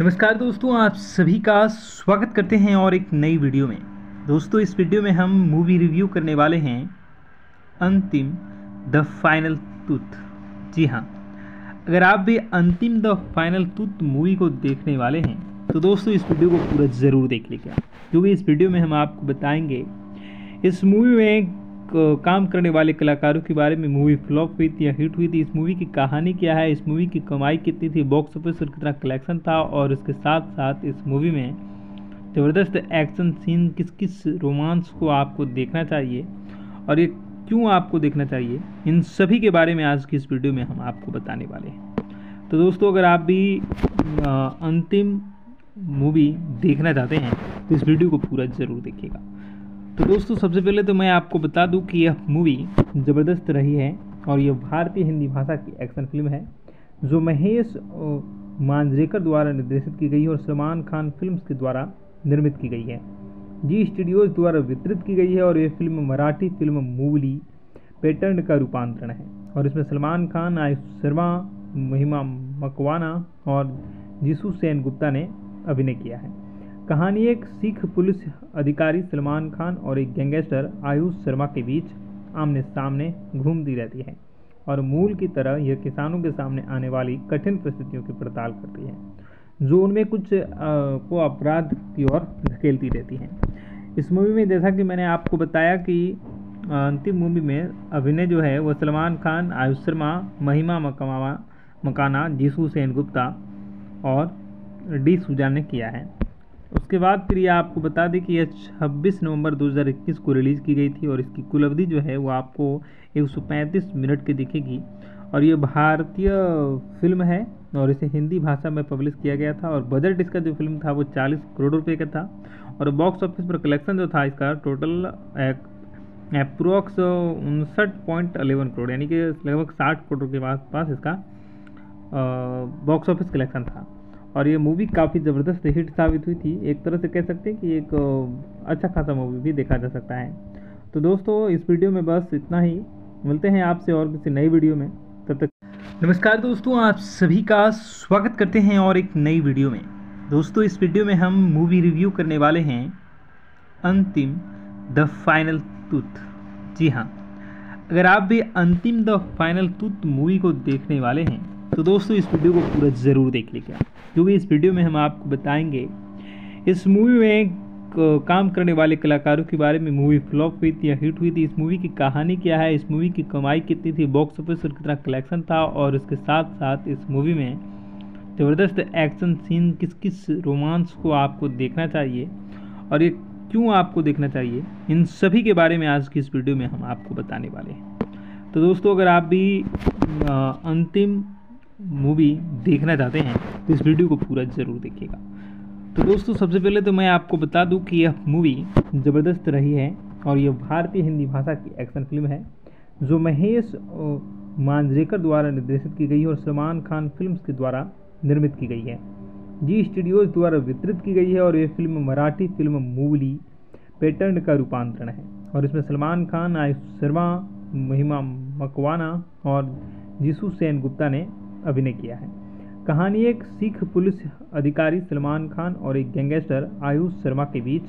नमस्कार दोस्तों, आप सभी का स्वागत करते हैं और एक नई वीडियो में। दोस्तों, इस वीडियो में हम मूवी रिव्यू करने वाले हैं अंतिम द फाइनल टूथ जी हाँ अगर आप भी अंतिम द फाइनल टूथ मूवी को देखने वाले हैं तो दोस्तों, इस वीडियो को पूरा ज़रूर देख लीजिएगा क्योंकि इस वीडियो में हम आपको बताएँगे, इस मूवी में काम करने वाले कलाकारों के बारे में मूवी फ्लॉप हुई थी या हिट हुई थी, इस मूवी की कहानी क्या है, इस मूवी की कमाई कितनी थी बॉक्स ऑफ़िस और कितना कलेक्शन था और इसके साथ साथ इस मूवी में ज़बरदस्त एक्शन सीन किस किस रोमांस को आपको देखना चाहिए और ये क्यों आपको देखना चाहिए, इन सभी के बारे में आज की इस वीडियो में हम आपको बताने वाले हैं। तो दोस्तों, अगर आप भी अंतिम मूवी देखना चाहते हैं तो इस वीडियो को पूरा ज़रूर देखिएगा। तो दोस्तों, सबसे पहले तो मैं आपको बता दूँ कि यह मूवी ज़बरदस्त रही है और यह भारतीय हिंदी भाषा की एक्शन फ़िल्म है, जो महेश मांजरेकर द्वारा निर्देशित की गई है और सलमान खान फिल्म्स के द्वारा निर्मित की गई है। जी स्टूडियोज द्वारा वितरित की गई है और यह film Marathi film Mulshi pattern का रूपांतरण है। और इसमें सलमान खान, आयुष शर्मा, महिमा मकवाना और जीसू सेन गुप्ता ने अभिनय किया है। कहानी एक सिख पुलिस अधिकारी सलमान खान और एक गैंगस्टर आयुष शर्मा के बीच आमने सामने घूमती रहती है और मूल की तरह यह किसानों के सामने आने वाली कठिन परिस्थितियों की पड़ताल करती है। जो उनमें कुछ आ, को अपराध की ओर धकेलती रहती है। इस मूवी में जैसा कि मैंने आपको बताया कि अंतिम मूवी में अभिनय जो है वह सलमान खान आयुष शर्मा महिमा मकमावा मकाना जीसू सेन गुप्ता और डी सुजान ने किया है। उसके बाद फिर ये आपको बता दें कि यह 26 नवंबर 2021 को रिलीज़ की गई थी और इसकी कुल अवधि जो है वो आपको 135 मिनट की दिखेगी। और ये भारतीय फ़िल्म है और इसे हिंदी भाषा में पब्लिश किया गया था और बजट इसका जो फ़िल्म था वो 40 करोड़ रुपए का था और बॉक्स ऑफ़िस पर कलेक्शन जो था इसका टोटल अप्रोक्स उनसठ पॉइंट अलेवन करोड़, यानी कि लगभग साठ करोड़ के पास पास इसका बॉक्स ऑफ़िस कलेक्शन था। और ये मूवी काफ़ी ज़बरदस्त हिट साबित हुई थी। एक तरह से कह सकते हैं कि एक अच्छा खासा मूवी भी देखा जा सकता है। तो दोस्तों, इस वीडियो में बस इतना ही। मिलते हैं आपसे और किसी नई वीडियो में। तब तक नमस्कार दोस्तों, आप सभी का स्वागत करते हैं और एक नई वीडियो में। दोस्तों, इस वीडियो में हम मूवी रिव्यू करने वाले हैं अंतिम द फाइनल टूथ जी हाँ। अगर आप भी अंतिम द फाइनल टूथ मूवी को देखने वाले हैं तो दोस्तों, इस वीडियो को पूरा ज़रूर देख लीजिए क्योंकि इस वीडियो में हम आपको बताएँगे, इस मूवी में काम करने वाले कलाकारों के बारे में मूवी फ्लॉप हुई थी या हिट हुई थी, इस मूवी की कहानी क्या है, इस मूवी की कमाई कितनी थी, बॉक्स ऑफ़िस और कितना कलेक्शन था, और इसके साथ साथ इस मूवी में ज़बरदस्त एक्शन सीन किस किस रोमांस को आपको देखना चाहिए और ये क्यों आपको देखना चाहिए, इन सभी के बारे में आज की इस वीडियो में हम आपको बताने वाले हैं। तो दोस्तों, अगर आप भी अंतिम मूवी देखना चाहते हैं तो इस वीडियो को पूरा ज़रूर देखिएगा। तो दोस्तों, सबसे पहले तो मैं आपको बता दूँ कि यह मूवी ज़बरदस्त रही है और यह भारतीय हिंदी भाषा की एक्शन फ़िल्म है, जो महेश मांजरेकर द्वारा निर्देशित की गई है और सलमान खान फिल्म्स के द्वारा निर्मित की गई है। जी स्टूडियोज द्वारा वितरित की गई है और यह film Marathi film Mulshi pattern का रूपांतरण है। और इसमें सलमान खान, आयुष शर्मा, महिमा मकवाना और जीसू सेन गुप्ता ने अभिनय किया है। कहानी एक सिख पुलिस अधिकारी सलमान खान और एक गैंगस्टर आयुष शर्मा के बीच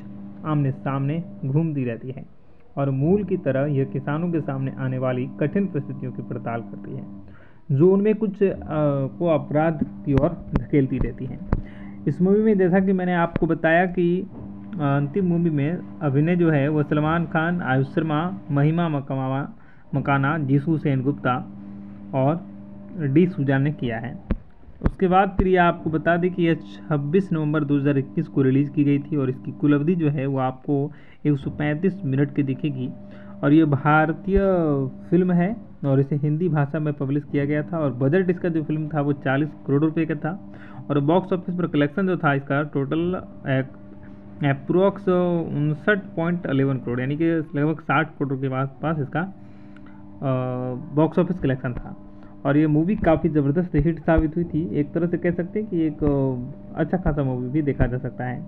आमने सामने घूमती रहती है और मूल की तरह यह किसानों के सामने आने वाली कठिन परिस्थितियों की पड़ताल करती है। जो उनमें कुछ आ, को अपराध की ओर धकेलती रहती है। इस मूवी में जैसा कि मैंने आपको बताया कि अंतिम मूवी में अभिनय जो है वह सलमान खान आयुष शर्मा महिमा मकमावा मकाना जीसू सेन गुप्ता और डी सुजान ने किया है। उसके बाद फिर ये आपको बता दें कि यह 26 नवंबर 2021 को रिलीज़ की गई थी और इसकी कुल अवधि जो है वो आपको 135 मिनट की दिखेगी। और ये भारतीय फ़िल्म है और इसे हिंदी भाषा में पब्लिश किया गया था और बजट इसका जो फ़िल्म था वो 40 करोड़ रुपए का था और बॉक्स ऑफ़िस पर कलेक्शन जो था इसका टोटल अप्रोक्स उनसठ पॉइंट अलेवन करोड़, यानी कि लगभग साठ करोड़ के पास पास इसका बॉक्स ऑफ़िस कलेक्शन था। और ये मूवी काफ़ी ज़बरदस्त हिट साबित हुई थी। एक तरह से कह सकते हैं कि एक अच्छा खासा मूवी भी देखा जा सकता है।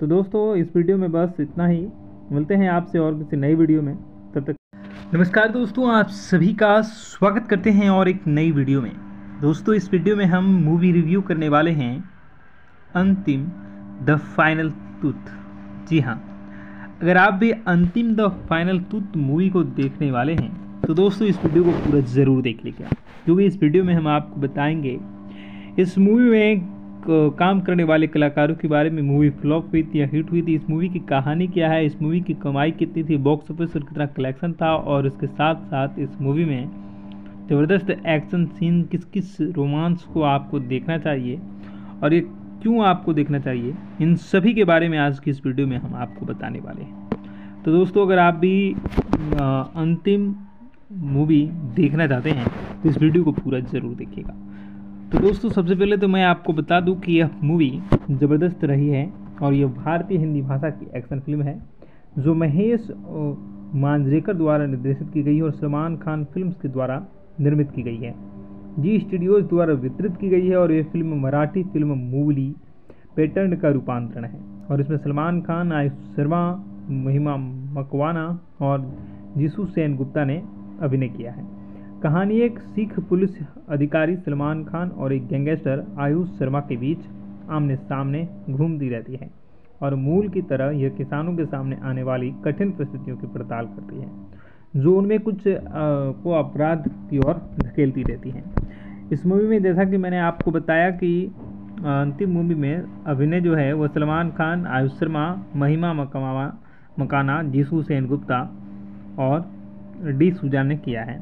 तो दोस्तों, इस वीडियो में बस इतना ही। मिलते हैं आपसे और किसी नई वीडियो में। तब तक नमस्कार दोस्तों, आप सभी का स्वागत करते हैं और एक नई वीडियो में। दोस्तों, इस वीडियो में हम मूवी रिव्यू करने वाले हैं अंतिम द फाइनल टूथ जी हाँ अगर आप भी अंतिम द फाइनल टूथ मूवी को देखने वाले हैं तो दोस्तों, इस वीडियो को पूरा ज़रूर देख लीजिए। क्योंकि इस वीडियो में हम आपको बताएँगे, इस मूवी में काम करने वाले कलाकारों के बारे में मूवी फ्लॉप हुई थी या हिट हुई थी, इस मूवी की कहानी क्या है, इस मूवी की कमाई कितनी थी बॉक्स ऑफ़िस और कितना कलेक्शन था और इसके साथ साथ इस मूवी में ज़बरदस्त एक्शन सीन किस किस रोमांस को आपको देखना चाहिए और ये क्यों आपको देखना चाहिए, इन सभी के बारे में आज की इस वीडियो में हम आपको बताने वाले हैं। तो दोस्तों, अगर आप भी अंतिम मूवी देखना चाहते हैं तो इस वीडियो को पूरा ज़रूर देखिएगा। तो दोस्तों, सबसे पहले तो मैं आपको बता दूँ कि यह मूवी ज़बरदस्त रही है और यह भारतीय हिंदी भाषा की एक्शन फ़िल्म है, जो महेश मांजरेकर द्वारा निर्देशित की गई है और सलमान खान फिल्म्स के द्वारा निर्मित की गई है। जी स्टूडियोज द्वारा वितरित की गई है और यह film Marathi film Mulshi pattern का रूपांतरण है। और इसमें सलमान खान, आयुष शर्मा, महिमा मकवाना और जीसू सेन गुप्ता ने अभिनय किया है। कहानी एक सिख पुलिस अधिकारी सलमान खान और एक गैंगस्टर आयुष शर्मा के बीच आमने सामने घूमती रहती है और मूल की तरह यह किसानों के सामने आने वाली कठिन परिस्थितियों की पड़ताल करती है, जो उनमें कुछ को अपराध की ओर धकेलती रहती है। इस मूवी में जैसा कि मैंने आपको बताया कि अंतिम मूवी में अभिनय जो है वह सलमान खान, आयुष शर्मा, महिमा मकमावा मकाना जीसू सेन गुप्ता और डी सुजान ने किया है।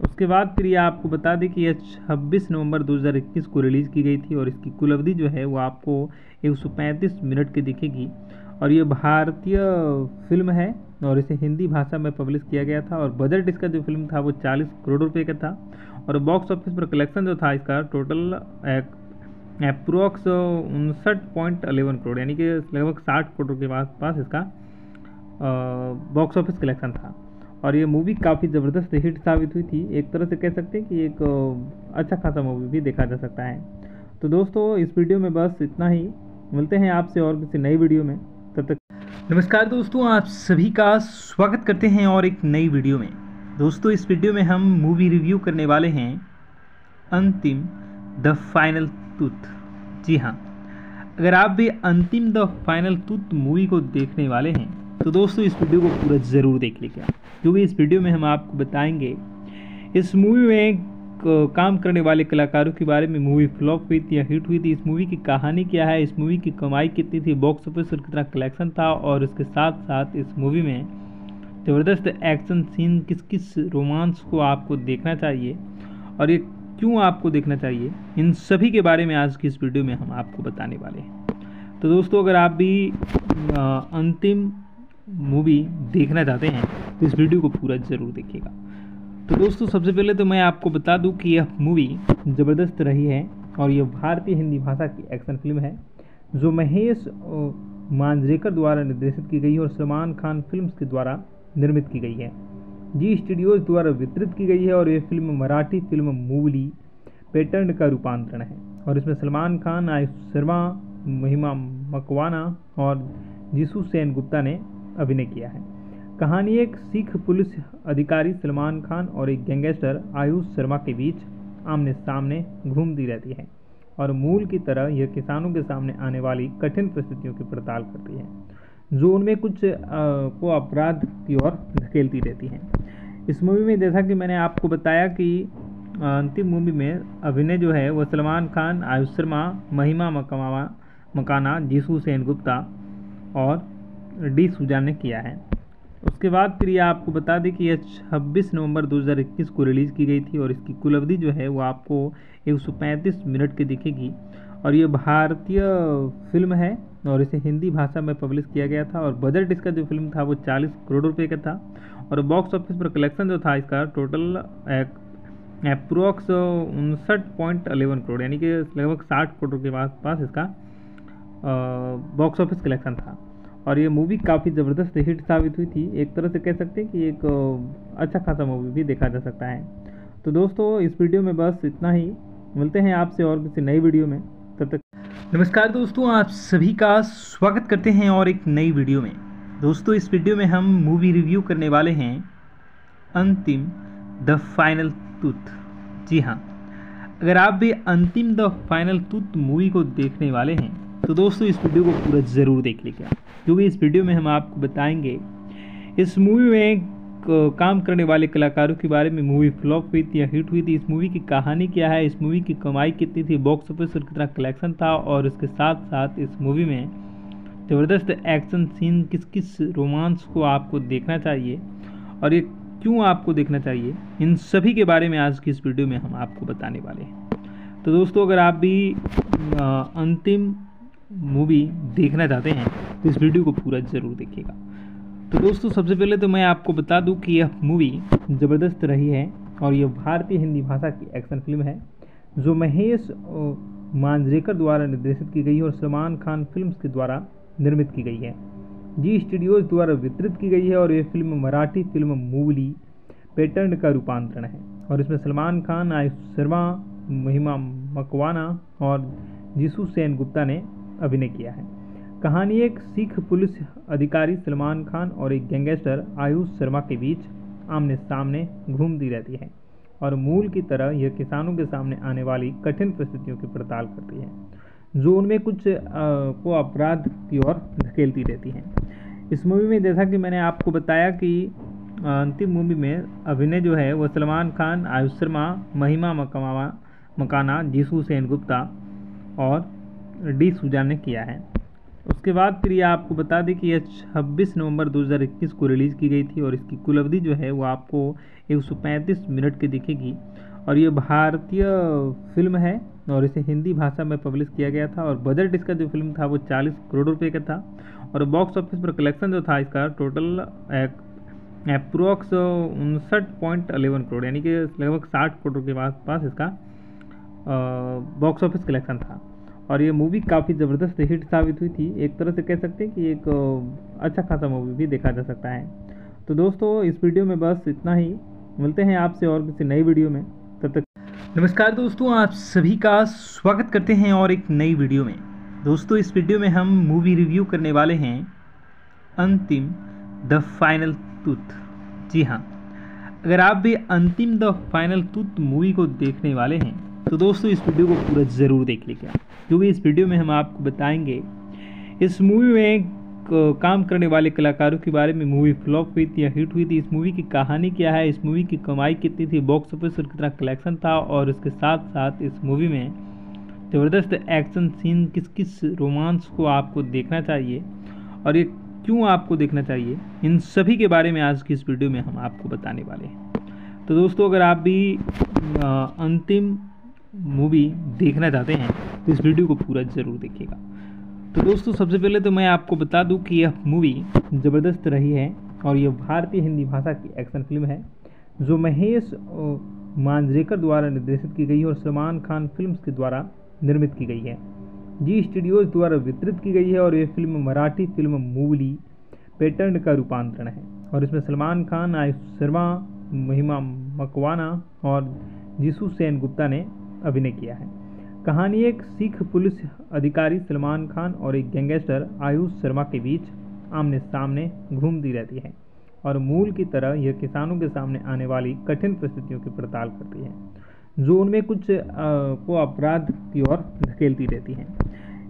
उसके बाद फिर ये आपको बता दें कि यह 26 नवंबर 2021 को रिलीज़ की गई थी और इसकी कुल अवधि जो है वो आपको 135 मिनट की दिखेगी। और ये भारतीय फ़िल्म है और इसे हिंदी भाषा में पब्लिश किया गया था और बजट इसका जो फ़िल्म था वो 40 करोड़ रुपए का था और बॉक्स ऑफ़िस पर कलेक्शन जो था इसका टोटल अप्रोक्स उनसठ पॉइंट अलेवन करोड़, यानी कि लगभग साठ करोड़ के पास पास इसका बॉक्स ऑफ़िस कलेक्शन था। और ये मूवी काफ़ी ज़बरदस्त हिट साबित हुई थी। एक तरह से कह सकते हैं कि एक अच्छा खासा मूवी भी देखा जा सकता है। तो दोस्तों, इस वीडियो में बस इतना ही। मिलते हैं आपसे और किसी नई वीडियो में। तब तक नमस्कार दोस्तों, आप सभी का स्वागत करते हैं और एक नई वीडियो में। दोस्तों, इस वीडियो में हम मूवी रिव्यू करने वाले हैं अंतिम द फाइनल टूथ जी हाँ अगर आप भी अंतिम द फाइनल टूथ मूवी को देखने वाले हैं तो दोस्तों, इस वीडियो को पूरा ज़रूर देख लीजिए क्योंकि इस वीडियो में हम आपको बताएँगे, इस मूवी में काम करने वाले कलाकारों के बारे में मूवी फ्लॉप हुई थी या हिट हुई थी, इस मूवी की कहानी क्या है, इस मूवी की कमाई कितनी थी बॉक्स ऑफ़िस और कितना कलेक्शन था, और उसके साथ साथ इस मूवी में ज़बरदस्त एक्शन सीन किस किस रोमांस को आपको देखना चाहिए, और ये क्यों आपको देखना चाहिए, इन सभी के बारे में आज की इस वीडियो में हम आपको बताने वाले हैं। तो दोस्तों, अगर आप भी अंतिम मूवी देखना चाहते हैं तो इस वीडियो को पूरा ज़रूर देखिएगा। तो दोस्तों, सबसे पहले तो मैं आपको बता दूँ कि यह मूवी ज़बरदस्त रही है और यह भारतीय हिंदी भाषा की एक्शन फ़िल्म है, जो महेश मांजरेकर द्वारा निर्देशित की गई है और सलमान खान फिल्म्स के द्वारा निर्मित की गई है। जी स्टूडियोज द्वारा वितरित की गई है और यह film Marathi film Mulshi pattern का रूपांतरण है। और इसमें सलमान खान, आयुष शर्मा, महिमा मकवाना और जीसू सेन गुप्ता ने अभिनय किया है। कहानी एक सिख पुलिस अधिकारी सलमान खान और एक गैंगस्टर आयुष शर्मा के बीच आमने सामने घूमती रहती है और मूल की तरह यह किसानों के सामने आने वाली कठिन परिस्थितियों की पड़ताल करती है। जो उनमें कुछ आ, को अपराध की ओर धकेलती रहती है। इस मूवी में जैसा कि मैंने आपको बताया कि अंतिम मूवी में अभिनय जो है वह सलमान खान आयुष शर्मा महिमा मकमावा मकाना जीसू सेन गुप्ता और डी सुजान ने किया है। उसके बाद फिर ये आपको बता दें कि यह 26 नवंबर 2021 को रिलीज़ की गई थी और इसकी कुल अवधि जो है वो आपको 135 मिनट की दिखेगी। और ये भारतीय फ़िल्म है और इसे हिंदी भाषा में पब्लिश किया गया था और बजट इसका जो फ़िल्म था वो 40 करोड़ रुपए का था और बॉक्स ऑफ़िस पर कलेक्शन जो था इसका टोटल अप्रोक्स उनसठ पॉइंट अलेवन करोड़, यानी कि लगभग साठ करोड़ के पास पास इसका बॉक्स ऑफ़िस कलेक्शन था। और ये मूवी काफ़ी ज़बरदस्त हिट साबित हुई थी। एक तरह से कह सकते हैं कि एक अच्छा खासा मूवी भी देखा जा सकता है। तो दोस्तों, इस वीडियो में बस इतना ही। मिलते हैं आपसे और किसी नई वीडियो में। तब तक नमस्कार दोस्तों, आप सभी का स्वागत करते हैं और एक नई वीडियो में। दोस्तों, इस वीडियो में हम मूवी रिव्यू करने वाले हैं अंतिम द फाइनल टूथ जी हाँ अगर आप भी अंतिम द फाइनल टूथ मूवी को देखने वाले हैं तो दोस्तों, इस वीडियो को पूरा ज़रूर देख लीजिएगा क्योंकि इस वीडियो में हम आपको बताएँगे, इस मूवी में काम करने वाले कलाकारों के बारे में मूवी फ्लॉप हुई थी या हिट हुई थी, इस मूवी की कहानी क्या है, इस मूवी की कमाई कितनी थी बॉक्स ऑफ़िस पर कितना कलेक्शन था, और इसके साथ साथ इस मूवी में ज़बरदस्त एक्शन सीन किस किस रोमांस को आपको देखना चाहिए, और ये क्यों आपको देखना चाहिए, इन सभी के बारे में आज की इस वीडियो में हम आपको बताने वाले हैं। तो दोस्तों, अगर आप भी अंतिम मूवी देखना चाहते हैं तो इस वीडियो को पूरा ज़रूर देखिएगा। तो दोस्तों, सबसे पहले तो मैं आपको बता दूँ कि यह मूवी ज़बरदस्त रही है और यह भारतीय हिंदी भाषा की एक्शन फ़िल्म है, जो महेश मांजरेकर द्वारा निर्देशित की गई है और सलमान खान फिल्म्स के द्वारा निर्मित की गई है। जी स्टूडियोज द्वारा वितरित की गई है और यह film Marathi film Mulshi pattern का रूपांतरण है। और इसमें सलमान खान, आयुष शर्मा, महिमा मकवाना और जीसू सेन गुप्ता ने अभिनय किया है। कहानी एक सिख पुलिस अधिकारी सलमान खान और एक गैंगस्टर आयुष शर्मा के बीच आमने सामने घूमती रहती है और मूल की तरह यह किसानों के सामने आने वाली कठिन परिस्थितियों की पड़ताल करती है, जो उनमें कुछ को अपराध की ओर धकेलती रहती है। इस मूवी में जैसा कि मैंने आपको बताया कि अंतिम मूवी में अभिनय जो है वह सलमान खान, आयुष शर्मा, महिमा मकमावा मकाना, जीसू सेन गुप्ता और डी सुजान ने किया है। उसके बाद फिर ये आपको बता दें कि यह 26 नवंबर 2021 को रिलीज़ की गई थी और इसकी कुल अवधि जो है वो आपको 135 मिनट की दिखेगी। और ये भारतीय फ़िल्म है और इसे हिंदी भाषा में पब्लिश किया गया था और बजट इसका जो फ़िल्म था वो 40 करोड़ रुपए का था और बॉक्स ऑफ़िस पर कलेक्शन जो था इसका टोटल अप्रोक्स उनसठ पॉइंट अलेवन करोड़, यानी कि लगभग साठ करोड़ के पास इसका बॉक्स ऑफ़िस कलेक्शन था। और ये मूवी काफ़ी ज़बरदस्त हिट साबित हुई थी। एक तरह से कह सकते हैं कि एक अच्छा खासा मूवी भी देखा जा सकता है। तो दोस्तों, इस वीडियो में बस इतना ही। मिलते हैं आपसे और किसी नई वीडियो में। तब तक नमस्कार दोस्तों, आप सभी का स्वागत करते हैं और एक नई वीडियो में। दोस्तों, इस वीडियो में हम मूवी रिव्यू करने वाले हैं अंतिम द फाइनल टूथ जी हाँ। अगर आप भी अंतिम द फाइनल टूथ मूवी को देखने वाले हैं तो दोस्तों, इस वीडियो को पूरा ज़रूर देख लीजिए। क्योंकि इस वीडियो में हम आपको बताएँगे, इस मूवी में काम करने वाले कलाकारों के बारे में मूवी फ्लॉप हुई थी या हिट हुई थी, इस मूवी की कहानी क्या है, इस मूवी की कमाई कितनी थी बॉक्स ऑफ़िस पर कितना कलेक्शन था, और इसके साथ साथ इस मूवी में ज़बरदस्त एक्शन सीन किस किस रोमांस को आपको देखना चाहिए और ये क्यों आपको देखना चाहिए, इन सभी के बारे में आज की इस वीडियो में हम आपको बताने वाले हैं। तो दोस्तों, अगर आप भी अंतिम मूवी देखना चाहते हैं तो इस वीडियो को पूरा ज़रूर देखिएगा। तो दोस्तों, सबसे पहले तो मैं आपको बता दूँ कि यह मूवी ज़बरदस्त रही है और यह भारतीय हिंदी भाषा की एक्शन फ़िल्म है, जो महेश मांजरेकर द्वारा निर्देशित की गई है और सलमान खान फिल्म्स के द्वारा निर्मित की गई है। जी स्टूडियोज द्वारा वितरित की गई है और यह film Marathi film Mulshi pattern का रूपांतरण है। और इसमें सलमान खान, आयुष शर्मा, महिमा मकवाना और जीसू सेन गुप्ता ने अभिनय किया है। कहानी एक सिख पुलिस अधिकारी सलमान खान और एक गैंगस्टर आयुष शर्मा के बीच आमने सामने घूमती रहती है और मूल की तरह यह किसानों के सामने आने वाली कठिन परिस्थितियों की पड़ताल करती है, जो उनमें कुछ को अपराध की ओर धकेलती रहती है।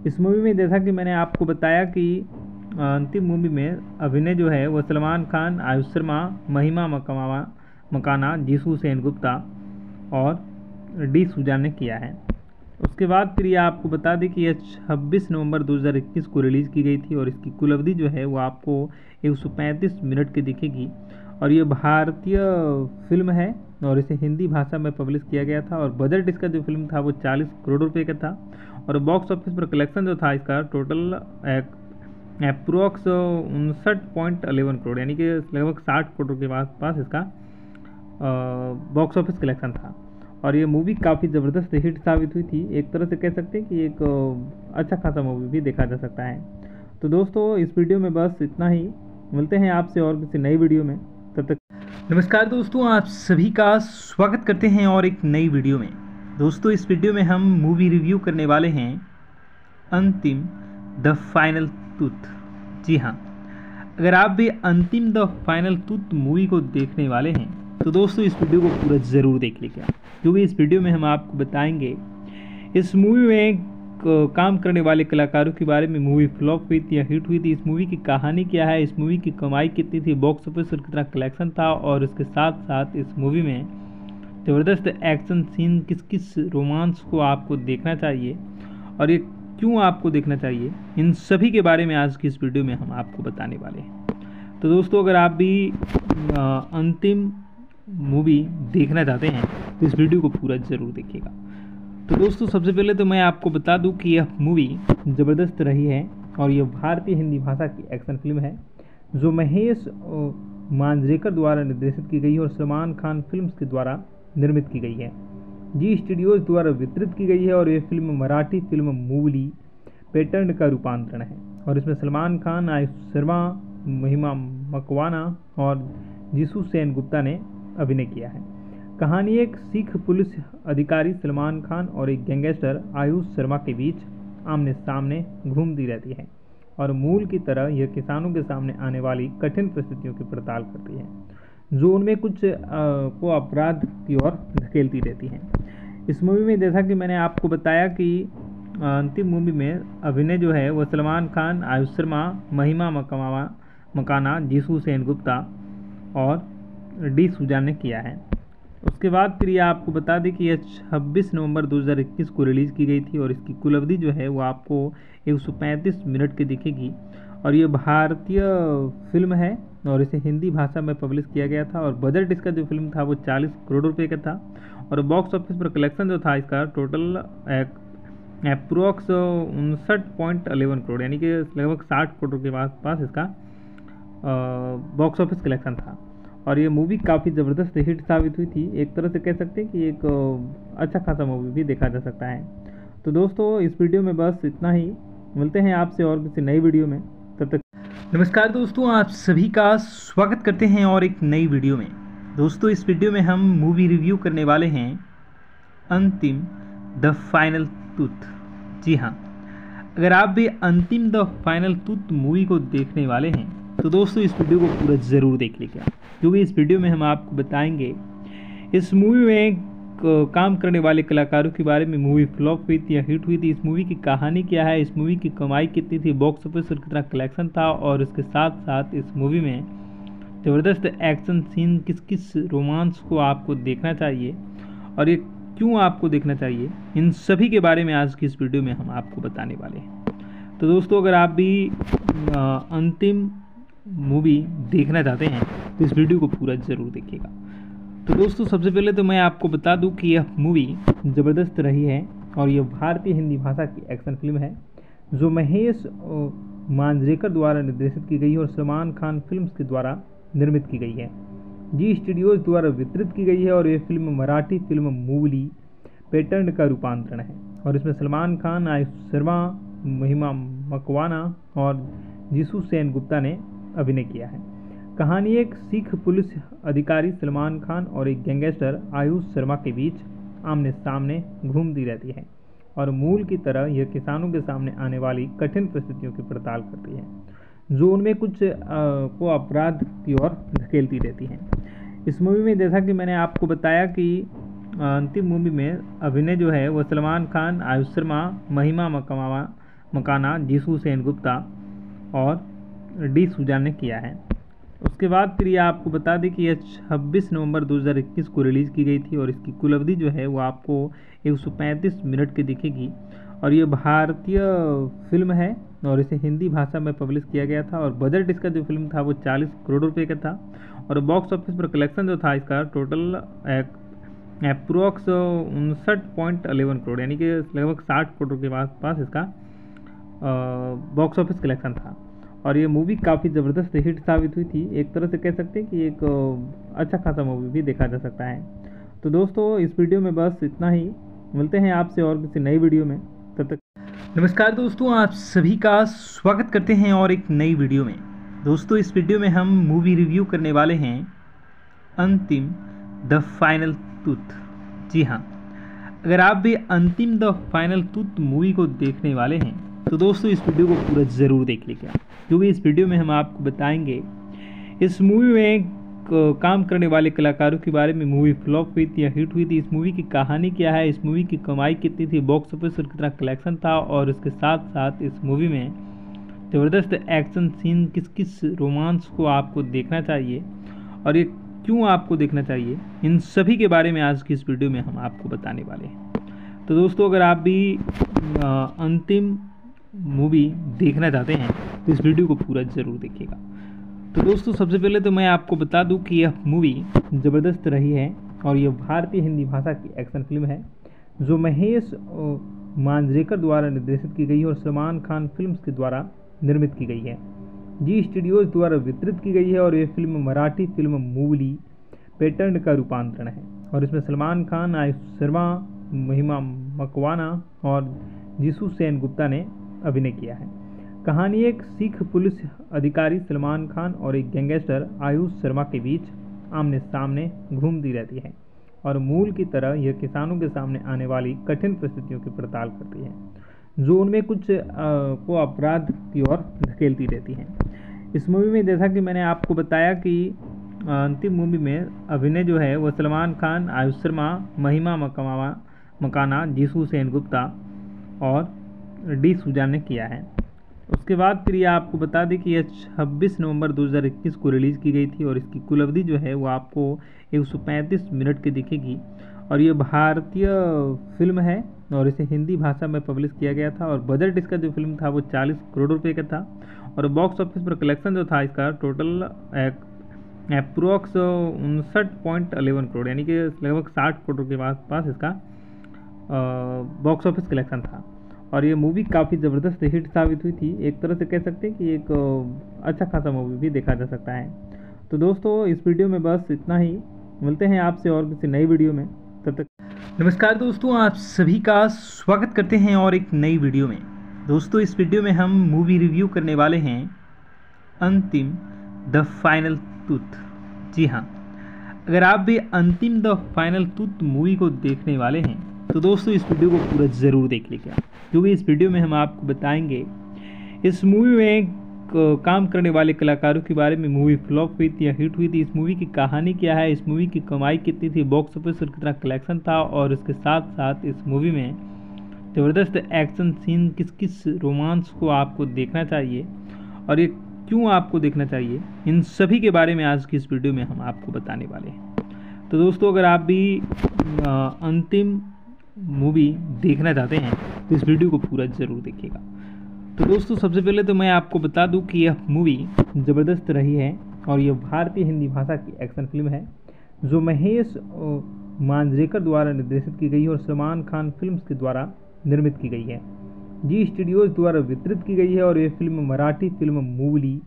इस मूवी में जैसा कि मैंने आपको बताया कि अंतिम मूवी में अभिनय जो है वह सलमान खान, आयुष शर्मा, महिमा मकमावा मकाना, जीसू सेन गुप्ता और डी सुजान ने किया है। उसके बाद फिर ये आपको बता दें कि यह 26 नवंबर 2021 को रिलीज़ की गई थी और इसकी कुल अवधि जो है वो आपको 135 मिनट की दिखेगी। और ये भारतीय फ़िल्म है और इसे हिंदी भाषा में पब्लिश किया गया था और बजट इसका जो फ़िल्म था वो 40 करोड़ रुपए का था और बॉक्स ऑफ़िस पर कलेक्शन जो था इसका टोटल अप्रोक्स उनसठ पॉइंट अलेवन करोड़, यानी कि लगभग साठ करोड़ के पास पास इसका बॉक्स ऑफ़िस कलेक्शन था। और ये मूवी काफ़ी ज़बरदस्त हिट साबित हुई थी। एक तरह से कह सकते हैं कि एक अच्छा खासा मूवी भी देखा जा सकता है। तो दोस्तों, इस वीडियो में बस इतना ही। मिलते हैं आपसे और किसी नई वीडियो में। तब तक नमस्कार दोस्तों, आप सभी का स्वागत करते हैं और एक नई वीडियो में। दोस्तों, इस वीडियो में हम मूवी रिव्यू करने वाले हैं अंतिम द फाइनल टूथ जी हाँ अगर आप भी अंतिम द फाइनल टूथ मूवी को देखने वाले हैं तो दोस्तों, इस वीडियो को पूरा ज़रूर देख लीजिएगा क्योंकि इस वीडियो में हम आपको बताएँगे, इस मूवी में काम करने वाले कलाकारों के बारे में मूवी फ्लॉप हुई थी या हिट हुई थी, इस मूवी की कहानी क्या है, इस मूवी की कमाई कितनी थी, बॉक्स ऑफ़िस और कितना कलेक्शन था, और उसके साथ साथ इस मूवी में ज़बरदस्त एक्शन सीन किस किस रोमांस को आपको देखना चाहिए, और ये क्यों आपको देखना चाहिए, इन सभी के बारे में आज की इस वीडियो में हम आपको बताने वाले हैं। तो दोस्तों, अगर आप भी अंतिम मूवी देखना चाहते हैं तो इस वीडियो को पूरा ज़रूर देखिएगा। तो दोस्तों, सबसे पहले तो मैं आपको बता दूँ कि यह मूवी ज़बरदस्त रही है और यह भारतीय हिंदी भाषा की एक्शन फ़िल्म है, जो महेश मांजरेकर द्वारा निर्देशित की गई है और सलमान खान फिल्म्स के द्वारा निर्मित की गई है। जी स्टूडियोज द्वारा वितरित की गई है और यह film Marathi film Mulshi pattern का रूपांतरण है। और इसमें सलमान खान, आयुष शर्मा, महिमा मकवाना और जीसू सेन गुप्ता ने अभिनय किया है। कहानी एक सिख पुलिस अधिकारी सलमान खान और एक गैंगस्टर आयुष शर्मा के बीच आमने सामने घूमती रहती है और मूल की तरह यह किसानों के सामने आने वाली कठिन परिस्थितियों की पड़ताल करती है। जो उनमें कुछ आ, को अपराध की ओर धकेलती रहती है। इस मूवी में जैसा कि मैंने आपको बताया कि अंतिम मूवी में अभिनय जो है वह सलमान खान आयुष शर्मा महिमा मकमावा मकाना जीसू सेन गुप्ता और डी सुजान ने किया है। उसके बाद फिर ये आपको बता दें कि यह 26 नवंबर 2021 को रिलीज़ की गई थी और इसकी कुल अवधि जो है वो आपको 135 मिनट की दिखेगी। और ये भारतीय फ़िल्म है और इसे हिंदी भाषा में पब्लिश किया गया था और बजट इसका जो फ़िल्म था वो 40 करोड़ रुपए का था और बॉक्स ऑफ़िस पर कलेक्शन जो था इसका टोटल अप्रोक्स उनसठ पॉइंट अलेवन करोड़, यानी कि लगभग साठ करोड़ के पास पास इसका बॉक्स ऑफ़िस कलेक्शन था। और ये मूवी काफ़ी ज़बरदस्त हिट साबित हुई थी। एक तरह से कह सकते हैं कि एक अच्छा खासा मूवी भी देखा जा सकता है। तो दोस्तों, इस वीडियो में बस इतना ही। मिलते हैं आपसे और किसी नई वीडियो में। तब तक नमस्कार दोस्तों, आप सभी का स्वागत करते हैं और एक नई वीडियो में। दोस्तों, इस वीडियो में हम मूवी रिव्यू करने वाले हैं अंतिम द फाइनल टूथ जी हाँ अगर आप भी अंतिम द फाइनल टूथ मूवी को देखने वाले हैं तो दोस्तों, इस वीडियो को पूरा ज़रूर देख लीजिए। क्योंकि इस वीडियो में हम आपको बताएँगे, इस मूवी में काम करने वाले कलाकारों के बारे में मूवी फ्लॉप हुई थी या हिट हुई थी, इस मूवी की कहानी क्या है, इस मूवी की कमाई कितनी थी बॉक्स ऑफ़िस और कितना कलेक्शन था और उसके साथ साथ इस मूवी में ज़बरदस्त एक्शन सीन किस किस रोमांस को आपको देखना चाहिए और ये क्यों आपको देखना चाहिए, इन सभी के बारे में आज की इस वीडियो में हम आपको बताने वाले हैं। तो दोस्तों, अगर आप भी अंतिम मूवी देखना चाहते हैं तो इस वीडियो को पूरा ज़रूर देखिएगा। तो दोस्तों, सबसे पहले तो मैं आपको बता दूँ कि यह मूवी ज़बरदस्त रही है और यह भारतीय हिंदी भाषा की एक्शन फ़िल्म है, जो महेश मांजरेकर द्वारा निर्देशित की गई है और सलमान खान फिल्म्स के द्वारा निर्मित की गई है। जी स्टूडियोज द्वारा वितरित की गई है और यह film Marathi film Mulshi pattern का रूपांतरण है। और इसमें सलमान खान, आयुष शर्मा, महिमा मकवाना और जीसू सेन गुप्ता ने अभिनय किया है। कहानी एक सिख पुलिस अधिकारी सलमान खान और एक गैंगस्टर आयुष शर्मा के बीच आमने सामने घूमती रहती है और मूल की तरह यह किसानों के सामने आने वाली कठिन परिस्थितियों की पड़ताल करती है। जो उनमें कुछ आ, को अपराध की ओर धकेलती रहती है। इस मूवी में जैसा कि मैंने आपको बताया कि अंतिम मूवी में अभिनय जो है वह सलमान खान आयुष शर्मा महिमा मकमावा मकाना जीसू सेन गुप्ता और डी सुजान ने किया है। उसके बाद फिर ये आपको बता दें कि यह 26 नवंबर 2021 को रिलीज़ की गई थी और इसकी कुल अवधि जो है वो आपको 135 मिनट की दिखेगी। और ये भारतीय फ़िल्म है और इसे हिंदी भाषा में पब्लिश किया गया था और बजट इसका जो फ़िल्म था वो 40 करोड़ रुपए का था और बॉक्स ऑफ़िस पर कलेक्शन जो था इसका टोटल अप्रोक्स उनसठ पॉइंट अलेवन करोड़, यानी कि लगभग साठ करोड़ के पास पास इसका बॉक्स ऑफ़िस कलेक्शन था। और ये मूवी काफ़ी ज़बरदस्त हिट साबित हुई थी। एक तरह से कह सकते हैं कि एक अच्छा खासा मूवी भी देखा जा सकता है। तो दोस्तों, इस वीडियो में बस इतना ही। मिलते हैं आपसे और किसी नई वीडियो में। तब तक नमस्कार दोस्तों, आप सभी का स्वागत करते हैं और एक नई वीडियो में। दोस्तों, इस वीडियो में हम मूवी रिव्यू करने वाले हैं अंतिम द फाइनल टूथ जी हाँ। अगर आप भी अंतिम द फाइनल टूथ मूवी को देखने वाले हैं तो दोस्तों, इस वीडियो को पूरा ज़रूर देख लीजिए। क्योंकि इस वीडियो में हम आपको बताएँगे, इस मूवी में काम करने वाले कलाकारों के बारे में मूवी फ्लॉप हुई थी या हिट हुई थी। इस मूवी की कहानी क्या है? इस मूवी की कमाई कितनी थी? बॉक्स ऑफ़िस पर कितना कलेक्शन था? और इसके साथ साथ इस मूवी में ज़बरदस्त एक्शन सीन किस किस रोमांस को आपको देखना चाहिए और ये क्यों आपको देखना चाहिए, इन सभी के बारे में आज की इस वीडियो में हम आपको बताने वाले हैं। तो दोस्तों, अगर आप भी अंतिम मूवी देखना चाहते हैं तो इस वीडियो को पूरा ज़रूर देखिएगा। तो दोस्तों, सबसे पहले तो मैं आपको बता दूँ कि यह मूवी ज़बरदस्त रही है और यह भारतीय हिंदी भाषा की एक्शन फ़िल्म है, जो महेश मांजरेकर द्वारा निर्देशित की गई है और सलमान खान फिल्म्स के द्वारा निर्मित की गई है। जी स्टूडियोज द्वारा वितरित की गई है और यह फ़िल्म मराठी फ़िल्म मूवली पैटर्न का रूपांतरण है। और इसमें सलमान खान, आयुष शर्मा, महिमा मकवाना और जीसू सेन गुप्ता ने अभिनय किया है। कहानी एक सिख पुलिस अधिकारी सलमान खान और एक गैंगस्टर आयुष शर्मा के बीच आमने सामने घूमती रहती है और मूल की तरह यह किसानों के सामने आने वाली कठिन परिस्थितियों की पड़ताल करती है, जो उनमें कुछ को अपराध की ओर धकेलती रहती है। इस मूवी में जैसा कि मैंने आपको बताया कि अंतिम मूवी में अभिनय जो है वह सलमान खान, आयुष शर्मा, महिमा मकमावा, मकाना, जीसू सेन गुप्ता और डी सुजान ने किया है। उसके बाद फिर ये आपको बता दें कि यह 26 नवंबर 2021 को रिलीज़ की गई थी और इसकी कुल अवधि जो है वो आपको 135 मिनट की दिखेगी। और ये भारतीय फ़िल्म है और इसे हिंदी भाषा में पब्लिश किया गया था और बजट इसका जो फ़िल्म था वो 40 करोड़ रुपए का था और बॉक्स ऑफ़िस पर कलेक्शन जो था इसका टोटल अप्रोक्स उनसठ पॉइंट अलेवन करोड़, यानी कि लगभग साठ करोड़ के पास पास इसका बॉक्स ऑफ़िस कलेक्शन था। और ये मूवी काफ़ी ज़बरदस्त हिट साबित हुई थी। एक तरह से कह सकते हैं कि एक अच्छा खासा मूवी भी देखा जा सकता है। तो दोस्तों, इस वीडियो में बस इतना ही। मिलते हैं आपसे और किसी नई वीडियो में। तब तक नमस्कार दोस्तों, आप सभी का स्वागत करते हैं और एक नई वीडियो में। दोस्तों, इस वीडियो में हम मूवी रिव्यू करने वाले हैं अंतिम द फाइनल टूथ जी हाँ। अगर आप भी अंतिम द फाइनल टूथ मूवी को देखने वाले हैं तो दोस्तों, इस वीडियो को पूरा ज़रूर देख लीजिए क्योंकि इस वीडियो में हम आपको बताएँगे, इस मूवी में काम करने वाले कलाकारों के बारे में मूवी फ्लॉप हुई थी या हिट हुई थी, इस मूवी की कहानी क्या है, इस मूवी की कमाई कितनी थी बॉक्स ऑफ़िस पर कितना कलेक्शन था, और इसके साथ साथ इस मूवी में ज़बरदस्त एक्शन सीन किस किस रोमांस को आपको देखना चाहिए, और ये क्यों आपको देखना चाहिए, इन सभी के बारे में आज की इस वीडियो में हम आपको बताने वाले हैं। तो दोस्तों, अगर आप भी अंतिम मूवी देखना चाहते हैं तो इस वीडियो को पूरा ज़रूर देखिएगा। तो दोस्तों, सबसे पहले तो मैं आपको बता दूँ कि यह मूवी ज़बरदस्त रही है और यह भारतीय हिंदी भाषा की एक्शन फ़िल्म है, जो महेश मांजरेकर द्वारा निर्देशित की गई है और सलमान खान फिल्म्स के द्वारा निर्मित की गई है। जी स्टूडियोज द्वारा वितरित की गई है और यह फ़िल्म मराठी फ़िल्म मूवली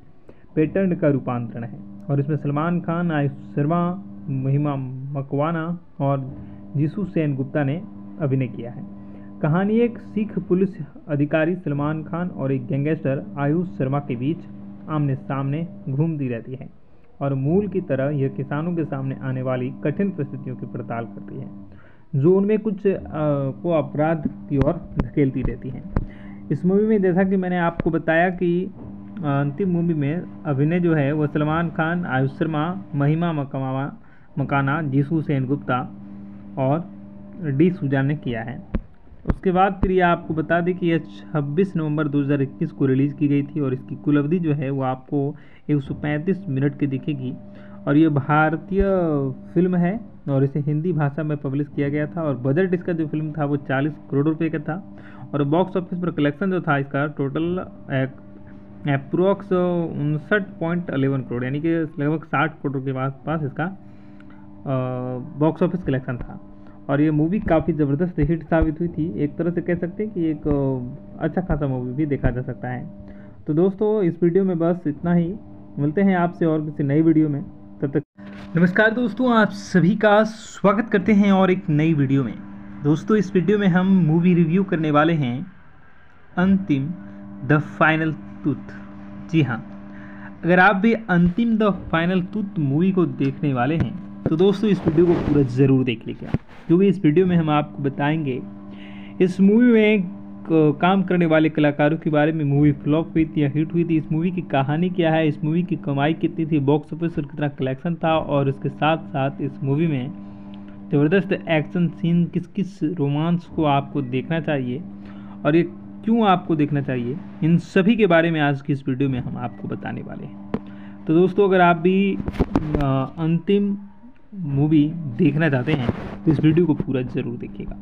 पैटर्न का रूपांतरण है। और इसमें सलमान खान, आयुष शर्मा, महिमा मकवाना और जीसू सेन गुप्ता ने अभिनय किया है। कहानी एक सिख पुलिस अधिकारी सलमान खान और एक गैंगस्टर आयुष शर्मा के बीच आमने सामने घूमती रहती है और मूल की तरह यह किसानों के सामने आने वाली कठिन परिस्थितियों की पड़ताल करती है जो उनमें कुछ आ, को अपराध की ओर धकेलती रहती है। इस मूवी में जैसा कि मैंने आपको बताया कि अंतिम मूवी में अभिनय जो है वह सलमान खान आयुष शर्मा महिमा मकमावा मकाना जीसू सेन गुप्ता और डी सुजान ने किया है। उसके बाद फिर ये आपको बता दें कि यह 26 नवंबर 2021 को रिलीज़ की गई थी और इसकी कुल अवधि जो है वो आपको 135 मिनट की दिखेगी। और ये भारतीय फ़िल्म है और इसे हिंदी भाषा में पब्लिश किया गया था और बजट इसका जो फ़िल्म था वो 40 करोड़ रुपए का था और बॉक्स ऑफ़िस पर कलेक्शन जो था इसका टोटल अप्रोक्स उनसठ पॉइंट अलेवन करोड़, यानी कि लगभग साठ करोड़ के पास पास इसका बॉक्स ऑफ़िस कलेक्शन था। और ये मूवी काफ़ी ज़बरदस्त हिट साबित हुई थी। एक तरह से कह सकते हैं कि एक अच्छा खासा मूवी भी देखा जा सकता है। तो दोस्तों, इस वीडियो में बस इतना ही। मिलते हैं आपसे और किसी नई वीडियो में। तब तक नमस्कार दोस्तों, आप सभी का स्वागत करते हैं और एक नई वीडियो में। दोस्तों, इस वीडियो में हम मूवी रिव्यू करने वाले हैं अंतिम द फाइनल टूथ जी हाँ अगर आप भी अंतिम द फाइनल टूथ मूवी को देखने वाले हैं तो दोस्तों, इस वीडियो को पूरा ज़रूर देख लीजिए क्योंकि इस वीडियो में हम आपको बताएँगे, इस मूवी में काम करने वाले कलाकारों के बारे में मूवी फ्लॉप हुई थी या हिट हुई थी, इस मूवी की कहानी क्या है, इस मूवी की कमाई कितनी थी बॉक्स ऑफ़िस और कितना कलेक्शन था, और उसके साथ साथ इस मूवी में ज़बरदस्त एक्शन सीन किस किस रोमांस को आपको देखना चाहिए और ये क्यों आपको देखना चाहिए, इन सभी के बारे में आज की इस वीडियो में हम आपको बताने वाले हैं। तो दोस्तों, अगर आप भी अंतिम मूवी देखना चाहते हैं तो इस वीडियो को पूरा ज़रूर देखिएगा।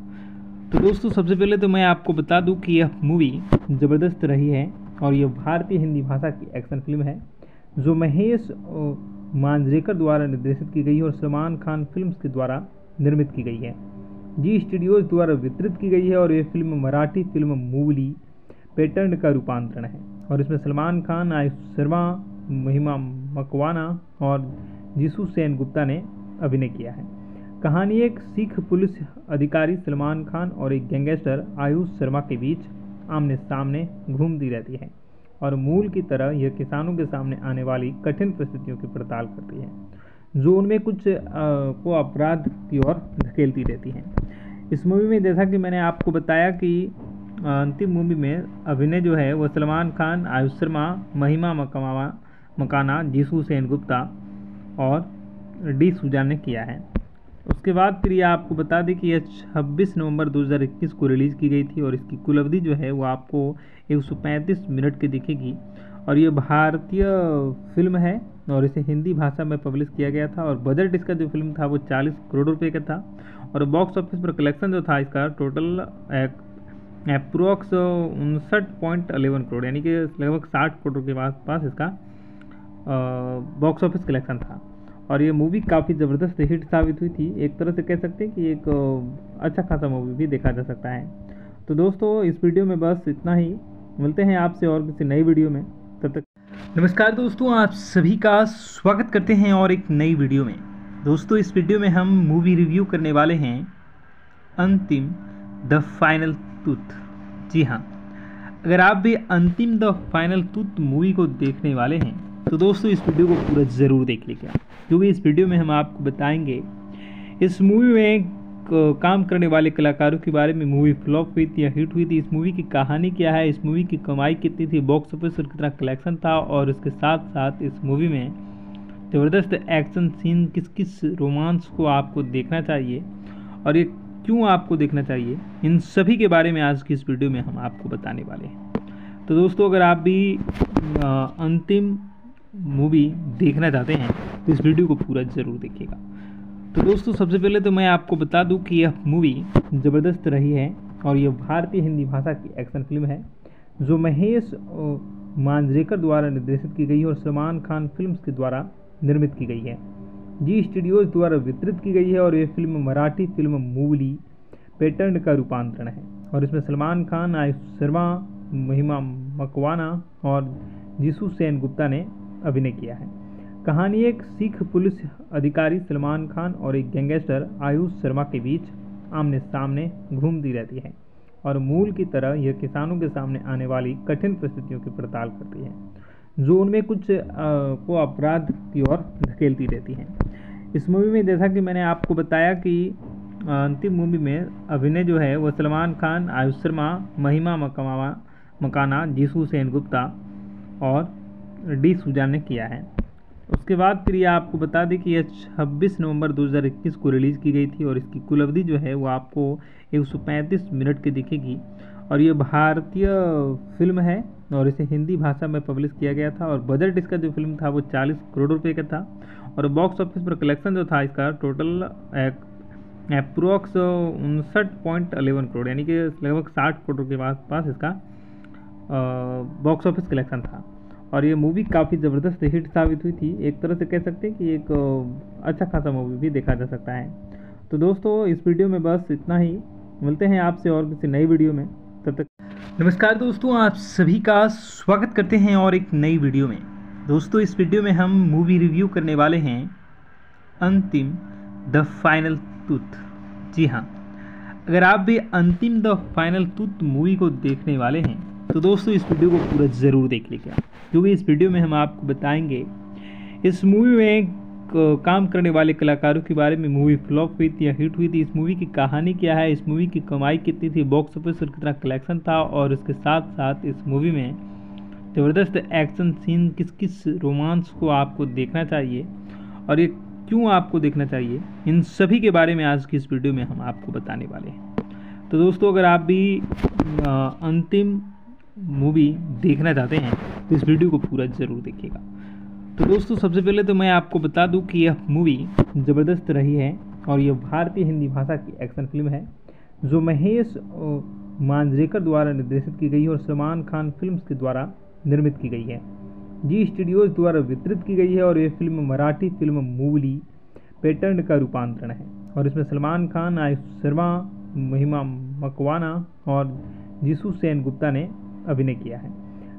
तो दोस्तों, सबसे पहले तो मैं आपको बता दूँ कि यह मूवी ज़बरदस्त रही है और यह भारतीय हिंदी भाषा की एक्शन फ़िल्म है, जो महेश मांजरेकर द्वारा निर्देशित की गई और सलमान खान फिल्म्स के द्वारा निर्मित की गई है। जी स्टूडियोज द्वारा वितरित की गई है और यह फ़िल्म मराठी फ़िल्म मूवली पैटर्न का रूपांतरण है। और इसमें सलमान खान, आयुष शर्मा, महिमा मकवाना और जीसू सेन गुप्ता ने अभिनय किया है। कहानी एक सिख पुलिस अधिकारी सलमान खान और एक गैंगस्टर आयुष शर्मा के बीच आमने सामने घूमती रहती है और मूल की तरह यह किसानों के सामने आने वाली कठिन परिस्थितियों की पड़ताल करती है, जो उनमें कुछ को अपराध की ओर धकेलती रहती है। इस मूवी में जैसा कि मैंने आपको बताया कि अंतिम मूवी में अभिनय जो है वह सलमान खान, आयुष शर्मा, महिमा मकमावा मकाना, जीसू सेन गुप्ता और डी सुजान ने किया है। उसके बाद फिर ये आपको बता दें कि यह 26 नवंबर 2021 को रिलीज़ की गई थी और इसकी कुल अवधि जो है वो आपको 135 मिनट की दिखेगी। और ये भारतीय फ़िल्म है और इसे हिंदी भाषा में पब्लिश किया गया था और बजट इसका जो फ़िल्म था वो 40 करोड़ रुपए का था और बॉक्स ऑफ़िस पर कलेक्शन जो था इसका टोटल अप्रोक्स उनसठ पॉइंट अलेवन करोड़, यानी कि लगभग साठ करोड़ के पास पास इसका बॉक्स ऑफ़िस कलेक्शन था। और ये मूवी काफ़ी ज़बरदस्त हिट साबित हुई थी। एक तरह से कह सकते हैं कि एक अच्छा खासा मूवी भी देखा जा सकता है। तो दोस्तों, इस वीडियो में बस इतना ही। मिलते हैं आपसे और किसी नई वीडियो में। तब तक नमस्कार दोस्तों, आप सभी का स्वागत करते हैं और एक नई वीडियो में। दोस्तों, इस वीडियो में हम मूवी रिव्यू करने वाले हैं अंतिम द फाइनल टूथ जी हाँ अगर आप भी अंतिम द फाइनल टूथ मूवी को देखने वाले हैं तो दोस्तों, इस वीडियो को पूरा ज़रूर देख लीजिए क्योंकि इस वीडियो में हम आपको बताएँगे, इस मूवी में काम करने वाले कलाकारों के बारे में मूवी फ्लॉप हुई थी या हिट हुई थी, इस मूवी की कहानी क्या है, इस मूवी की कमाई कितनी थी, बॉक्स ऑफ़िस और कितना कलेक्शन था, और इसके साथ साथ इस मूवी में ज़बरदस्त एक्शन सीन किस किस रोमांस को आपको देखना चाहिए और ये क्यों आपको देखना चाहिए, इन सभी के बारे में आज की इस वीडियो में हम आपको बताने वाले हैं। तो दोस्तों, अगर आप भी अंतिम मूवी देखना चाहते हैं तो इस वीडियो को पूरा ज़रूर देखिएगा। तो दोस्तों, सबसे पहले तो मैं आपको बता दूँ कि यह मूवी ज़बरदस्त रही है और यह भारतीय हिंदी भाषा की एक्शन फ़िल्म है, जो महेश मांजरेकर द्वारा निर्देशित की गई है और सलमान खान फिल्म्स के द्वारा निर्मित की गई है। जी स्टूडियोज द्वारा वितरित की गई है और यह फ़िल्म मराठी फ़िल्म मूवली पैटर्न का रूपांतरण है। और इसमें सलमान खान, आयुष शर्मा, महिमा मकवाना और जीसू सेन गुप्ता ने अभिनय किया है। कहानी एक सिख पुलिस अधिकारी सलमान खान और एक गैंगस्टर आयुष शर्मा के बीच आमने सामने घूमती रहती है और मूल की तरह यह किसानों के सामने आने वाली कठिन परिस्थितियों की पड़ताल करती है, जो उनमें कुछ को अपराध की ओर धकेलती रहती है। इस मूवी में जैसा कि मैंने आपको बताया कि अंतिम मूवी में अभिनय जो है वह सलमान खान, आयुष शर्मा, महिमा मकमावा मकाना जीसू सेन गुप्ता और डी सुजान ने किया है। उसके बाद फिर ये आपको बता दें कि यह 26 नवंबर 2021 को रिलीज़ की गई थी और इसकी कुल अवधि जो है वो आपको 135 मिनट की दिखेगी। और ये भारतीय फ़िल्म है और इसे हिंदी भाषा में पब्लिश किया गया था और बजट इसका जो फ़िल्म था वो 40 करोड़ रुपए का था और बॉक्स ऑफ़िस पर कलेक्शन जो था इसका टोटल अप्रोक्स उनसठ पॉइंट अलेवन करोड़, यानी कि लगभग साठ करोड़ के पास पास इसका बॉक्स ऑफ़िस कलेक्शन था। और ये मूवी काफ़ी ज़बरदस्त हिट साबित हुई थी। एक तरह से कह सकते हैं कि एक अच्छा खासा मूवी भी देखा जा सकता है। तो दोस्तों, इस वीडियो में बस इतना ही। मिलते हैं आपसे और किसी नई वीडियो में। तब तक नमस्कार दोस्तों, आप सभी का स्वागत करते हैं और एक नई वीडियो में। दोस्तों, इस वीडियो में हम मूवी रिव्यू करने वाले हैं अंतिम द फाइनल टूथ जी हाँ। अगर आप भी अंतिम द फाइनल टूथ मूवी को देखने वाले हैं तो दोस्तों, इस वीडियो को पूरा ज़रूर देख लीजिए क्योंकि इस वीडियो में हम आपको बताएँगे, इस मूवी में काम करने वाले कलाकारों के बारे में मूवी फ्लॉप हुई थी या हिट हुई थी, इस मूवी की कहानी क्या है, इस मूवी की कमाई कितनी थी बॉक्स ऑफ़िस और कितना कलेक्शन था, और इसके साथ साथ इस मूवी में ज़बरदस्त एक्शन सीन किस किस रोमांस को आपको देखना चाहिए, और ये क्यों आपको देखना चाहिए, इन सभी के बारे में आज की इस वीडियो में हम आपको बताने वाले हैं। तो दोस्तों, अगर आप भी अंतिम मूवी देखना चाहते हैं तो इस वीडियो को पूरा ज़रूर देखिएगा। तो दोस्तों, सबसे पहले तो मैं आपको बता दूँ कि यह मूवी ज़बरदस्त रही है और यह भारतीय हिंदी भाषा की एक्शन फ़िल्म है, जो महेश मांजरेकर द्वारा निर्देशित की गई है और सलमान खान फिल्म्स के द्वारा निर्मित की गई है। जी स्टूडियोज द्वारा वितरित की गई है और यह फ़िल्म मराठी फ़िल्म मूवली पैटर्न का रूपांतरण है। और इसमें सलमान खान, आयुष शर्मा, महिमा मकवाना और जीसू सेन गुप्ता ने अभिनय किया है।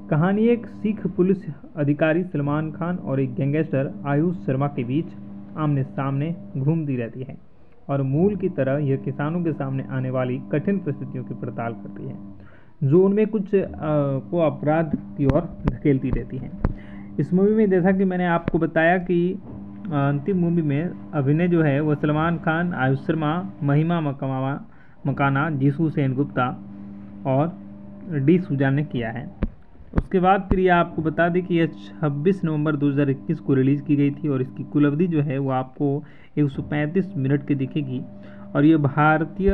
कहानी एक सिख पुलिस अधिकारी सलमान खान और एक गैंगस्टर आयुष शर्मा के बीच आमने सामने घूमती रहती है और मूल की तरह यह किसानों के सामने आने वाली कठिन परिस्थितियों की पड़ताल करती है, जो उनमें कुछ को अपराध की ओर धकेलती रहती है। इस मूवी में जैसा कि मैंने आपको बताया कि अंतिम मूवी में अभिनय जो है वह सलमान खान, आयुष शर्मा, महिमा मकमावा मकाना जीसू सेन गुप्ता और डी सुजान ने किया है। उसके बाद फिर ये आपको बता दें कि यह 26 नवंबर 2021 को रिलीज़ की गई थी और इसकी कुल अवधि जो है वो आपको 135 मिनट की दिखेगी। और ये भारतीय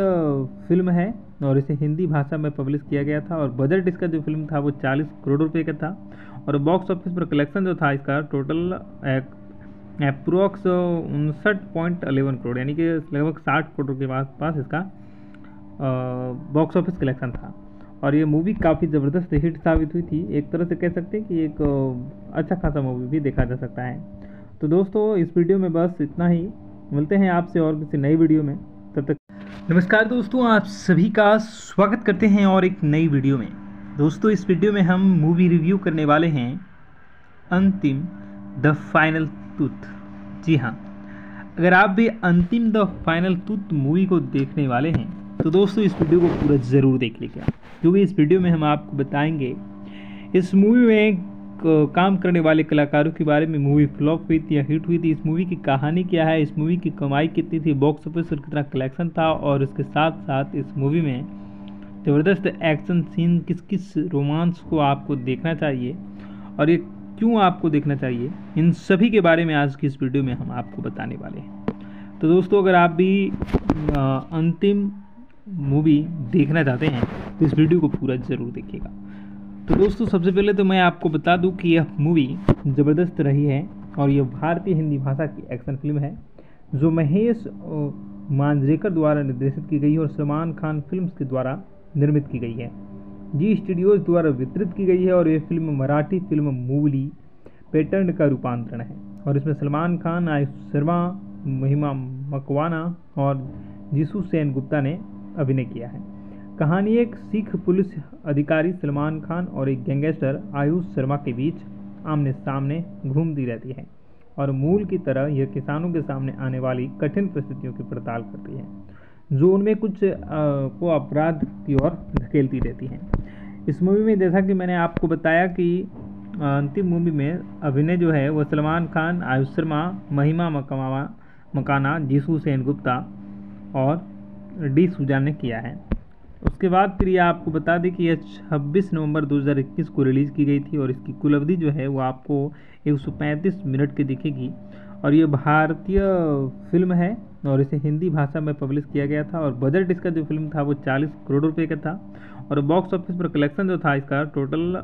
फ़िल्म है और इसे हिंदी भाषा में पब्लिश किया गया था और बजट इसका जो फ़िल्म था वो 40 करोड़ रुपए का था और बॉक्स ऑफ़िस पर कलेक्शन जो था इसका टोटल अप्रोक्स उनसठ पॉइंट अलेवन करोड़, यानी कि लगभग साठ करोड़ के पास पास इसका बॉक्स ऑफ़िस कलेक्शन था। और ये मूवी काफ़ी ज़बरदस्त हिट साबित हुई थी। एक तरह से कह सकते हैं कि एक अच्छा खासा मूवी भी देखा जा सकता है। तो दोस्तों, इस वीडियो में बस इतना ही। मिलते हैं आपसे और किसी नई वीडियो में। तब तक नमस्कार दोस्तों, आप सभी का स्वागत करते हैं और एक नई वीडियो में। दोस्तों, इस वीडियो में हम मूवी रिव्यू करने वाले हैं अंतिम द फाइनल टूथ जी हाँ अगर आप भी अंतिम द फाइनल टूथ मूवी को देखने वाले हैं तो दोस्तों, इस वीडियो को पूरा ज़रूर देख लीजिए क्योंकि इस वीडियो में हम आपको बताएँगे, इस मूवी में काम करने वाले कलाकारों के बारे में मूवी फ्लॉप हुई थी या हिट हुई थी, इस मूवी की कहानी क्या है, इस मूवी की कमाई कितनी थी, बॉक्स ऑफ़िस और कितना कलेक्शन था, और इसके साथ साथ इस मूवी में ज़बरदस्त एक्शन सीन किस किस रोमांस को आपको देखना चाहिए, और ये क्यों आपको देखना चाहिए, इन सभी के बारे में आज की इस वीडियो में हम आपको बताने वाले हैं। तो दोस्तों, अगर आप भी अंतिम मूवी देखना चाहते हैं तो इस वीडियो को पूरा ज़रूर देखिएगा। तो दोस्तों, सबसे पहले तो मैं आपको बता दूँ कि यह मूवी ज़बरदस्त रही है और यह भारतीय हिंदी भाषा की एक्शन फ़िल्म है, जो महेश मांजरेकर द्वारा निर्देशित की गई और सलमान खान फिल्म्स के द्वारा निर्मित की गई है। जी स्टूडियोज द्वारा वितरित की गई है और यह फ़िल्म मराठी फ़िल्म मूवली पैटर्न का रूपांतरण है। और इसमें सलमान खान, आयुष शर्मा, महिमा मकवाना और जीसू सेन गुप्ता ने अभिनय किया है। कहानी एक सिख पुलिस अधिकारी सलमान खान और एक गैंगस्टर आयुष शर्मा के बीच आमने सामने घूमती रहती है और मूल की तरह यह किसानों के सामने आने वाली कठिन परिस्थितियों की पड़ताल करती है। जो उनमें कुछ आ, को अपराध की ओर धकेलती रहती है। इस मूवी में जैसा कि मैंने आपको बताया कि अंतिम मूवी में अभिनय जो है वह सलमान खान आयुष शर्मा महिमा मकमावा मकाना जीसू सेन गुप्ता और डी सुजान ने किया है। उसके बाद फिर ये आपको बता दें कि यह 26 नवंबर 2021 को रिलीज़ की गई थी और इसकी कुल अवधि जो है वो आपको 135 मिनट की दिखेगी। और ये भारतीय फ़िल्म है और इसे हिंदी भाषा में पब्लिश किया गया था और बजट इसका जो फ़िल्म था वो 40 करोड़ रुपए का था और बॉक्स ऑफ़िस पर कलेक्शन जो था इसका टोटल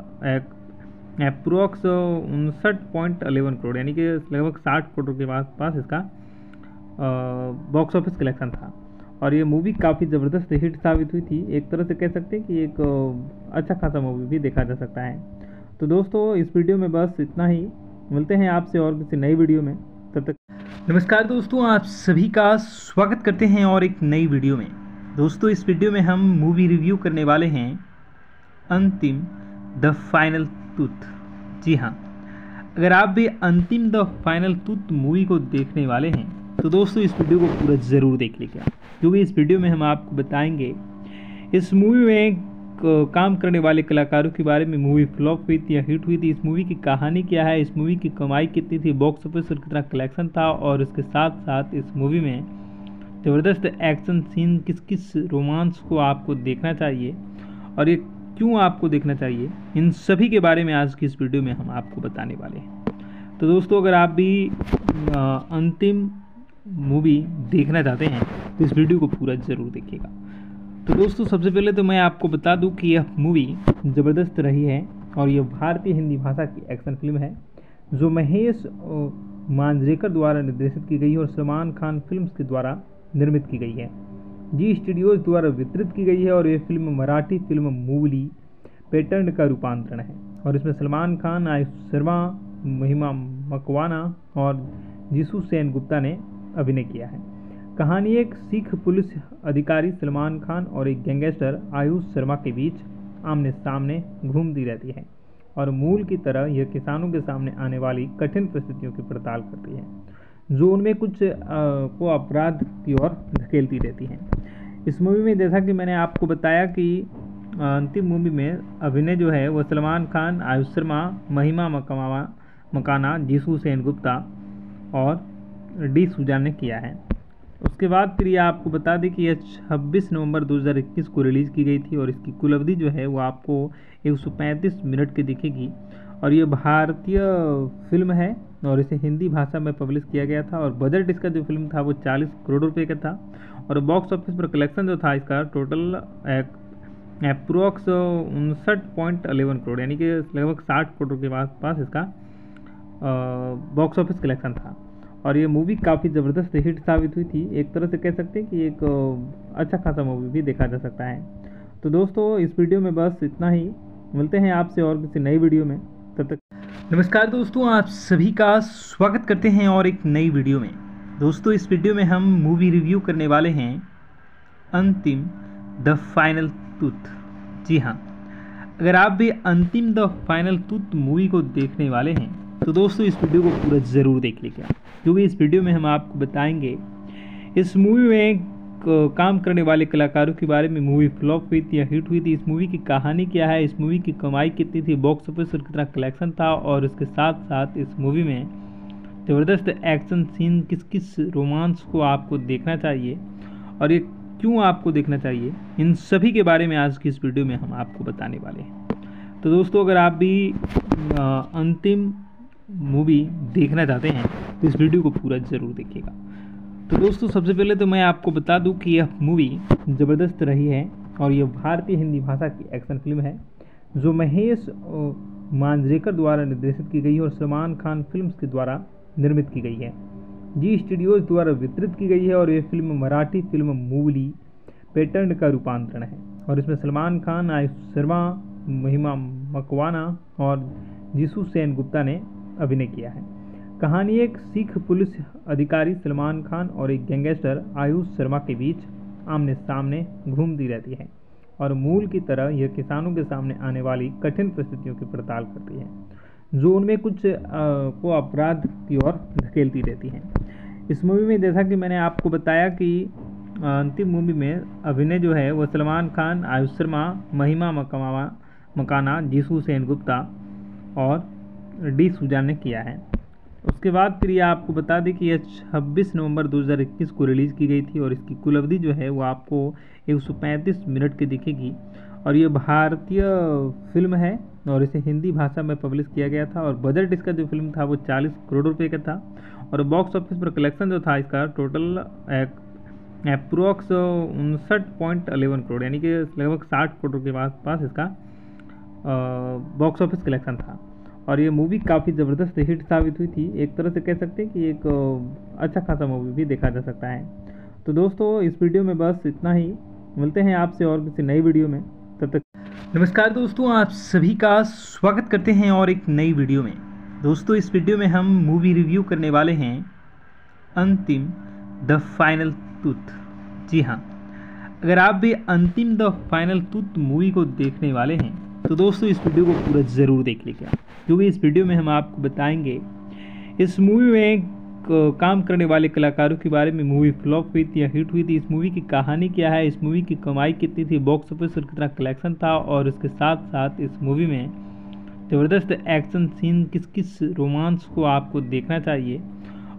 अप्रोक्स उनसठ पॉइंट अलेवन करोड़, यानी कि लगभग साठ करोड़ के पास पास इसका बॉक्स ऑफ़िस कलेक्शन था। और ये मूवी काफ़ी ज़बरदस्त हिट साबित हुई थी। एक तरह से कह सकते हैं कि एक अच्छा खासा मूवी भी देखा जा सकता है। तो दोस्तों, इस वीडियो में बस इतना ही। मिलते हैं आपसे और किसी नई वीडियो में। तब तक नमस्कार दोस्तों, आप सभी का स्वागत करते हैं और एक नई वीडियो में। दोस्तों, इस वीडियो में हम मूवी रिव्यू करने वाले हैं अंतिम द फाइनल टूथ जी हाँ। अगर आप भी अंतिम द फाइनल टूथ मूवी को देखने वाले हैं तो दोस्तों, इस वीडियो को पूरा ज़रूर देख लीजिए क्योंकि इस वीडियो में हम आपको बताएँगे, इस मूवी में काम करने वाले कलाकारों के बारे में मूवी फ्लॉप हुई थी या हिट हुई थी, इस मूवी की कहानी क्या है, इस मूवी की कमाई कितनी थी बॉक्स ऑफ़िस पर कितना कलेक्शन था, और इसके साथ साथ इस मूवी में ज़बरदस्त एक्शन सीन किस किस रोमांस को आपको देखना चाहिए और ये क्यों आपको देखना चाहिए, इन सभी के बारे में आज की इस वीडियो में हम आपको बताने वाले हैं। तो दोस्तों, अगर आप भी अंतिम मूवी देखना चाहते हैं तो इस वीडियो को पूरा ज़रूर देखिएगा। तो दोस्तों, सबसे पहले तो मैं आपको बता दूँ कि यह मूवी ज़बरदस्त रही है और यह भारतीय हिंदी भाषा की एक्शन फ़िल्म है, जो महेश मांजरेकर द्वारा निर्देशित की गई है और सलमान खान फ़िल्म के द्वारा निर्मित की गई है। जी स्टूडियोज द्वारा वितरित की गई है और यह फ़िल्म मराठी फ़िल्म मूवली पैटर्न का रूपांतरण है। और इसमें सलमान खान, आयुष शर्मा, महिमा मकवाना और जीसू सेन गुप्ता ने अभिनय किया है। कहानी एक सिख पुलिस अधिकारी सलमान खान और एक गैंगस्टर आयुष शर्मा के बीच आमने सामने घूमती रहती है और मूल की तरह यह किसानों के सामने आने वाली कठिन परिस्थितियों की पड़ताल करती है जो उनमें कुछ आ, को अपराध की ओर धकेलती रहती है। इस मूवी में जैसा कि मैंने आपको बताया कि अंतिम मूवी में अभिनय जो है वह सलमान खान आयुष शर्मा महिमा मकमावा मकाना जीसू सेन गुप्ता और डी सुजान ने किया है। उसके बाद फिर ये आपको बता दें कि यह 26 नवंबर 2021 को रिलीज़ की गई थी और इसकी कुल अवधि जो है वो आपको 135 मिनट की दिखेगी। और ये भारतीय फ़िल्म है और इसे हिंदी भाषा में पब्लिश किया गया था और बजट इसका जो फ़िल्म था वो 40 करोड़ रुपए का था और बॉक्स ऑफ़िस पर कलेक्शन जो था इसका टोटल अप्रोक्स उनसठ पॉइंट अलेवन करोड़, यानी कि लगभग साठ करोड़ के पास पास इसका बॉक्स ऑफ़िस कलेक्शन था। और ये मूवी काफ़ी ज़बरदस्त हिट साबित हुई थी। एक तरह से कह सकते हैं कि एक अच्छा खासा मूवी भी देखा जा सकता है। तो दोस्तों, इस वीडियो में बस इतना ही। मिलते हैं आपसे और किसी नई वीडियो में। तब तक नमस्कार दोस्तों, आप सभी का स्वागत करते हैं और एक नई वीडियो में। दोस्तों, इस वीडियो में हम मूवी रिव्यू करने वाले हैं अंतिम द फाइनल टूथ जी हाँ अगर आप भी अंतिम द फाइनल टूथ मूवी को देखने वाले हैं तो दोस्तों, इस वीडियो को पूरा ज़रूर देख लीजिए। क्योंकि इस वीडियो में हम आपको बताएँगे, इस मूवी में काम करने वाले कलाकारों के बारे में मूवी फ्लॉप हुई थी या हिट हुई थी, इस मूवी की कहानी क्या है, इस मूवी की कमाई कितनी थी बॉक्स ऑफ़िस पर कितना कलेक्शन था और इसके साथ साथ इस मूवी में ज़बरदस्त एक्शन सीन किस किस रोमांस को आपको देखना चाहिए और ये क्यों आपको देखना चाहिए, इन सभी के बारे में आज की इस वीडियो में हम आपको बताने वाले हैं। तो दोस्तों, अगर आप भी अंतिम मूवी देखना चाहते हैं तो इस वीडियो को पूरा ज़रूर देखिएगा। तो दोस्तों, सबसे पहले तो मैं आपको बता दूँ कि यह मूवी ज़बरदस्त रही है और यह भारतीय हिंदी भाषा की एक्शन फ़िल्म है, जो महेश मांजरेकर द्वारा निर्देशित की गई है और सलमान खान फिल्म्स के द्वारा निर्मित की गई है। जी स्टूडियोज द्वारा वितरित की गई है और यह फ़िल्म मराठी फ़िल्म मूवली पैटर्न का रूपांतरण है। और इसमें सलमान खान, आयुष शर्मा, महिमा मकवाना और जीसू सेन गुप्ता ने अभिनय किया है। कहानी एक सिख पुलिस अधिकारी सलमान खान और एक गैंगस्टर आयुष शर्मा के बीच आमने सामने घूमती रहती है और मूल की तरह यह किसानों के सामने आने वाली कठिन परिस्थितियों की पड़ताल करती है। जो उनमें कुछ को अपराध की ओर धकेलती रहती है। इस मूवी में जैसा कि मैंने आपको बताया कि अंतिम मूवी में अभिनय जो है वह सलमान खान, आयुष शर्मा, महिमा मकमावा मकाना जीसू सेन गुप्ता और डी सुजान ने किया है। उसके बाद फिर ये आपको बता दें कि यह 26 नवंबर 2021 को रिलीज़ की गई थी और इसकी कुल अवधि जो है वो आपको 135 मिनट की दिखेगी। और ये भारतीय फ़िल्म है और इसे हिंदी भाषा में पब्लिश किया गया था और बजट इसका जो फ़िल्म था वो 40 करोड़ रुपए का था और बॉक्स ऑफ़िस पर कलेक्शन जो था इसका टोटल अप्रोक्स उनसठ पॉइंट अलेवन करोड़, यानी कि लगभग साठ करोड़ के पास पास इसका बॉक्स ऑफ़िस कलेक्शन था। और ये मूवी काफ़ी ज़बरदस्त हिट साबित हुई थी। एक तरह से कह सकते हैं कि एक अच्छा खासा मूवी भी देखा जा सकता है। तो दोस्तों, इस वीडियो में बस इतना ही। मिलते हैं आपसे और किसी नई वीडियो में। तब तक नमस्कार दोस्तों, आप सभी का स्वागत करते हैं और एक नई वीडियो में। दोस्तों, इस वीडियो में हम मूवी रिव्यू करने वाले हैं अंतिम द फाइनल टूथ जी हाँ। अगर आप भी अंतिम द फाइनल टूथ मूवी को देखने वाले हैं तो दोस्तों, इस वीडियो को पूरा ज़रूर देख लीजिए क्योंकि इस वीडियो में हम आपको बताएँगे, इस मूवी में काम करने वाले कलाकारों के बारे में मूवी फ्लॉप हुई थी या हिट हुई थी, इस मूवी की कहानी क्या है, इस मूवी की कमाई कितनी थी, बॉक्स ऑफ़िस और कितना कलेक्शन था, और उसके साथ साथ इस मूवी में ज़बरदस्त एक्शन सीन किस किस रोमांस को आपको देखना चाहिए,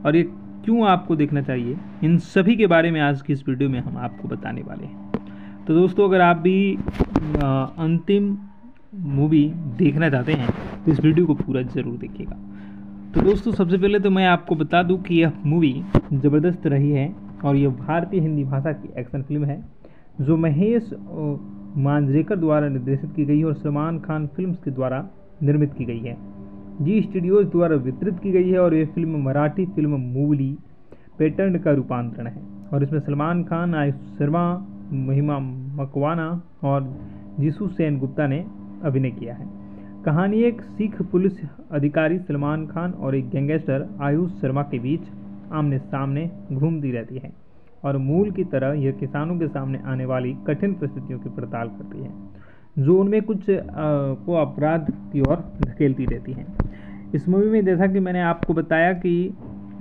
और ये क्यों आपको देखना चाहिए, इन सभी के बारे में आज की इस वीडियो में हम आपको बताने वाले हैं। तो दोस्तों, अगर आप भी अंतिम मूवी देखना चाहते हैं तो इस वीडियो को पूरा ज़रूर देखिएगा। तो दोस्तों, सबसे पहले तो मैं आपको बता दूँ कि यह मूवी ज़बरदस्त रही है और यह भारतीय हिंदी भाषा की एक्शन फ़िल्म है, जो महेश मांजरेकर द्वारा निर्देशित की गई और सलमान खान फिल्म्स के द्वारा निर्मित की गई है। जी स्टूडियोज द्वारा वितरित की गई है और यह फ़िल्म मराठी फ़िल्म मूवली पैटर्न का रूपांतरण है। और इसमें सलमान खान, आयुष शर्मा, महिमा मकवाना और जीसू सेन गुप्ता ने अभिनय किया है। कहानी एक सिख पुलिस अधिकारी सलमान खान और एक गैंगस्टर आयुष शर्मा के बीच आमने सामने घूमती रहती है और मूल की तरह यह किसानों के सामने आने वाली कठिन परिस्थितियों की पड़ताल करती है। जो उनमें कुछ आ, को अपराध की ओर धकेलती रहती है। इस मूवी में जैसा कि मैंने आपको बताया कि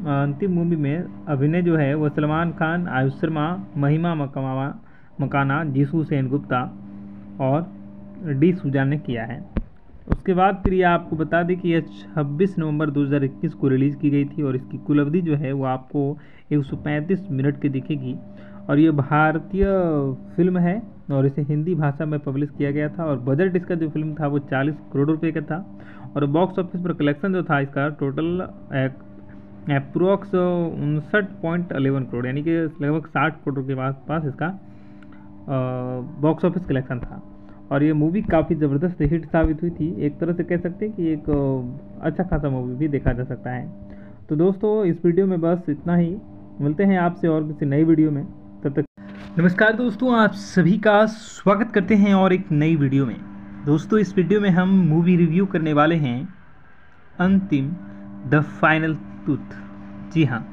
अंतिम मूवी में अभिनय जो है वह सलमान खान आयुष शर्मा महिमा मकमावा मकाना जीसू सेन गुप्ता और डी सुजान ने किया है। उसके बाद फिर ये आपको बता दें कि यह 26 नवंबर 2021 को रिलीज़ की गई थी और इसकी कुल अवधि जो है वो आपको 135 मिनट की दिखेगी। और ये भारतीय फ़िल्म है और इसे हिंदी भाषा में पब्लिश किया गया था और बजट इसका जो फ़िल्म था वो 40 करोड़ रुपए का था और बॉक्स ऑफ़िस पर कलेक्शन जो था इसका टोटल अप्रोक्स उनसठ पॉइंट अलेवन करोड़, यानी कि लगभग साठ करोड़ के पास पास इसका बॉक्स ऑफ़िस कलेक्शन था। और ये मूवी काफ़ी ज़बरदस्त हिट साबित हुई थी। एक तरह से कह सकते हैं कि एक अच्छा खासा मूवी भी देखा जा सकता है। तो दोस्तों, इस वीडियो में बस इतना ही। मिलते हैं आपसे और किसी नई वीडियो में। तब तक नमस्कार दोस्तों, आप सभी का स्वागत करते हैं और एक नई वीडियो में। दोस्तों, इस वीडियो में हम मूवी रिव्यू करने वाले हैं अंतिम द फाइनल टूथ जी हाँ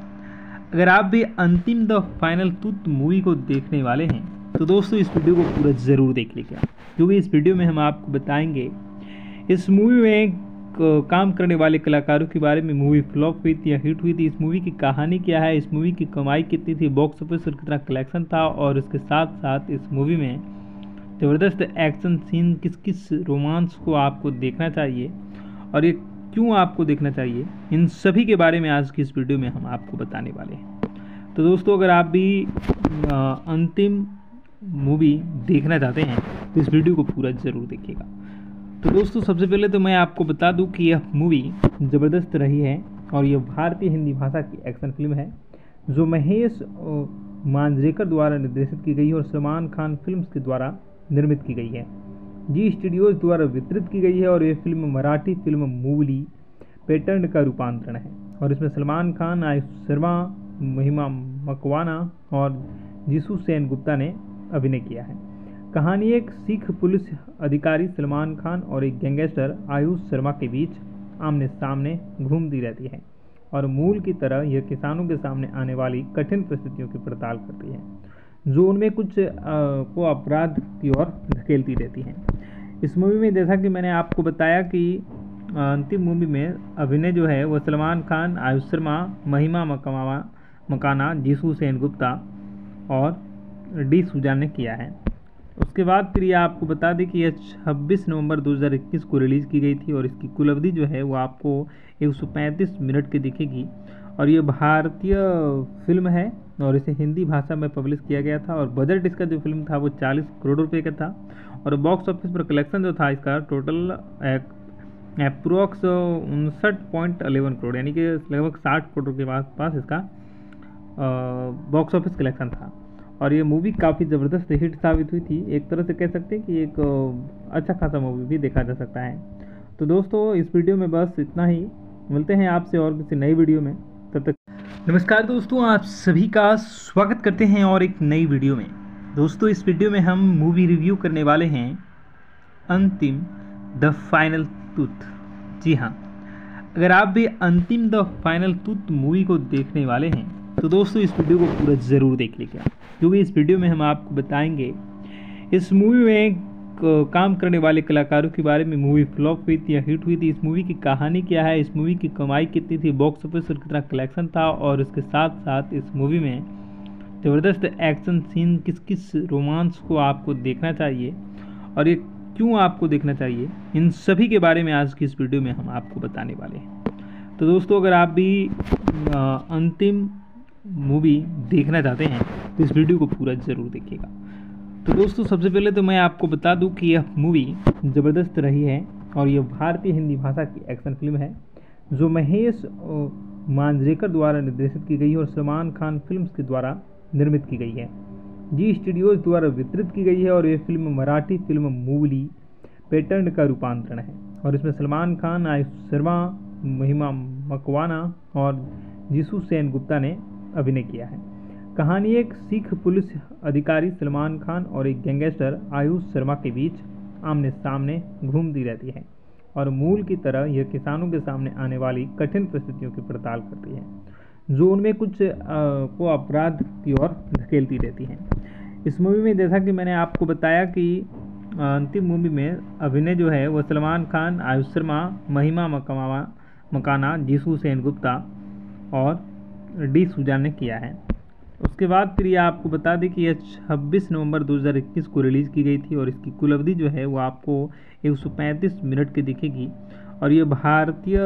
अगर आप भी अंतिम द फाइनल टूथ मूवी को देखने वाले हैं तो दोस्तों, इस वीडियो को पूरा ज़रूर देख लीजिए क्योंकि इस वीडियो में हम आपको बताएँगे, इस मूवी में काम करने वाले कलाकारों के बारे में मूवी फ्लॉप हुई थी या हिट हुई थी, इस मूवी की कहानी क्या है, इस मूवी की कमाई कितनी थी बॉक्स ऑफ़िस और कितना कलेक्शन था, और इसके साथ साथ इस मूवी में ज़बरदस्त एक्शन सीन किस किस रोमांस को आपको देखना चाहिए और ये क्यों आपको देखना चाहिए, इन सभी के बारे में आज की इस वीडियो में हम आपको बताने वाले हैं। तो दोस्तों, अगर आप भी अंतिम मूवी देखना चाहते हैं तो इस वीडियो को पूरा ज़रूर देखिएगा। तो दोस्तों, सबसे पहले तो मैं आपको बता दूँ कि यह मूवी ज़बरदस्त रही है और यह भारतीय हिंदी भाषा की एक्शन फ़िल्म है, जो महेश मांजरेकर द्वारा निर्देशित की गई है और सलमान खान फिल्म्स के द्वारा निर्मित की गई है। जी स्टूडियोज द्वारा वितरित की गई है और यह फ़िल्म मराठी फ़िल्म मूवली पैटर्न का रूपांतरण है। और इसमें सलमान खान, आयुष शर्मा, महिमा मकवाना और जीसू सेन गुप्ता ने अभिनय किया है। कहानी एक सिख पुलिस अधिकारी सलमान खान और एक गैंगस्टर आयुष शर्मा के बीच आमने सामने घूमती रहती है और मूल की तरह यह किसानों के सामने आने वाली कठिन परिस्थितियों की पड़ताल करती है। जो उनमें कुछ आ, को अपराध की ओर धकेलती रहती है। इस मूवी में जैसा कि मैंने आपको बताया कि अंतिम मूवी में अभिनय जो है वह सलमान खान आयुष शर्मा महिमा मकमावा मकाना जीसू सेन गुप्ता और डी सुजान ने किया है। उसके बाद फिर ये आपको बता दें कि यह 26 नवंबर 2021 को रिलीज़ की गई थी और इसकी कुल अवधि जो है वो आपको 135 मिनट की दिखेगी। और ये भारतीय फ़िल्म है और इसे हिंदी भाषा में पब्लिश किया गया था और बजट इसका जो फ़िल्म था वो 40 करोड़ रुपए का था और बॉक्स ऑफ़िस पर कलेक्शन जो था इसका टोटल अप्रोक्स उनसठ पॉइंट अलेवन करोड़, यानी कि लगभग साठ करोड़ के पास पास इसका बॉक्स ऑफ़िस कलेक्शन था। और ये मूवी काफ़ी ज़बरदस्त हिट साबित हुई थी। एक तरह से कह सकते हैं कि एक अच्छा खासा मूवी भी देखा जा सकता है। तो दोस्तों, इस वीडियो में बस इतना ही। मिलते हैं आपसे और किसी नई वीडियो में। तब तक नमस्कार दोस्तों, आप सभी का स्वागत करते हैं और एक नई वीडियो में। दोस्तों, इस वीडियो में हम मूवी रिव्यू करने वाले हैं अंतिम द फाइनल टूथ जी हाँ। अगर आप भी अंतिम द फाइनल टूथ मूवी को देखने वाले हैं तो दोस्तों, इस वीडियो को पूरा ज़रूर देख लीजिए। क्योंकि इस वीडियो में हम आपको बताएँगे, इस मूवी में काम करने वाले कलाकारों के बारे में मूवी फ्लॉप हुई थी या हिट हुई थी, इस मूवी की कहानी क्या है, इस मूवी की कमाई कितनी थी, बॉक्स ऑफ़िस और कितना कलेक्शन था, और इसके साथ साथ इस मूवी में ज़बरदस्त एक्शन सीन किस किस रोमांस को आपको देखना चाहिए और ये क्यों आपको देखना चाहिए, इन सभी के बारे में आज की इस वीडियो में हम आपको बताने वाले हैं। तो दोस्तों, अगर आप भी अंतिम मूवी देखना चाहते हैं तो इस वीडियो को पूरा ज़रूर देखिएगा। तो दोस्तों, सबसे पहले तो मैं आपको बता दूँ कि यह मूवी ज़बरदस्त रही है और यह भारतीय हिंदी भाषा की एक्शन फ़िल्म है, जो महेश मांजरेकर द्वारा निर्देशित की गई है और सलमान खान फिल्म्स के द्वारा निर्मित की गई है। जी स्टूडियोज द्वारा वितरित की गई है और यह फ़िल्म मराठी फ़िल्म मूवली पैटर्न का रूपांतरण है। और इसमें सलमान खान, आयुष शर्मा, महिमा मकवाना और जीसू सेन गुप्ता ने अभिनय किया है। कहानी एक सिख पुलिस अधिकारी सलमान खान और एक गैंगस्टर आयुष शर्मा के बीच आमने सामने घूमती रहती है और मूल की तरह यह किसानों के सामने आने वाली कठिन परिस्थितियों की पड़ताल करती है। जो उनमें कुछ आ, को अपराध की ओर धकेलती रहती है। इस मूवी में जैसा कि मैंने आपको बताया कि अंतिम मूवी में अभिनय जो है वह सलमान खान आयुष शर्मा महिमा मकमावा मकाना जीसू सेन गुप्ता और डी सुजान ने किया है। उसके बाद फिर ये आपको बता दें कि यह 26 नवंबर 2021 को रिलीज़ की गई थी और इसकी कुल अवधि जो है वो आपको 135 मिनट की दिखेगी। और ये भारतीय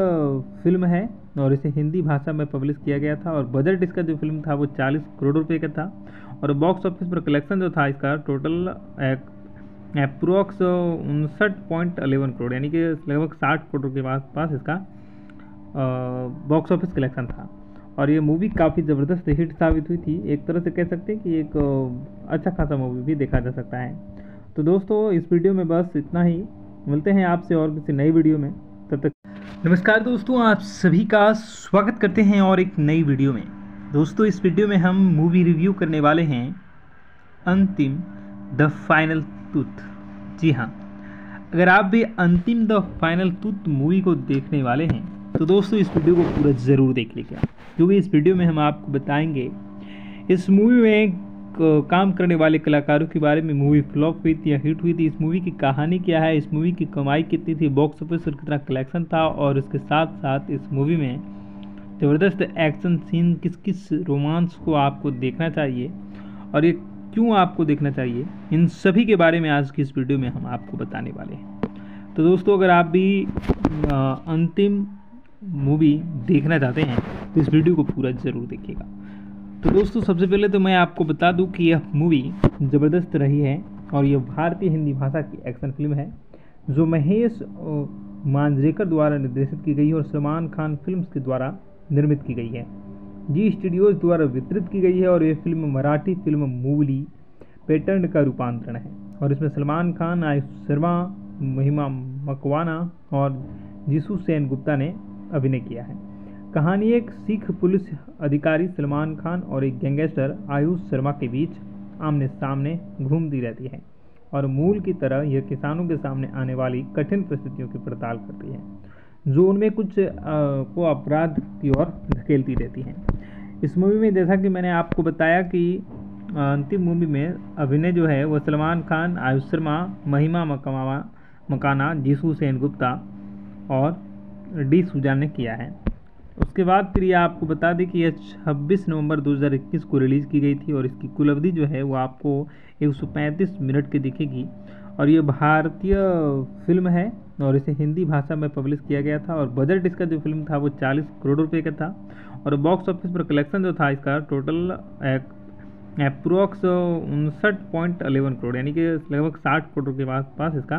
फ़िल्म है और इसे हिंदी भाषा में पब्लिश किया गया था और बजट इसका जो फ़िल्म था वो 40 करोड़ रुपए का था और बॉक्स ऑफ़िस पर कलेक्शन जो था इसका टोटल अप्रोक्स उनसठ पॉइंट अलेवन करोड़, यानी कि लगभग साठ करोड़ के पास पास इसका बॉक्स ऑफ़िस कलेक्शन था। और ये मूवी काफ़ी ज़बरदस्त हिट साबित हुई थी। एक तरह से कह सकते हैं कि एक अच्छा खासा मूवी भी देखा जा सकता है। तो दोस्तों, इस वीडियो में बस इतना ही। मिलते हैं आपसे और किसी नई वीडियो में। तब तक नमस्कार दोस्तों, आप सभी का स्वागत करते हैं और एक नई वीडियो में। दोस्तों, इस वीडियो में हम मूवी रिव्यू करने वाले हैं अंतिम द फाइनल टूथ जी हाँ। अगर आप भी अंतिम द फाइनल टूथ मूवी को देखने वाले हैं तो दोस्तों, इस वीडियो को पूरा ज़रूर देख लीजिए क्योंकि इस वीडियो में हम आपको बताएँगे, इस मूवी में काम करने वाले कलाकारों के बारे में मूवी फ्लॉप हुई थी या हिट हुई थी, इस मूवी की कहानी क्या है, इस मूवी की कमाई कितनी थी बॉक्स ऑफ़िस और कितना कलेक्शन था, और इसके साथ साथ इस मूवी में ज़बरदस्त एक्शन सीन किस किस रोमांस को आपको देखना चाहिए, और ये क्यों आपको देखना चाहिए, इन सभी के बारे में आज की इस वीडियो में हम आपको बताने वाले हैं। तो दोस्तों, अगर आप भी अंतिम मूवी देखना चाहते हैं तो इस वीडियो को पूरा ज़रूर देखिएगा। तो दोस्तों, सबसे पहले तो मैं आपको बता दूँ कि यह मूवी ज़बरदस्त रही है और यह भारतीय हिंदी भाषा की एक्शन फ़िल्म है, जो महेश मांजरेकर द्वारा निर्देशित की गई है और सलमान खान फिल्म्स के द्वारा निर्मित की गई है। जी स्टूडियोज द्वारा वितरित की गई है और यह फ़िल्म मराठी फ़िल्म मूवली पैटर्न का रूपांतरण है। और इसमें सलमान खान, आयुष शर्मा, महिमा मकवाना और जीसू सेन गुप्ता ने अभिनय किया है। कहानी एक सिख पुलिस अधिकारी सलमान खान और एक गैंगस्टर आयुष शर्मा के बीच आमने सामने घूमती रहती है और मूल की तरह यह किसानों के सामने आने वाली कठिन परिस्थितियों की पड़ताल करती है। जो उनमें कुछ आ, को अपराध की ओर धकेलती रहती है। इस मूवी में जैसा कि मैंने आपको बताया कि अंतिम मूवी में अभिनय जो है वह सलमान खान आयुष शर्मा महिमा मकमावा मकाना जीसू सेन गुप्ता और डी सुजान ने किया है। उसके बाद फिर ये आपको बता दें कि यह 26 नवंबर 2021 को रिलीज़ की गई थी और इसकी कुल अवधि जो है वो आपको 135 मिनट की दिखेगी। और ये भारतीय फ़िल्म है और इसे हिंदी भाषा में पब्लिश किया गया था और बजट इसका जो फ़िल्म था वो 40 करोड़ रुपए का था और बॉक्स ऑफ़िस पर कलेक्शन जो था इसका टोटल अप्रोक्स उनसठ पॉइंट अलेवन करोड़, यानी कि लगभग साठ करोड़ के पास पास इसका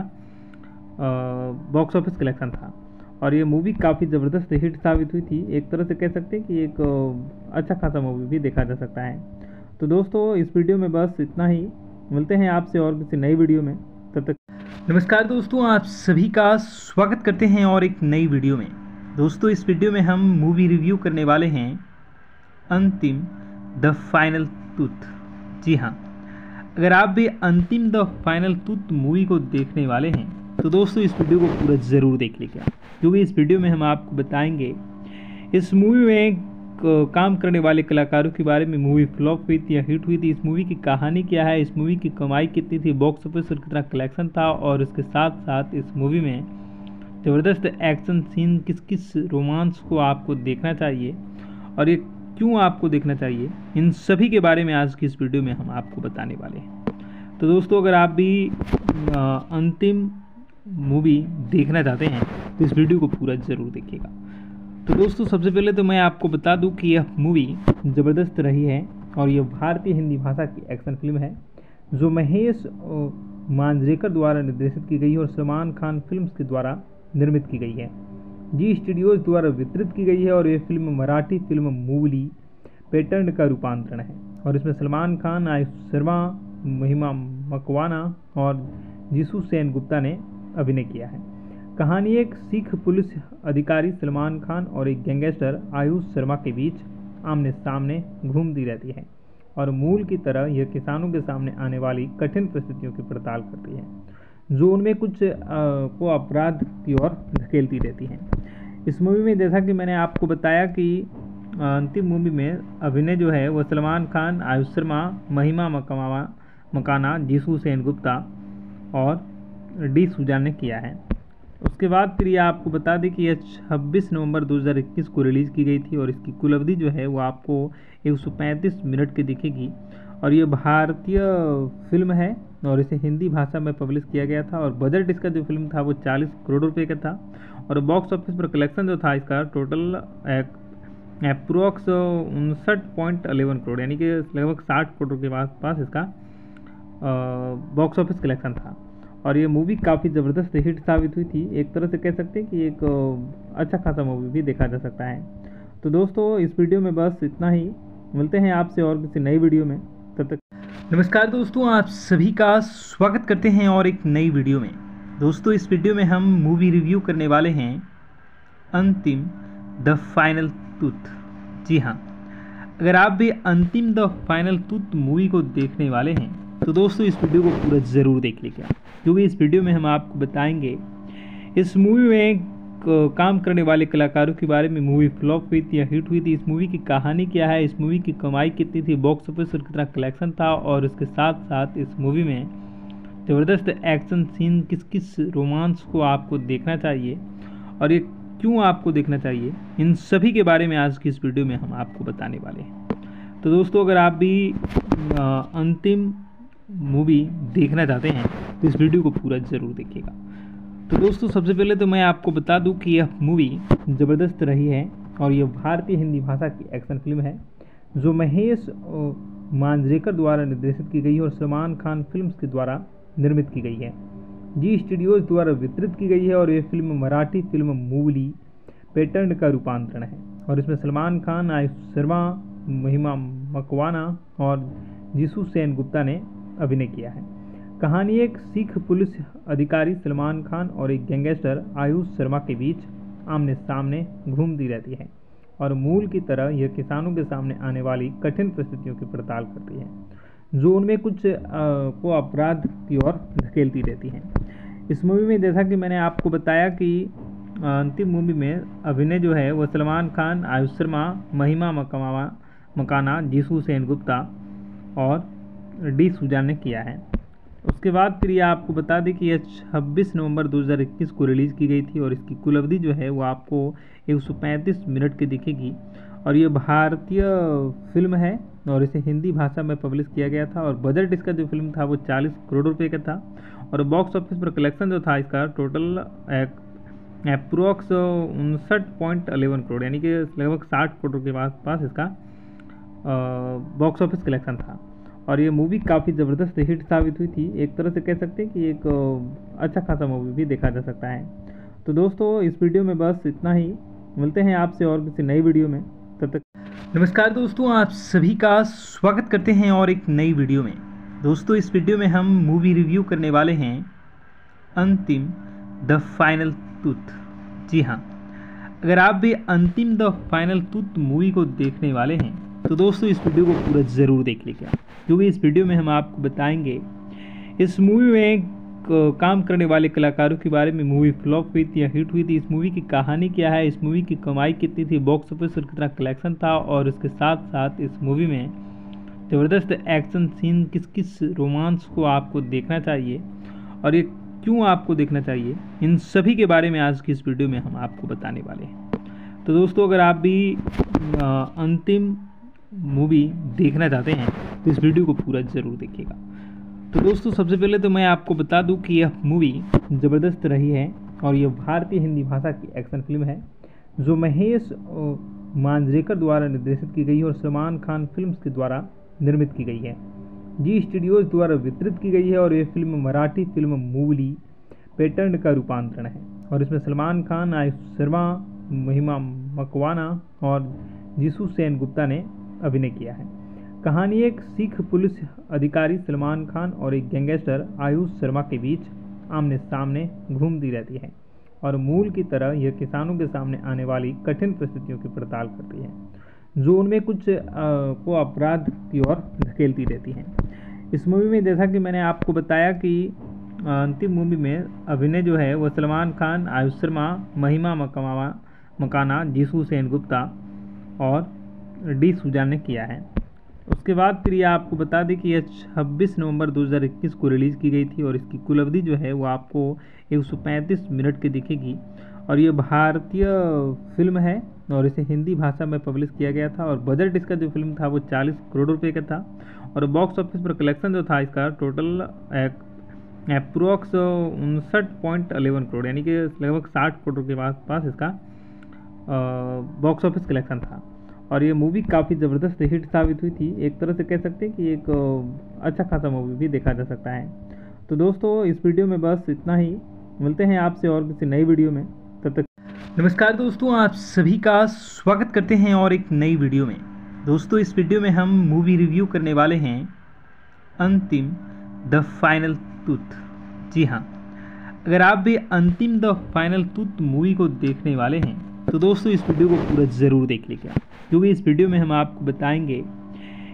बॉक्स ऑफ़िस कलेक्शन था। और ये मूवी काफ़ी ज़बरदस्त हिट साबित हुई थी। एक तरह से कह सकते हैं कि एक अच्छा खासा मूवी भी देखा जा सकता है। तो दोस्तों, इस वीडियो में बस इतना ही। मिलते हैं आपसे और किसी नई वीडियो में। तब तक नमस्कार दोस्तों, आप सभी का स्वागत करते हैं और एक नई वीडियो में। दोस्तों, इस वीडियो में हम मूवी रिव्यू करने वाले हैं अंतिम द फाइनल टूथ जी हाँ अगर आप भी अंतिम द फाइनल टूथ मूवी को देखने वाले हैं तो दोस्तों, इस वीडियो को पूरा ज़रूर देख लीजिए क्योंकि इस वीडियो में हम आपको बताएँगे, इस मूवी में काम करने वाले कलाकारों के बारे में मूवी फ्लॉप हुई थी या हिट हुई थी, इस मूवी की कहानी क्या है, इस मूवी की कमाई कितनी थी बॉक्स ऑफ़िस और कितना कलेक्शन था, और इसके साथ साथ इस मूवी में ज़बरदस्त एक्शन सीन किस किस रोमांस को आपको देखना चाहिए, और ये क्यों आपको देखना चाहिए, इन सभी के बारे में आज की इस वीडियो में हम आपको बताने वाले हैं। तो दोस्तों, अगर आप भी अंतिम मूवी देखना चाहते हैं तो इस वीडियो को पूरा ज़रूर देखिएगा। तो दोस्तों, सबसे पहले तो मैं आपको बता दूँ कि यह मूवी ज़बरदस्त रही है और यह भारतीय हिंदी भाषा की एक्शन फ़िल्म है, जो महेश मांजरेकर द्वारा निर्देशित की गई और सलमान खान फिल्म्स के द्वारा निर्मित की गई है। जी स्टूडियोज द्वारा वितरित की गई है और यह फ़िल्म मराठी फ़िल्म मूवली पैटर्न का रूपांतरण है। और इसमें सलमान खान, आयुष शर्मा, महिमा मकवाना और जीसू सेन गुप्ता ने अभिनय किया है। कहानी एक सिख पुलिस अधिकारी सलमान खान और एक गैंगस्टर आयुष शर्मा के बीच आमने सामने घूमती रहती है और मूल की तरह यह किसानों के सामने आने वाली कठिन परिस्थितियों की पड़ताल करती है। जो उनमें कुछ आ, को अपराध की ओर धकेलती रहती है। इस मूवी में जैसा कि मैंने आपको बताया कि अंतिम मूवी में अभिनय जो है वह सलमान खान आयुष शर्मा महिमा मकमावा मकाना जीसू सेन गुप्ता और डी सुजान ने किया है। उसके बाद फिर ये आपको बता दें कि यह 26 नवंबर 2021 को रिलीज़ की गई थी और इसकी कुल अवधि जो है वो आपको 135 मिनट की दिखेगी। और ये भारतीय फ़िल्म है और इसे हिंदी भाषा में पब्लिश किया गया था और बजट इसका जो फ़िल्म था वो 40 करोड़ रुपए का था और बॉक्स ऑफ़िस पर कलेक्शन जो था इसका टोटल अप्रोक्स उनसठ पॉइंट अलेवन करोड़, यानी कि लगभग साठ करोड़ के पास पास इसका बॉक्स ऑफ़िस कलेक्शन था। और ये मूवी काफ़ी ज़बरदस्त हिट साबित हुई थी। एक तरह से कह सकते हैं कि एक अच्छा खासा मूवी भी देखा जा सकता है। तो दोस्तों, इस वीडियो में बस इतना ही। मिलते हैं आपसे और किसी नई वीडियो में। तब तक नमस्कार दोस्तों, आप सभी का स्वागत करते हैं और एक नई वीडियो में। दोस्तों, इस वीडियो में हम मूवी रिव्यू करने वाले हैं अंतिम द फाइनल टूथ जी हाँ। अगर आप भी अंतिम द फाइनल टूथ मूवी को देखने वाले हैं तो दोस्तों, इस वीडियो को पूरा ज़रूर देख लीजिए। क्योंकि इस वीडियो में हम आपको बताएँगे, इस मूवी में काम करने वाले कलाकारों के बारे में मूवी फ्लॉप हुई थी या हिट हुई थी। इस मूवी की कहानी क्या है? इस मूवी की कमाई कितनी थी? बॉक्स ऑफ़िस और कितना कलेक्शन था? और इसके साथ साथ इस मूवी में ज़बरदस्त एक्शन सीन किस किस रोमांस को आपको देखना चाहिए और ये क्यों आपको देखना चाहिए, इन सभी के बारे में आज की इस वीडियो में हम आपको बताने वाले हैं। तो दोस्तों, अगर आप भी अंतिम मूवी देखना चाहते हैं तो इस वीडियो को पूरा ज़रूर देखिएगा। तो दोस्तों, सबसे पहले तो मैं आपको बता दूँ कि यह मूवी ज़बरदस्त रही है और यह भारतीय हिंदी भाषा की एक्शन फ़िल्म है, जो महेश मांजरेकर द्वारा निर्देशित की गई है और सलमान खान फिल्म्स के द्वारा निर्मित की गई है। जी स्टूडियोज द्वारा वितरित की गई है और यह फ़िल्म मराठी फ़िल्म मूवली पैटर्न का रूपांतरण है। और इसमें सलमान खान, आयुष शर्मा, महिमा मकवाना और जीसू सेन गुप्ता ने अभिनय किया है। कहानी एक सिख पुलिस अधिकारी सलमान खान और एक गैंगस्टर आयुष शर्मा के बीच आमने सामने घूमती रहती है और मूल की तरह यह किसानों के सामने आने वाली कठिन परिस्थितियों की पड़ताल करती है, जो उनमें कुछ को अपराध की ओर धकेलती रहती है। इस मूवी में जैसा कि मैंने आपको बताया कि अंतिम मूवी में अभिनय जो है वह सलमान खान, आयुष शर्मा, महिमा मकमावा, मकाना, जीसू सेन गुप्ता और डी सुजान ने किया है। उसके बाद फिर ये आपको बता दें कि यह 26 नवंबर 2021 को रिलीज़ की गई थी और इसकी कुल अवधि जो है वो आपको 135 मिनट की दिखेगी। और ये भारतीय फ़िल्म है और इसे हिंदी भाषा में पब्लिश किया गया था और बजट इसका जो फ़िल्म था वो 40 करोड़ रुपए का था और बॉक्स ऑफ़िस पर कलेक्शन जो था इसका टोटल अप्रोक्स उनसठ पॉइंट अलेवन करोड़, यानी कि लगभग साठ करोड़ के पास पास इसका बॉक्स ऑफ़िस कलेक्शन था। और ये मूवी काफ़ी ज़बरदस्त हिट साबित हुई थी। एक तरह से कह सकते हैं कि एक अच्छा खासा मूवी भी देखा जा सकता है। तो दोस्तों, इस वीडियो में बस इतना ही। मिलते हैं आपसे और किसी नई वीडियो में। तब तक नमस्कार दोस्तों, आप सभी का स्वागत करते हैं और एक नई वीडियो में। दोस्तों, इस वीडियो में हम मूवी रिव्यू करने वाले हैं अंतिम द फाइनल टूथ जी हाँ। अगर आप भी अंतिम द फाइनल टूथ मूवी को देखने वाले हैं तो दोस्तों, इस वीडियो को पूरा ज़रूर देख लीजिए क्योंकि इस वीडियो में हम आपको बताएँगे, इस मूवी में काम करने वाले कलाकारों के बारे में मूवी फ्लॉप हुई थी या हिट हुई थी, इस मूवी की कहानी क्या है, इस मूवी की कमाई कितनी थी बॉक्स ऑफ़िस और कितना कलेक्शन था, और इसके साथ साथ इस मूवी में ज़बरदस्त एक्शन सीन किस किस रोमांस को आपको देखना चाहिए, और ये क्यों आपको देखना चाहिए, इन सभी के बारे में आज की इस वीडियो में हम आपको बताने वाले हैं। तो दोस्तों, अगर आप भी अंतिम मूवी देखना चाहते हैं तो इस वीडियो को पूरा ज़रूर देखिएगा। तो दोस्तों, सबसे पहले तो मैं आपको बता दूँ कि यह मूवी ज़बरदस्त रही है और यह भारतीय हिंदी भाषा की एक्शन फ़िल्म है, जो महेश मांजरेकर द्वारा निर्देशित की गई है और सलमान खान फिल्म्स के द्वारा निर्मित की गई है। जी स्टूडियोज द्वारा वितरित की गई है और यह फ़िल्म मराठी फ़िल्म मूवली पैटर्न का रूपांतरण है। और इसमें सलमान खान, आयुष शर्मा, महिमा मकवाना और जीसू सेन गुप्ता ने अभिनय किया है। कहानी एक सिख पुलिस अधिकारी सलमान खान और एक गैंगस्टर आयुष शर्मा के बीच आमने सामने घूमती रहती है और मूल की तरह यह किसानों के सामने आने वाली कठिन परिस्थितियों की पड़ताल करती है। जो उनमें कुछ आ, को अपराध की ओर धकेलती रहती है। इस मूवी में जैसा कि मैंने आपको बताया कि अंतिम मूवी में अभिनय जो है वह सलमान खान आयुष शर्मा महिमा मकमावा मकाना जीसू सेन गुप्ता और डी सुजान ने किया है। उसके बाद फिर ये आपको बता दें कि यह 26 नवंबर 2021 को रिलीज़ की गई थी और इसकी कुल अवधि जो है वो आपको 135 मिनट की दिखेगी। और ये भारतीय फ़िल्म है और इसे हिंदी भाषा में पब्लिश किया गया था और बजट इसका जो फ़िल्म था वो 40 करोड़ रुपए का था और बॉक्स ऑफ़िस पर कलेक्शन जो था इसका टोटल अप्रोक्स उनसठ पॉइंट अलेवन करोड़, यानी कि लगभग साठ करोड़ के पास पास इसका बॉक्स ऑफ़िस कलेक्शन था। और ये मूवी काफ़ी ज़बरदस्त हिट साबित हुई थी। एक तरह से कह सकते हैं कि एक अच्छा खासा मूवी भी देखा जा सकता है। तो दोस्तों, इस वीडियो में बस इतना ही। मिलते हैं आपसे और किसी नई वीडियो में। तब तक नमस्कार दोस्तों, आप सभी का स्वागत करते हैं और एक नई वीडियो में। दोस्तों, इस वीडियो में हम मूवी रिव्यू करने वाले हैं अंतिम द फाइनल टूथ जी हाँ अगर आप भी अंतिम द फाइनल टूथ मूवी को देखने वाले हैं तो दोस्तों, इस वीडियो को पूरा ज़रूर देख लीजिए क्योंकि इस वीडियो में हम आपको बताएँगे,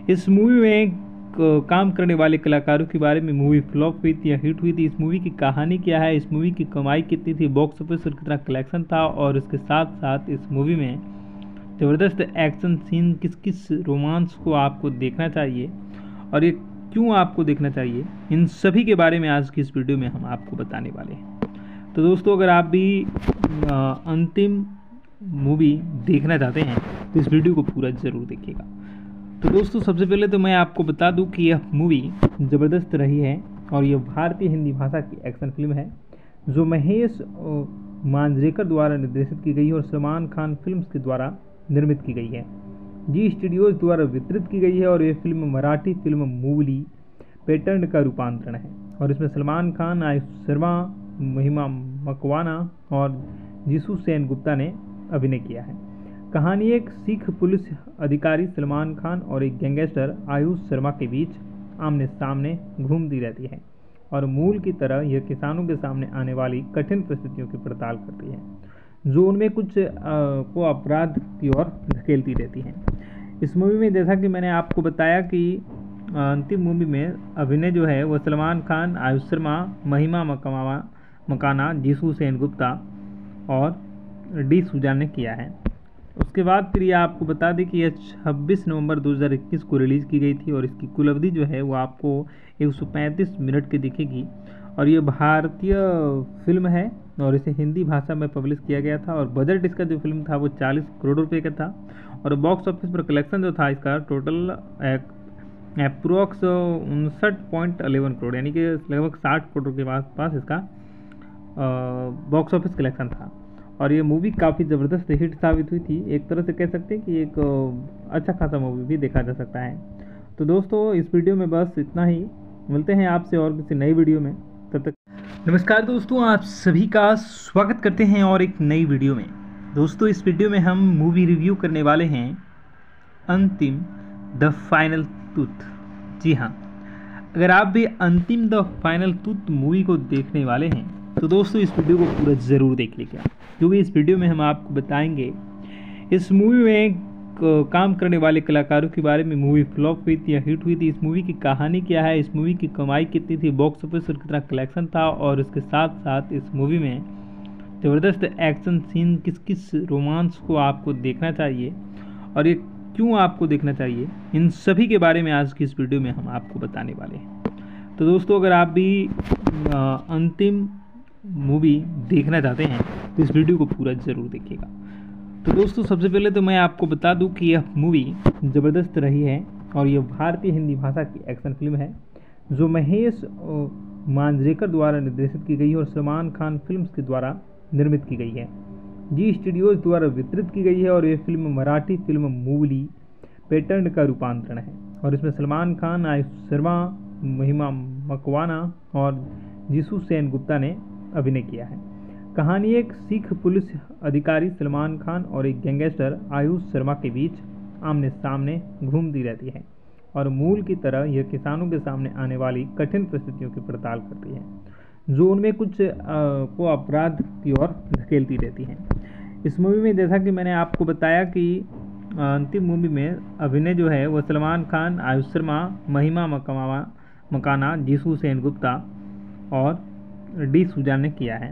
इस मूवी में काम करने वाले कलाकारों के बारे में मूवी फ्लॉप हुई थी या हिट हुई थी, इस मूवी की कहानी क्या है, इस मूवी की कमाई कितनी थी, बॉक्स ऑफ़िस और कितना कलेक्शन था, और इसके साथ साथ इस मूवी में ज़बरदस्त एक्शन सीन किस किस रोमांस को आपको देखना चाहिए, और ये क्यों आपको देखना चाहिए, इन सभी के बारे में आज की इस वीडियो में हम आपको बताने वाले हैं। तो दोस्तों, अगर आप भी अंतिम मूवी देखना चाहते हैं तो इस वीडियो को पूरा ज़रूर देखिएगा। तो दोस्तों, सबसे पहले तो मैं आपको बता दूँ कि यह मूवी ज़बरदस्त रही है और यह भारतीय हिंदी भाषा की एक्शन फ़िल्म है, जो महेश मांजरेकर द्वारा निर्देशित की गई और सलमान खान फिल्म्स के द्वारा निर्मित की गई है। जी स्टूडियोज द्वारा वितरित की गई है और यह फ़िल्म मराठी फ़िल्म मूवली पैटर्न का रूपांतरण है। और इसमें सलमान खान, आयुष शर्मा, महिमा मकवाना और जीसू सेन गुप्ता ने अभिनय किया है। कहानी एक सिख पुलिस अधिकारी सलमान खान और एक गैंगस्टर आयुष शर्मा के बीच आमने सामने घूमती रहती है और मूल की तरह यह किसानों के सामने आने वाली कठिन परिस्थितियों की पड़ताल करती है। जो उनमें कुछ आ, को अपराध की ओर धकेलती रहती है। इस मूवी में जैसा कि मैंने आपको बताया कि अंतिम मूवी में अभिनय जो है वह सलमान खान आयुष शर्मा महिमा मकमावा मकाना जीसू सेन गुप्ता और डी सुजान ने किया है। उसके बाद फिर ये आपको बता दें कि यह 26 नवंबर 2021 को रिलीज़ की गई थी और इसकी कुल अवधि जो है वो आपको 135 मिनट की दिखेगी। और ये भारतीय फ़िल्म है और इसे हिंदी भाषा में पब्लिश किया गया था और बजट इसका जो फ़िल्म था वो 40 करोड़ रुपए का था और बॉक्स ऑफ़िस पर कलेक्शन जो था इसका टोटल अप्रोक्स उनसठ पॉइंट अलेवन करोड़, यानी कि लगभग साठ करोड़ के पास पास इसका बॉक्स ऑफ़िस कलेक्शन था। और ये मूवी काफ़ी ज़बरदस्त हिट साबित हुई थी। एक तरह से कह सकते हैं कि एक अच्छा खासा मूवी भी देखा जा सकता है। तो दोस्तों, इस वीडियो में बस इतना ही। मिलते हैं आपसे और किसी नई वीडियो में। तब तक नमस्कार दोस्तों, आप सभी का स्वागत करते हैं और एक नई वीडियो में। दोस्तों, इस वीडियो में हम मूवी रिव्यू करने वाले हैं अंतिम द फाइनल टूथ जी हाँ अगर आप भी अंतिम द फाइनल टूथ मूवी को देखने वाले हैं तो दोस्तों, इस वीडियो को पूरा ज़रूर देख लीजिए क्योंकि इस वीडियो में हम आपको बताएँगे, इस मूवी में काम करने वाले कलाकारों के बारे में मूवी फ्लॉप हुई थी या हिट हुई थी, इस मूवी की कहानी क्या है, इस मूवी की कमाई कितनी थी बॉक्स ऑफ़िस पर कितना कलेक्शन था और इसके साथ साथ इस मूवी में ज़बरदस्त एक्शन सीन किस किस रोमांस को आपको देखना चाहिए और ये क्यों आपको देखना चाहिए, इन सभी के बारे में आज की इस वीडियो में हम आपको बताने वाले हैं। तो दोस्तों, अगर आप भी अंतिम मूवी देखना चाहते हैं तो इस वीडियो को पूरा ज़रूर देखिएगा। तो दोस्तों, सबसे पहले तो मैं आपको बता दूँ कि यह मूवी ज़बरदस्त रही है और यह भारतीय हिंदी भाषा की एक्शन फ़िल्म है, जो महेश मांजरेकर द्वारा निर्देशित की गई है और सलमान खान फिल्म्स के द्वारा निर्मित की गई है। जी स्टूडियोज द्वारा वितरित की गई है और यह फ़िल्म मराठी फ़िल्म मूवली पैटर्न का रूपांतरण है। और इसमें सलमान खान, आयुष शर्मा, महिमा मकवाना और जीसू सेन गुप्ता ने अभिनय किया है। कहानी एक सिख पुलिस अधिकारी सलमान खान और एक गैंगस्टर आयुष शर्मा के बीच आमने सामने घूमती रहती है और मूल की तरह यह किसानों के सामने आने वाली कठिन परिस्थितियों की पड़ताल करती है जो उनमें कुछ आ, को अपराध की ओर धकेलती रहती है। इस मूवी में जैसा कि मैंने आपको बताया कि अंतिम मूवी में अभिनय जो है वह सलमान खान आयुष शर्मा महिमा मकमावा मकाना जीसू सेन गुप्ता और डी सुजान ने किया है।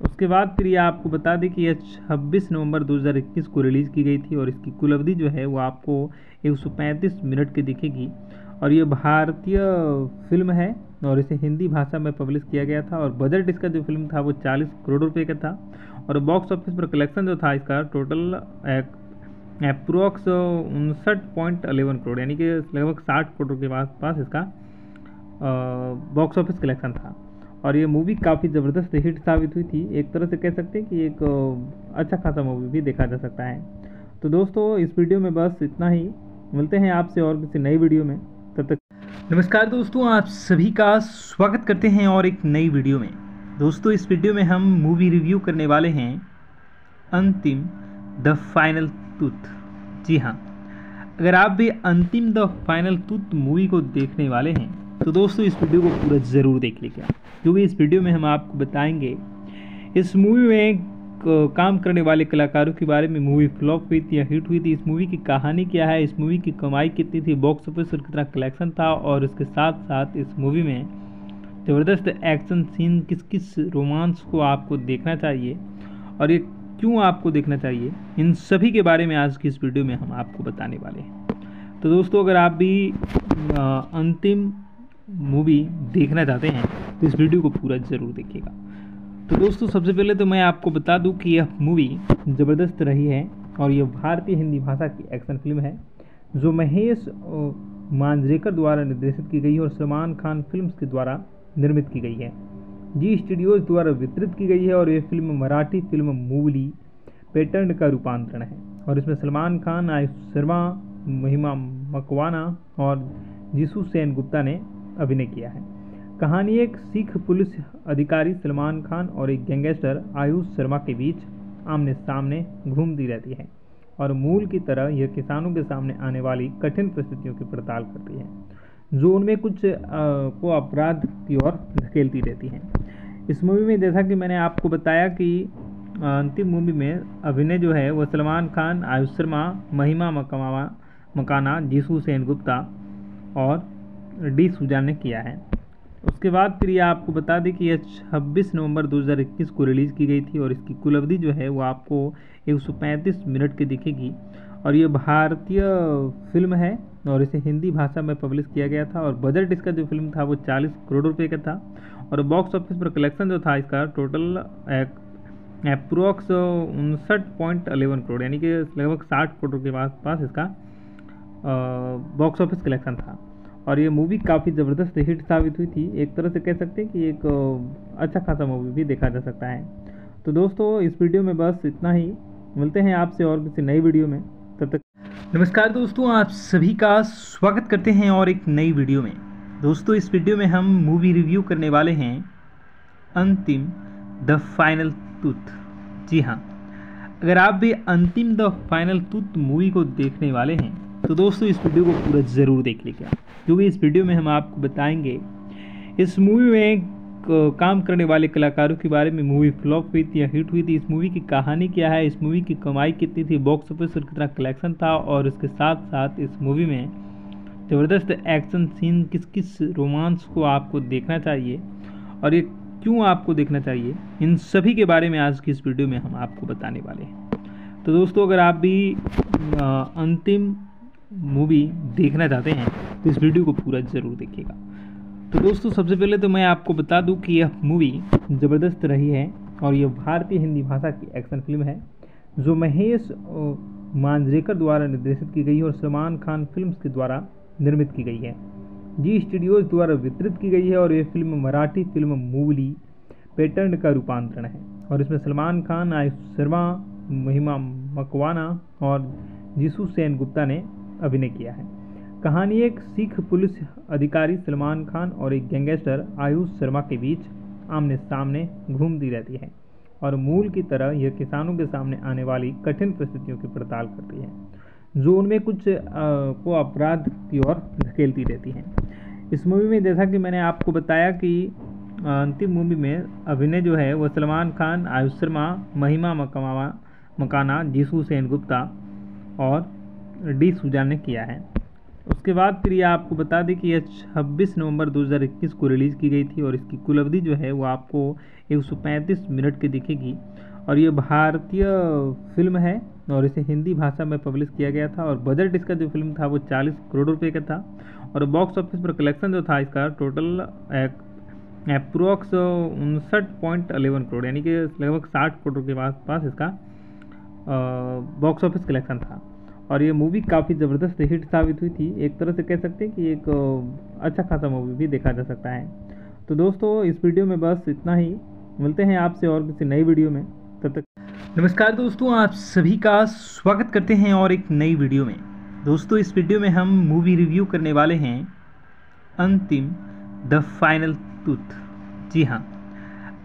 उसके बाद फिर ये आपको बता दें कि यह छब्बीस नवंबर 2021 को रिलीज़ की गई थी और इसकी कुल अवधि जो है वो आपको 135 मिनट की दिखेगी। और ये भारतीय फ़िल्म है और इसे हिंदी भाषा में पब्लिश किया गया था और बजट इसका जो फ़िल्म था वो 40 करोड़ रुपए का था और बॉक्स ऑफ़िस पर कलेक्शन जो था इसका टोटल अप्रोक्स उनसठ पॉइंट अलेवन करोड़, यानी कि लगभग साठ करोड़ के पास पास इसका बॉक्स ऑफ़िस कलेक्शन था। और ये मूवी काफ़ी ज़बरदस्त हिट साबित हुई थी। एक तरह से कह सकते हैं कि एक अच्छा खासा मूवी भी देखा जा सकता है। तो दोस्तों, इस वीडियो में बस इतना ही। मिलते हैं आपसे और किसी नई वीडियो में। तब तक नमस्कार दोस्तों, आप सभी का स्वागत करते हैं और एक नई वीडियो में। दोस्तों, इस वीडियो में हम मूवी रिव्यू करने वाले हैं अंतिम द फाइनल टूथ जी हाँ। अगर आप भी अंतिम द फाइनल टूथ मूवी को देखने वाले हैं तो दोस्तों, इस वीडियो को पूरा ज़रूर देख लीजिए। क्योंकि इस वीडियो में हम आपको बताएँगे, इस मूवी में काम करने वाले कलाकारों के बारे में मूवी फ्लॉप हुई थी या हिट हुई थी, इस मूवी की कहानी क्या है, इस मूवी की कमाई कितनी थी बॉक्स ऑफ़िस पर कितना कलेक्शन था, और इसके साथ साथ इस मूवी में ज़बरदस्त एक्शन सीन किस किस रोमांस को आपको देखना चाहिए और ये क्यों आपको देखना चाहिए, इन सभी के बारे में आज की इस वीडियो में हम आपको बताने वाले हैं। तो दोस्तों, अगर आप भी अंतिम मूवी देखना चाहते हैं तो इस वीडियो को पूरा ज़रूर देखिएगा। तो दोस्तों, सबसे पहले तो मैं आपको बता दूँ कि यह मूवी ज़बरदस्त रही है और यह भारतीय हिंदी भाषा की एक्शन फ़िल्म है, जो महेश मांजरेकर द्वारा निर्देशित की गई है और सलमान खान फिल्म्स के द्वारा निर्मित की गई है। जी स्टूडियोज द्वारा वितरित की गई है और यह फ़िल्म मराठी फ़िल्म मूवली पैटर्न का रूपांतरण है। और इसमें सलमान खान, आयुष शर्मा, महिमा मकवाना और जीसू सेन गुप्ता ने अभिनय किया है। कहानी एक सिख पुलिस अधिकारी सलमान खान और एक गैंगस्टर आयुष शर्मा के बीच आमने सामने घूमती रहती है और मूल की तरह यह किसानों के सामने आने वाली कठिन परिस्थितियों की पड़ताल करती है। जो उनमें कुछ आ, को अपराध की ओर धकेलती रहती है। इस मूवी में जैसा कि मैंने आपको बताया कि अंतिम मूवी में अभिनय जो है वह सलमान खान आयुष शर्मा महिमा मकमावा मकाना जीसू सेन गुप्ता और डी सुजान ने किया है। उसके बाद फिर ये आपको बता दें कि यह 26 नवंबर 2021 को रिलीज़ की गई थी और इसकी कुल अवधि जो है वो आपको 135 मिनट की दिखेगी। और ये भारतीय फ़िल्म है और इसे हिंदी भाषा में पब्लिश किया गया था और बजट इसका जो फ़िल्म था वो 40 करोड़ रुपए का था और बॉक्स ऑफ़िस पर कलेक्शन जो था इसका टोटल अप्रोक्स उनसठ पॉइंट अलेवन करोड़, यानी कि लगभग साठ करोड़ के पास पास इसका बॉक्स ऑफ़िस कलेक्शन था। और ये मूवी काफ़ी ज़बरदस्त हिट साबित हुई थी। एक तरह से कह सकते हैं कि एक अच्छा खासा मूवी भी देखा जा सकता है। तो दोस्तों, इस वीडियो में बस इतना ही। मिलते हैं आपसे और किसी नई वीडियो में। तब तक नमस्कार दोस्तों, आप सभी का स्वागत करते हैं और एक नई वीडियो में। दोस्तों, इस वीडियो में हम मूवी रिव्यू करने वाले हैं अंतिम द फाइनल टूथ जी हाँ अगर आप भी अंतिम द फाइनल टूथ मूवी को देखने वाले हैं तो दोस्तों, इस वीडियो को पूरा ज़रूर देख लीजिए। क्योंकि इस वीडियो में हम आपको बताएँगे, इस मूवी में काम करने वाले कलाकारों के बारे में मूवी फ्लॉप हुई थी या हिट हुई थी, इस मूवी की कहानी क्या है, इस मूवी की कमाई कितनी थी, बॉक्स ऑफ़िस और कितना कलेक्शन था, और उसके साथ साथ इस मूवी में ज़बरदस्त एक्शन सीन किस किस रोमांस को आपको देखना चाहिए, और ये क्यों आपको देखना चाहिए, इन सभी के बारे में आज की इस वीडियो में हम आपको बताने वाले हैं। तो दोस्तों, अगर आप भी अंतिम मूवी देखना चाहते हैं तो इस वीडियो को पूरा ज़रूर देखिएगा। तो दोस्तों, सबसे पहले तो मैं आपको बता दूँ कि यह मूवी ज़बरदस्त रही है और यह भारतीय हिंदी भाषा की एक्शन फ़िल्म है, जो महेश मांजरेकर द्वारा निर्देशित की गई है और सलमान खान फिल्म्स के द्वारा निर्मित की गई है। जी स्टूडियोज द्वारा वितरित की गई है और यह फ़िल्म मराठी फ़िल्म मूवली पैटर्न का रूपांतरण है। और इसमें सलमान खान, आयुष शर्मा, महिमा मकवाना और जीसू सेन गुप्ता ने अभिनय किया है। कहानी एक सिख पुलिस अधिकारी सलमान खान और एक गैंगस्टर आयुष शर्मा के बीच आमने सामने घूमती रहती है और मूल की तरह यह किसानों के सामने आने वाली कठिन परिस्थितियों की पड़ताल करती है। जो उनमें कुछ आ, को अपराध की ओर धकेलती रहती है। इस मूवी में जैसा कि मैंने आपको बताया कि अंतिम मूवी में अभिनय जो है वह सलमान खान आयुष शर्मा महिमा मकमावा मकाना जीसू सेन गुप्ता और डी सुजान ने किया है। उसके बाद फिर ये आपको बता दें कि यह छब्बीस नवंबर 2021 को रिलीज़ की गई थी और इसकी कुल अवधि जो है वो आपको 135 मिनट की दिखेगी। और ये भारतीय फ़िल्म है और इसे हिंदी भाषा में पब्लिश किया गया था और बजट इसका जो फ़िल्म था वो 40 करोड़ रुपए का था और बॉक्स ऑफ़िस पर कलेक्शन जो था इसका टोटल अप्रोक्स उनसठ पॉइंट अलेवन करोड़, यानी कि लगभग साठ करोड़ के पास पास इसका बॉक्स ऑफ़िस कलेक्शन था। और ये मूवी काफ़ी ज़बरदस्त हिट साबित हुई थी। एक तरह से कह सकते हैं कि एक अच्छा खासा मूवी भी देखा जा सकता है। तो दोस्तों, इस वीडियो में बस इतना ही। मिलते हैं आपसे और किसी नई वीडियो में। तब तक नमस्कार दोस्तों, आप सभी का स्वागत करते हैं और एक नई वीडियो में। दोस्तों, इस वीडियो में हम मूवी रिव्यू करने वाले हैं अंतिम द फाइनल टूथ जी हाँ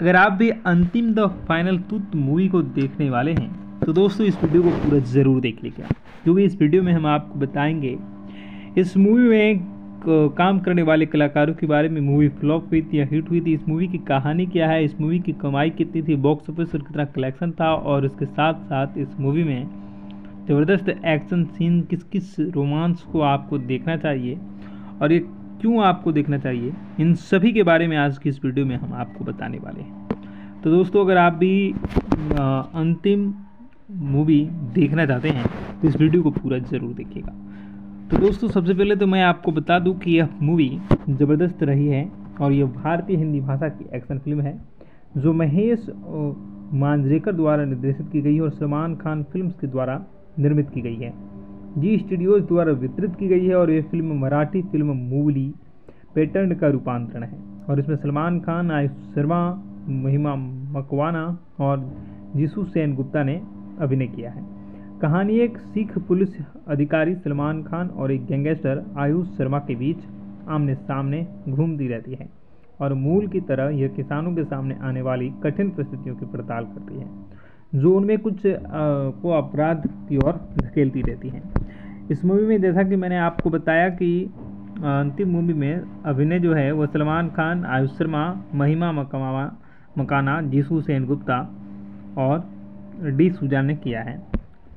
अगर आप भी अंतिम द फाइनल टूथ मूवी को देखने वाले हैं तो दोस्तों, इस वीडियो को पूरा ज़रूर देख लीजिए क्योंकि इस वीडियो में हम आपको बताएँगे, इस मूवी में काम करने वाले कलाकारों के बारे में मूवी फ्लॉप हुई थी या हिट हुई थी, इस मूवी की कहानी क्या है, इस मूवी की कमाई कितनी थी बॉक्स ऑफ़िस और कितना कलेक्शन था, और इसके साथ साथ इस मूवी में ज़बरदस्त एक्शन सीन किस किस रोमांस को आपको देखना चाहिए और ये क्यों आपको देखना चाहिए, इन सभी के बारे में आज की इस वीडियो में हम आपको बताने वाले हैं। तो दोस्तों, अगर आप भी अंतिम मूवी देखना चाहते हैं तो इस वीडियो को पूरा ज़रूर देखिएगा। तो दोस्तों, सबसे पहले तो मैं आपको बता दूँ कि यह मूवी ज़बरदस्त रही है और यह भारतीय हिंदी भाषा की एक्शन फ़िल्म है, जो महेश मांजरेकर द्वारा निर्देशित की गई है और सलमान खान फिल्म्स के द्वारा निर्मित की गई है। जी स्टूडियोज द्वारा वितरित की गई है और यह फ़िल्म मराठी फ़िल्म मूवली पैटर्न का रूपांतरण है। और इसमें सलमान खान, आयुष शर्मा, महिमा मकवाना और जीसू सेन गुप्ता ने अभिनय किया है। कहानी एक सिख पुलिस अधिकारी सलमान खान और एक गैंगस्टर आयुष शर्मा के बीच आमने सामने घूमती रहती है और मूल की तरह यह किसानों के सामने आने वाली कठिन परिस्थितियों की पड़ताल करती है। जो उनमें कुछ आ, को अपराध की ओर धकेलती रहती है। इस मूवी में जैसा कि मैंने आपको बताया कि अंतिम मूवी में अभिनय जो है वह सलमान खान आयुष शर्मा महिमा मकमावा मकाना जीसू सेन गुप्ता और डी सुजान ने किया है।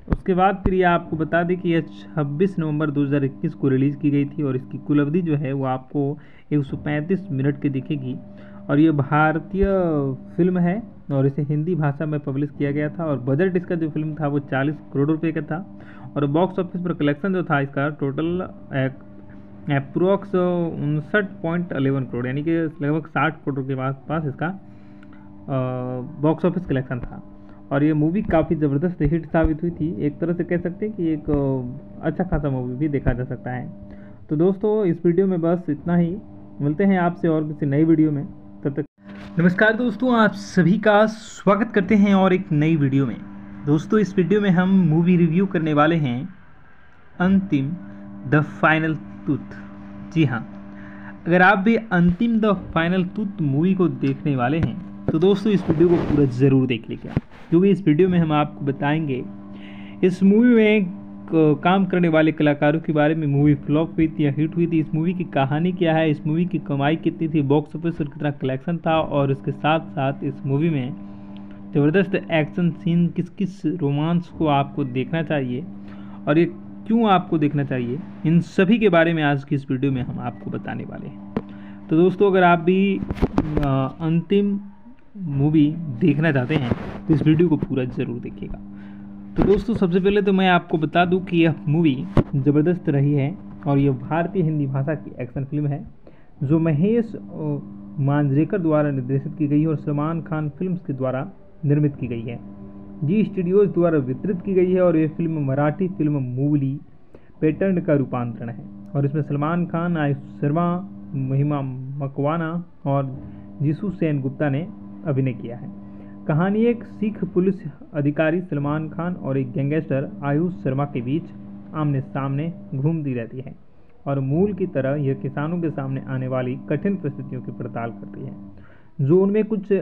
उसके बाद फिर ये आपको बता दें कि यह 26 नवंबर 2021 को रिलीज़ की गई थी और इसकी कुल अवधि जो है वो आपको 135 मिनट की दिखेगी। और ये भारतीय फ़िल्म है और इसे हिंदी भाषा में पब्लिश किया गया था और बजट इसका जो फ़िल्म था वो 40 करोड़ रुपए का था और बॉक्स ऑफ़िस पर कलेक्शन जो था इसका टोटल अप्रोक्स उनसठ पॉइंट अलेवन करोड़, यानी कि लगभग साठ करोड़ के पास पास इसका बॉक्स ऑफ़िस कलेक्शन था। और ये मूवी काफ़ी ज़बरदस्त हिट साबित हुई थी। एक तरह से कह सकते हैं कि एक अच्छा खासा मूवी भी देखा जा सकता है। तो दोस्तों, इस वीडियो में बस इतना ही। मिलते हैं आपसे और किसी नई वीडियो में। तब तक नमस्कार दोस्तों, आप सभी का स्वागत करते हैं और एक नई वीडियो में। दोस्तों, इस वीडियो में हम मूवी रिव्यू करने वाले हैं अंतिम द फाइनल टूथ जी हाँ। अगर आप भी अंतिम द फाइनल टूथ मूवी को देखने वाले हैं तो दोस्तों, इस वीडियो को पूरा ज़रूर देख लीजिए। क्योंकि इस वीडियो में हम आपको बताएँगे, इस मूवी में काम करने वाले कलाकारों के बारे में मूवी फ्लॉप हुई थी या हिट हुई थी। इस मूवी की कहानी क्या है? इस मूवी की कमाई कितनी थी? बॉक्स ऑफ़िस और कितना कलेक्शन था? और इसके साथ साथ इस मूवी में ज़बरदस्त एक्शन सीन किस किस रोमांस को आपको देखना चाहिए और ये क्यों आपको देखना चाहिए, इन सभी के बारे में आज की इस वीडियो में हम आपको बताने वाले हैं। तो दोस्तों, अगर आप भी अंतिम मूवी देखना चाहते हैं तो इस वीडियो को पूरा ज़रूर देखिएगा। तो दोस्तों, सबसे पहले तो मैं आपको बता दूँ कि यह मूवी ज़बरदस्त रही है और यह भारतीय हिंदी भाषा की एक्शन फ़िल्म है, जो महेश मांजरेकर द्वारा निर्देशित की गई है और सलमान खान फिल्म्स के द्वारा निर्मित की गई है। जी स्टूडियोज द्वारा वितरित की गई है और यह फ़िल्म मराठी फ़िल्म मूवली पैटर्न का रूपांतरण है। और इसमें सलमान खान, आयुष शर्मा, महिमा मकवाना और जीसू सेन गुप्ता ने अभिनय किया है। कहानी एक सिख पुलिस अधिकारी सलमान खान और एक गैंगस्टर आयुष शर्मा के बीच आमने सामने घूमती रहती है और मूल की तरह यह किसानों के सामने आने वाली कठिन परिस्थितियों की पड़ताल करती है। जो उनमें कुछ आ,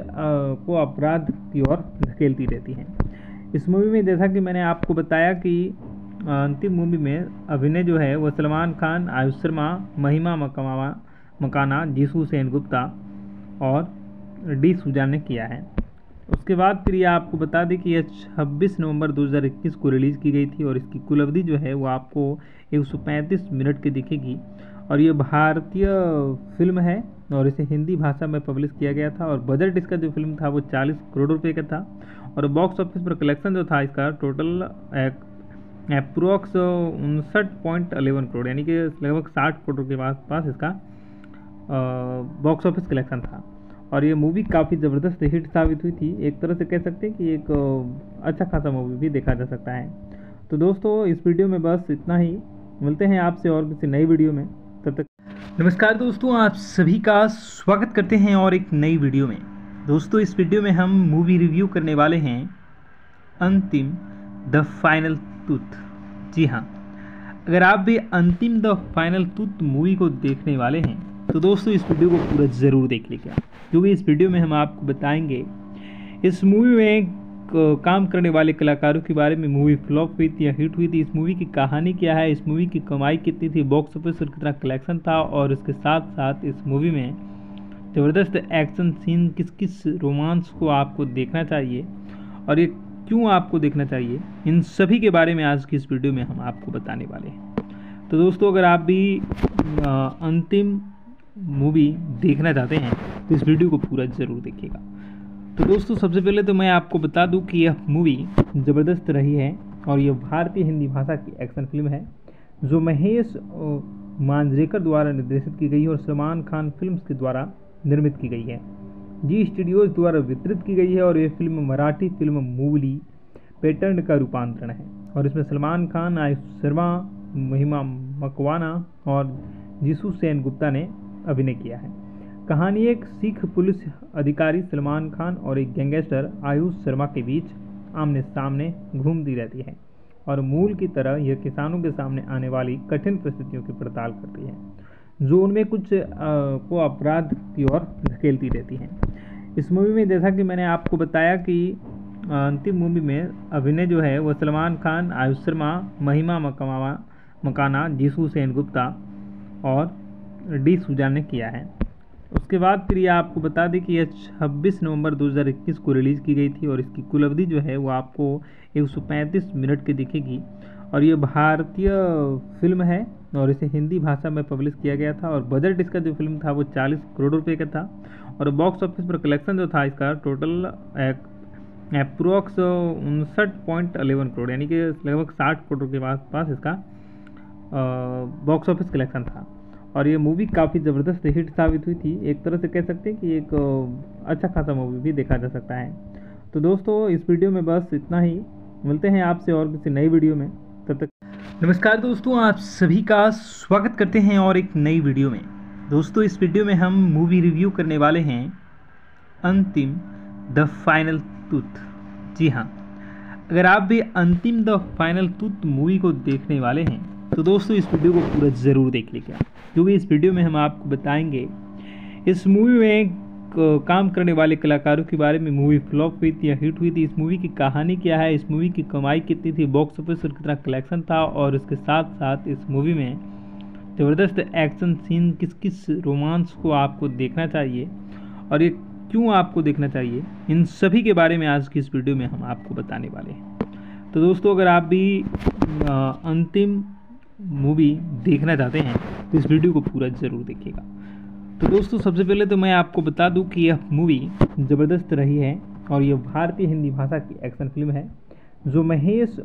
को अपराध की ओर धकेलती रहती है। इस मूवी में जैसा कि मैंने आपको बताया कि अंतिम मूवी में अभिनय जो है वह सलमान खान आयुष शर्मा महिमा मकमावा मकाना जीसू सेन गुप्ता और डी सुजान ने किया है। उसके बाद फिर ये आपको बता दें कि यह 26 नवंबर 2021 को रिलीज़ की गई थी और इसकी कुल अवधि जो है वो आपको 135 मिनट की दिखेगी। और ये भारतीय फ़िल्म है और इसे हिंदी भाषा में पब्लिश किया गया था और बजट इसका जो फ़िल्म था वो 40 करोड़ रुपए का था और बॉक्स ऑफ़िस पर कलेक्शन जो था इसका टोटल अप्रोक्स उनसठ पॉइंट अलेवन करोड़, यानी कि लगभग साठ करोड़ के पास पास इसका बॉक्स ऑफ़िस कलेक्शन था। और ये मूवी काफ़ी ज़बरदस्त हिट साबित हुई थी। एक तरह से कह सकते हैं कि एक अच्छा खासा मूवी भी देखा जा सकता है। तो दोस्तों, इस वीडियो में बस इतना ही। मिलते हैं आपसे और किसी नई वीडियो में। तब तक नमस्कार दोस्तों, आप सभी का स्वागत करते हैं और एक नई वीडियो में। दोस्तों, इस वीडियो में हम मूवी रिव्यू करने वाले हैं अंतिम द फाइनल टूथ जी हाँ। अगर आप भी अंतिम द फाइनल टूथ मूवी को देखने वाले हैं तो दोस्तों, इस वीडियो को पूरा ज़रूर देख लीजिए क्योंकि इस वीडियो में हम आपको बताएँगे, इस मूवी में काम करने वाले कलाकारों के बारे में मूवी फ्लॉप हुई थी या हिट हुई थी, इस मूवी की कहानी क्या है, इस मूवी की कमाई कितनी थी, बॉक्स ऑफ़िस और कितना कलेक्शन था, और इसके साथ साथ इस मूवी में ज़बरदस्त एक्शन सीन किस किस रोमांस को आपको देखना चाहिए, और ये क्यों आपको देखना चाहिए, इन सभी के बारे में आज की इस वीडियो में हम आपको बताने वाले हैं। तो दोस्तों, अगर आप भी अंतिम मूवी देखना चाहते हैं तो इस वीडियो को पूरा ज़रूर देखिएगा। तो दोस्तों, सबसे पहले तो मैं आपको बता दूँ कि यह मूवी ज़बरदस्त रही है और यह भारतीय हिंदी भाषा की एक्शन फ़िल्म है, जो महेश मांजरेकर द्वारा निर्देशित की गई है और सलमान खान फिल्म्स के द्वारा निर्मित की गई है। जी स्टूडियोज द्वारा वितरित की गई है और यह फ़िल्म मराठी फ़िल्म मूवली पैटर्न का रूपांतरण है। और इसमें सलमान खान, आयुष शर्मा, महिमा मकवाना और जीसू सेन गुप्ता ने अभिनय किया है। कहानी एक सिख पुलिस अधिकारी सलमान खान और एक गैंगस्टर आयुष शर्मा के बीच आमने सामने घूमती रहती है और मूल की तरह यह किसानों के सामने आने वाली कठिन परिस्थितियों की पड़ताल करती है। जो उनमें कुछ आ, को अपराध की ओर धकेलती रहती है। इस मूवी में जैसा कि मैंने आपको बताया कि अंतिम मूवी में अभिनय जो है वह सलमान खान आयुष शर्मा महिमा मकमावा मकाना जीसू सेन गुप्ता और डी सुजान ने किया है। उसके बाद फिर ये आपको बता दें कि यह 26 नवंबर 2021 को रिलीज़ की गई थी और इसकी कुल अवधि जो है वो आपको 135 मिनट की दिखेगी। और ये भारतीय फ़िल्म है और इसे हिंदी भाषा में पब्लिश किया गया था और बजट इसका जो फ़िल्म था वो 40 करोड़ रुपए का था और बॉक्स ऑफ़िस पर कलेक्शन जो था इसका टोटल अप्रोक्स उनसठ पॉइंट अलेवन करोड़, यानी कि लगभग साठ करोड़ के पास पास इसका बॉक्स ऑफ़िस कलेक्शन था। और ये मूवी काफ़ी ज़बरदस्त हिट साबित हुई थी। एक तरह से कह सकते हैं कि एक अच्छा खासा मूवी भी देखा जा सकता है। तो दोस्तों, इस वीडियो में बस इतना ही। मिलते हैं आपसे और किसी नई वीडियो में। तब तक नमस्कार दोस्तों, आप सभी का स्वागत करते हैं और एक नई वीडियो में। दोस्तों, इस वीडियो में हम मूवी रिव्यू करने वाले हैं अंतिम द फाइनल टूथ जी हाँ अगर आप भी अंतिम द फाइनल टूथ मूवी को देखने वाले हैं तो दोस्तों, इस वीडियो को पूरा ज़रूर देख लीजिएगा क्योंकि इस वीडियो में हम आपको बताएँगे, इस मूवी में काम करने वाले कलाकारों के बारे में मूवी फ्लॉप हुई थी या हिट हुई थी, इस मूवी की कहानी क्या है, इस मूवी की कमाई कितनी थी बॉक्स ऑफ़िस और कितना कलेक्शन था, और इसके साथ साथ इस मूवी में ज़बरदस्त एक्शन सीन किस किस रोमांस को आपको देखना चाहिए और ये क्यों आपको देखना चाहिए, इन सभी के बारे में आज की इस वीडियो में हम आपको बताने वाले हैं। तो दोस्तों, अगर आप भी अंतिम मूवी देखना चाहते हैं तो इस वीडियो को पूरा ज़रूर देखिएगा। तो दोस्तों, सबसे पहले तो मैं आपको बता दूँ कि यह मूवी ज़बरदस्त रही है और यह भारतीय हिंदी भाषा की एक्शन फ़िल्म है, जो महेश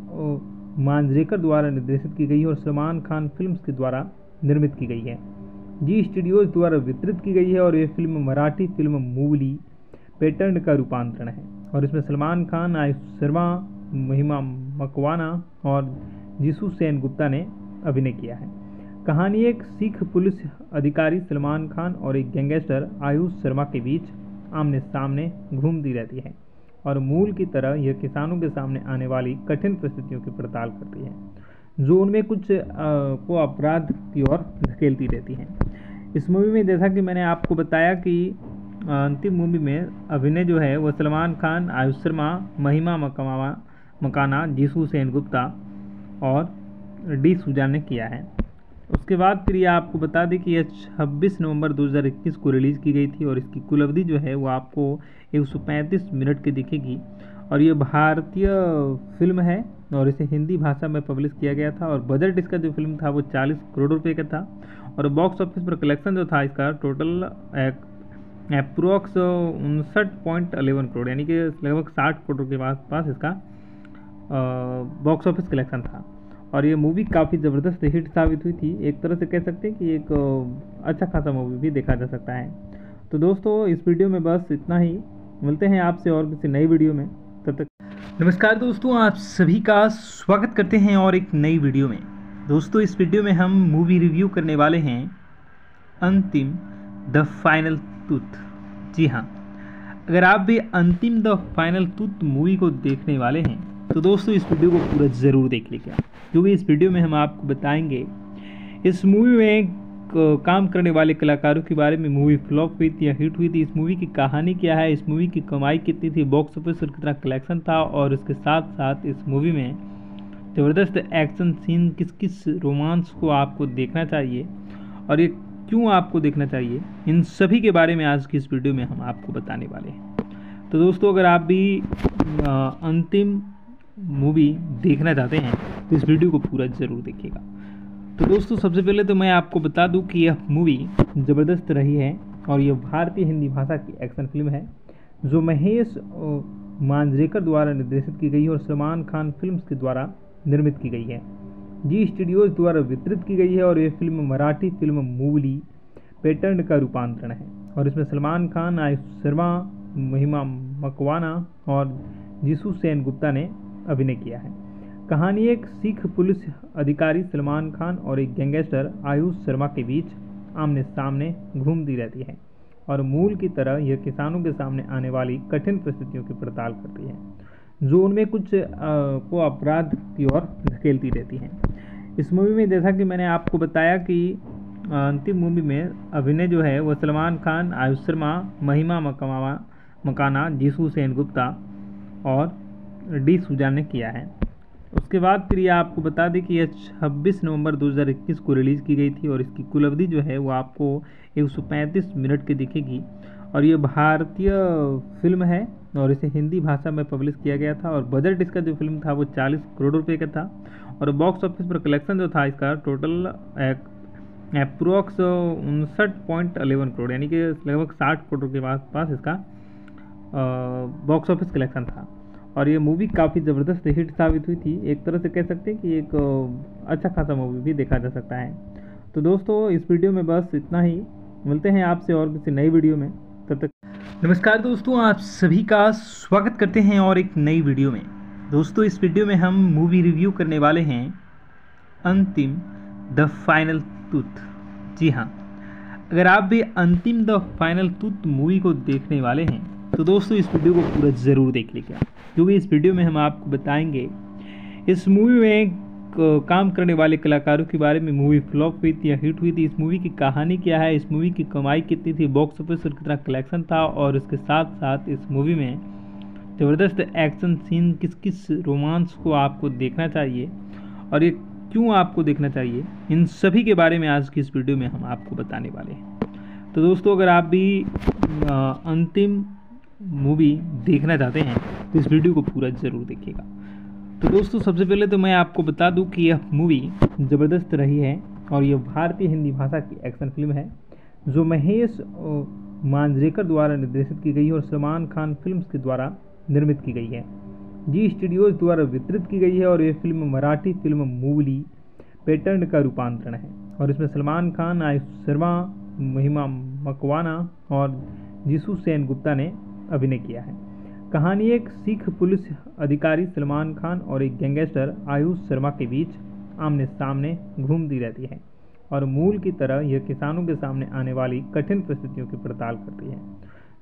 मांजरेकर द्वारा निर्देशित की गई और सलमान खान फिल्म्स के द्वारा निर्मित की गई है। जी स्टूडियोज द्वारा वितरित की गई है और यह फ़िल्म मराठी फ़िल्म मूवली पैटर्न का रूपांतरण है। और इसमें सलमान खान, आयुष शर्मा, महिमा मकवाना और जीसू सेन गुप्ता ने अभिनय किया है। कहानी एक सिख पुलिस अधिकारी सलमान खान और एक गैंगस्टर आयुष शर्मा के बीच आमने सामने घूमती रहती है और मूल की तरह यह किसानों के सामने आने वाली कठिन परिस्थितियों की पड़ताल करती है। जो उनमें कुछ आ, को अपराध की ओर धकेलती रहती हैं। इस मूवी में जैसा कि मैंने आपको बताया कि अंतिम मूवी में अभिनय जो है वह सलमान खान आयुष शर्मा महिमा मकमावा मकाना जीसू सेन गुप्ता और डी सुजान ने किया है। उसके बाद फिर ये आपको बता दें कि यह 26 नवंबर 2021 को रिलीज़ की गई थी और इसकी कुल अवधि जो है वो आपको 135 मिनट की दिखेगी। और ये भारतीय फ़िल्म है और इसे हिंदी भाषा में पब्लिश किया गया था और बजट इसका जो फ़िल्म था वो 40 करोड़ रुपए का था और बॉक्स ऑफ़िस पर कलेक्शन जो था इसका टोटल अप्रोक्स उनसठ पॉइंट अलेवन करोड़, यानी कि लगभग साठ करोड़ के पास पास इसका बॉक्स ऑफ़िस कलेक्शन था। और ये मूवी काफ़ी ज़बरदस्त हिट साबित हुई थी। एक तरह से कह सकते हैं कि एक अच्छा खासा मूवी भी देखा जा सकता है। तो दोस्तों, इस वीडियो में बस इतना ही। मिलते हैं आपसे और किसी नई वीडियो में। तब तक नमस्कार दोस्तों, आप सभी का स्वागत करते हैं और एक नई वीडियो में। दोस्तों, इस वीडियो में हम मूवी रिव्यू करने वाले हैं अंतिम द फाइनल टूथ जी हाँ अगर आप भी अंतिम द फाइनल टूथ मूवी को देखने वाले हैं तो दोस्तों, इस वीडियो को पूरा ज़रूर देख लीजिए। क्योंकि इस वीडियो में हम आपको बताएँगे, इस मूवी में काम करने वाले कलाकारों के बारे में मूवी फ्लॉप हुई थी या हिट हुई थी, इस मूवी की कहानी क्या है, इस मूवी की कमाई कितनी थी बॉक्स ऑफ़िस और कितना कलेक्शन था और इसके साथ साथ इस मूवी में ज़बरदस्त एक्शन सीन किस किस रोमांस को आपको देखना चाहिए और ये क्यों आपको देखना चाहिए, इन सभी के बारे में आज की इस वीडियो में हम आपको बताने वाले हैं। तो दोस्तों, अगर आप भी अंतिम मूवी देखना चाहते हैं तो इस वीडियो को पूरा ज़रूर देखिएगा। तो दोस्तों, सबसे पहले तो मैं आपको बता दूँ कि यह मूवी ज़बरदस्त रही है और यह भारतीय हिंदी भाषा की एक्शन फ़िल्म है, जो महेश मांजरेकर द्वारा निर्देशित की गई है और सलमान खान फिल्म्स के द्वारा निर्मित की गई है। जी स्टूडियोज द्वारा वितरित की गई है और यह फ़िल्म मराठी फ़िल्म मूवली पैटर्न का रूपांतरण है। और इसमें सलमान खान, आयुष शर्मा, महिमा मकवाना और जीसू सेन गुप्ता ने अभिनय किया है। कहानी एक सिख पुलिस अधिकारी सलमान खान और एक गैंगस्टर आयुष शर्मा के बीच आमने सामने घूमती रहती है और मूल की तरह यह किसानों के सामने आने वाली कठिन परिस्थितियों की पड़ताल करती है, जो उनमें कुछ को अपराध की ओर धकेलती रहती है। इस मूवी में जैसा कि मैंने आपको बताया कि अंतिम मूवी में अभिनय जो है वह सलमान खान, आयुष शर्मा, महिमा मकमावा मकाना, जीसू सेन गुप्ता और डी सुजान ने किया है। उसके बाद फिर ये आपको बता दें कि यह 26 नवंबर 2021 को रिलीज़ की गई थी और इसकी कुल अवधि जो है वो आपको 135 मिनट की दिखेगी। और ये भारतीय फ़िल्म है और इसे हिंदी भाषा में पब्लिश किया गया था और बजट इसका जो फ़िल्म था वो 40 करोड़ रुपए का था और बॉक्स ऑफ़िस पर कलेक्शन जो था इसका टोटल अप्रोक्स उनसठ पॉइंट अलेवन करोड़, यानी कि लगभग साठ करोड़ के पास पास इसका बॉक्स ऑफ़िस कलेक्शन था। और ये मूवी काफ़ी ज़बरदस्त हिट साबित हुई थी। एक तरह से कह सकते हैं कि एक अच्छा खासा मूवी भी देखा जा सकता है। तो दोस्तों, इस वीडियो में बस इतना ही। मिलते हैं आपसे और किसी नई वीडियो में। तब तक नमस्कार दोस्तों, आप सभी का स्वागत करते हैं और एक नई वीडियो में। दोस्तों, इस वीडियो में हम मूवी रिव्यू करने वाले हैं अंतिम द फाइनल टूथ जी हाँ। अगर आप भी अंतिम द फाइनल टूथ मूवी को देखने वाले हैं तो दोस्तों, इस वीडियो को पूरा ज़रूर देख लीजिए। क्योंकि इस वीडियो में हम आपको बताएँगे, इस मूवी में काम करने वाले कलाकारों के बारे में मूवी फ्लॉप हुई थी या हिट हुई थी, इस मूवी की कहानी क्या है, इस मूवी की कमाई कितनी थी बॉक्स ऑफ़िस और कितना कलेक्शन था, और इसके साथ साथ इस मूवी में ज़बरदस्त एक्शन सीन किस किस रोमांस को आपको देखना चाहिए और ये क्यों आपको देखना चाहिए, इन सभी के बारे में आज की इस वीडियो में हम आपको बताने वाले हैं। तो दोस्तों, अगर आप भी अंतिम मूवी देखना चाहते हैं तो इस वीडियो को पूरा ज़रूर देखिएगा। तो दोस्तों, सबसे पहले तो मैं आपको बता दूँ कि यह मूवी ज़बरदस्त रही है और यह भारतीय हिंदी भाषा की एक्शन फ़िल्म है, जो महेश मांजरेकर द्वारा निर्देशित की गई है और सलमान खान फिल्म्स के द्वारा निर्मित की गई है। जी स्टूडियोज द्वारा वितरित की गई है और यह फ़िल्म मराठी फ़िल्म मूवली पैटर्न का रूपांतरण है। और इसमें सलमान खान, आयुष शर्मा, महिमा मकवाना और जीसू सेन गुप्ता ने अभिनय किया है। कहानी एक सिख पुलिस अधिकारी सलमान खान और एक गैंगस्टर आयुष शर्मा के बीच आमने सामने घूमती रहती है और मूल की तरह यह किसानों के सामने आने वाली कठिन परिस्थितियों की पड़ताल करती है।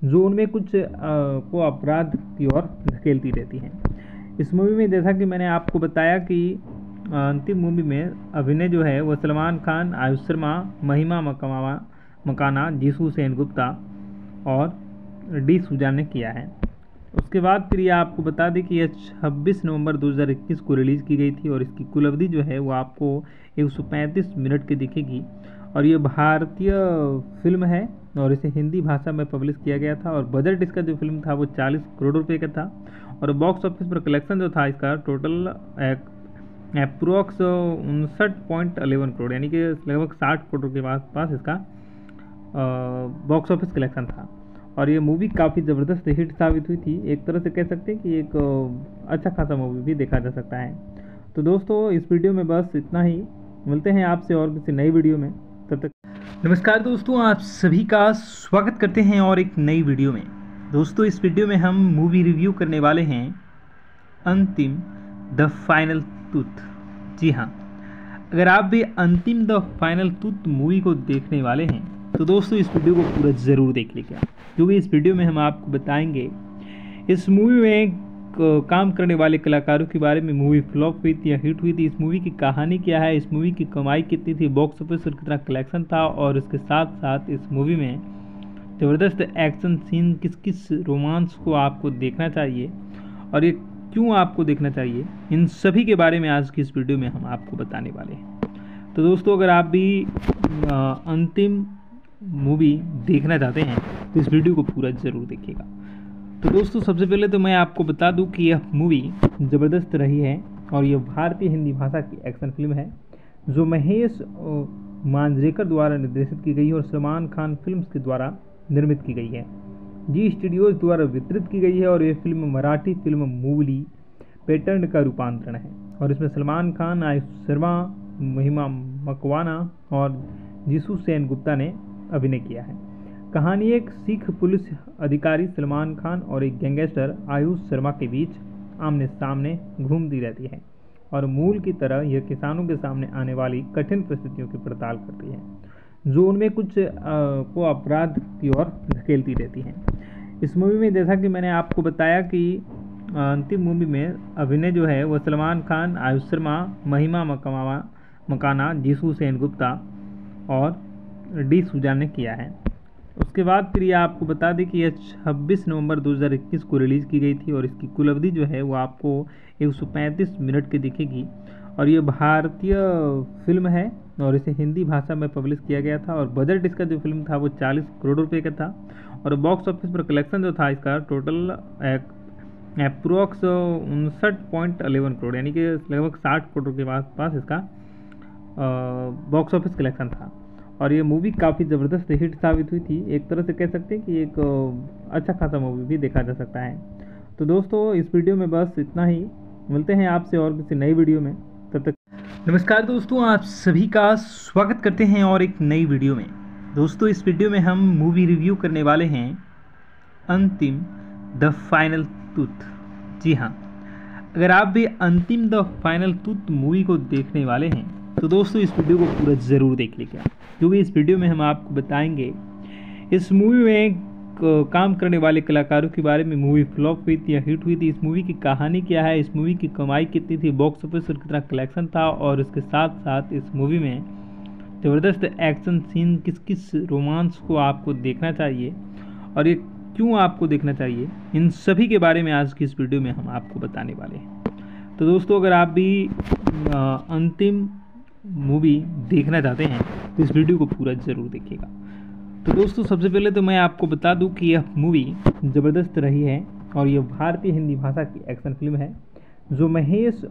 जो उनमें कुछ को अपराध की ओर धकेलती रहती है। इस मूवी में जैसा कि मैंने आपको बताया कि अंतिम मूवी में अभिनय जो है वह सलमान खान, आयुष शर्मा, महिमा मकमावा मकाना जीसू सेन गुप्ता और डी सुजान ने किया है। उसके बाद फिर ये आपको बता दें कि यह 26 नवंबर 2021 को रिलीज़ की गई थी और इसकी कुल अवधि जो है वो आपको 135 मिनट की दिखेगी। और ये भारतीय फ़िल्म है और इसे हिंदी भाषा में पब्लिश किया गया था और बजट इसका जो फ़िल्म था वो 40 करोड़ रुपए का था और बॉक्स ऑफ़िस पर कलेक्शन जो था इसका टोटल अप्रोक्स उनसठ पॉइंट अलेवन करोड़, यानी कि लगभग साठ करोड़ के पास पास इसका बॉक्स ऑफ़िस कलेक्शन था। और ये मूवी काफ़ी ज़बरदस्त हिट साबित हुई थी। एक तरह से कह सकते हैं कि एक अच्छा खासा मूवी भी देखा जा सकता है। तो दोस्तों, इस वीडियो में बस इतना ही। मिलते हैं आपसे और किसी नई वीडियो में। तब तक नमस्कार दोस्तों, आप सभी का स्वागत करते हैं और एक नई वीडियो में। दोस्तों, इस वीडियो में हम मूवी रिव्यू करने वाले हैं अंतिम द फाइनल टूथ जी हाँ अगर आप भी अंतिम द फाइनल टूथ मूवी को देखने वाले हैं तो दोस्तों, इस वीडियो को पूरा ज़रूर देख लीजिए। क्योंकि इस वीडियो में हम आपको बताएँगे, इस मूवी में काम करने वाले कलाकारों के बारे में मूवी फ्लॉप हुई थी या हिट हुई थी, इस मूवी की कहानी क्या है, इस मूवी की कमाई कितनी थी, बॉक्स ऑफ़िस और कितना कलेक्शन था और इसके साथ साथ इस मूवी में ज़बरदस्त एक्शन सीन किस किस रोमांस को आपको देखना चाहिए और ये क्यों आपको देखना चाहिए, इन सभी के बारे में आज की इस वीडियो में हम आपको बताने वाले हैं। तो दोस्तों, अगर आप भी अंतिम मूवी देखना चाहते हैं तो इस वीडियो को पूरा ज़रूर देखिएगा। तो दोस्तों, सबसे पहले तो मैं आपको बता दूँ कि यह मूवी ज़बरदस्त रही है और यह भारतीय हिंदी भाषा की एक्शन फ़िल्म है, जो महेश मांजरेकर द्वारा निर्देशित की गई है और सलमान खान फिल्म्स के द्वारा निर्मित की गई है। जी स्टूडियोज द्वारा वितरित की गई है और यह फ़िल्म मराठी फ़िल्म मूवली पैटर्न का रूपांतरण है। और इसमें सलमान खान, आयुष शर्मा, महिमा मकवाना और जीसू सेन गुप्ता ने अभिनय किया है। कहानी एक सिख पुलिस अधिकारी सलमान खान और एक गैंगस्टर आयुष शर्मा के बीच आमने सामने घूमती रहती है और मूल की तरह यह किसानों के सामने आने वाली कठिन परिस्थितियों की पड़ताल करती है। जो उनमें कुछ आ, को अपराध की ओर धकेलती रहती है। इस मूवी में जैसा कि मैंने आपको बताया कि अंतिम मूवी में अभिनय जो है वह सलमान खान आयुष शर्मा महिमा मकमावा मकाना जीसू सेन गुप्ता और डी सुजान ने किया है। उसके बाद फिर ये आपको बता दें कि यह 26 नवंबर 2021 को रिलीज़ की गई थी और इसकी कुल अवधि जो है वो आपको 135 मिनट की दिखेगी। और ये भारतीय फ़िल्म है और इसे हिंदी भाषा में पब्लिश किया गया था और बजट इसका जो फ़िल्म था वो 40 करोड़ रुपए का था और बॉक्स ऑफ़िस पर कलेक्शन जो था इसका टोटल अप्रोक्स उनसठ पॉइंट अलेवन करोड़, यानी कि लगभग साठ करोड़ के पास पास इसका बॉक्स ऑफ़िस कलेक्शन था। और ये मूवी काफ़ी ज़बरदस्त हिट साबित हुई थी। एक तरह से कह सकते हैं कि एक अच्छा खासा मूवी भी देखा जा सकता है। तो दोस्तों, इस वीडियो में बस इतना ही। मिलते हैं आपसे और किसी नई वीडियो में। तब तक नमस्कार दोस्तों, आप सभी का स्वागत करते हैं और एक नई वीडियो में। दोस्तों, इस वीडियो में हम मूवी रिव्यू करने वाले हैं अंतिम द फाइनल टूथ जी हाँ अगर आप भी अंतिम द फाइनल टूथ मूवी को देखने वाले हैं तो दोस्तों, इस वीडियो को पूरा ज़रूर देख लीजिए क्योंकि इस वीडियो में हम आपको बताएँगे, इस मूवी में काम करने वाले कलाकारों के बारे में मूवी फ्लॉप हुई थी या हिट हुई थी, इस मूवी की कहानी क्या है, इस मूवी की कमाई कितनी थी बॉक्स ऑफ़िस पर कितना कलेक्शन था और इसके साथ साथ इस मूवी में ज़बरदस्त एक्शन सीन किस किस रोमांस को आपको देखना चाहिए और ये क्यों आपको देखना चाहिए, इन सभी के बारे में आज की इस वीडियो में हम आपको बताने वाले हैं। तो दोस्तों, अगर आप भी अंतिम मूवी देखना चाहते हैं तो इस वीडियो को पूरा ज़रूर देखिएगा। तो दोस्तों, सबसे पहले तो मैं आपको बता दूँ कि यह मूवी ज़बरदस्त रही है और यह भारतीय हिंदी भाषा की एक्शन फ़िल्म है, जो महेश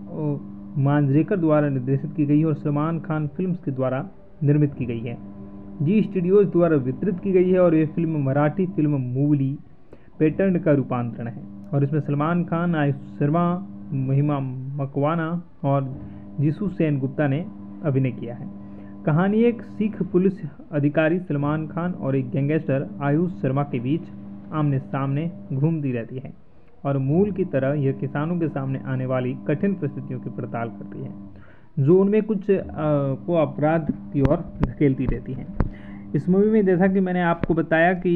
मांजरेकर द्वारा निर्देशित की गई है और सलमान खान फिल्म्स के द्वारा निर्मित की गई है। जी स्टूडियोज द्वारा वितरित की गई है और यह फ़िल्म मराठी फ़िल्म मूवली पैटर्न का रूपांतरण है। और इसमें सलमान खान, आयुष शर्मा, महिमा मकवाना और जीसू सेन गुप्ता ने अभिनय किया है। कहानी एक सिख पुलिस अधिकारी सलमान खान और एक गैंगस्टर आयुष शर्मा के बीच आमने सामने घूमती रहती है और मूल की तरह यह किसानों के सामने आने वाली कठिन परिस्थितियों की पड़ताल करती है जो उनमें कुछ आ, को अपराध की ओर धकेलती रहती है। इस मूवी में जैसा कि मैंने आपको बताया कि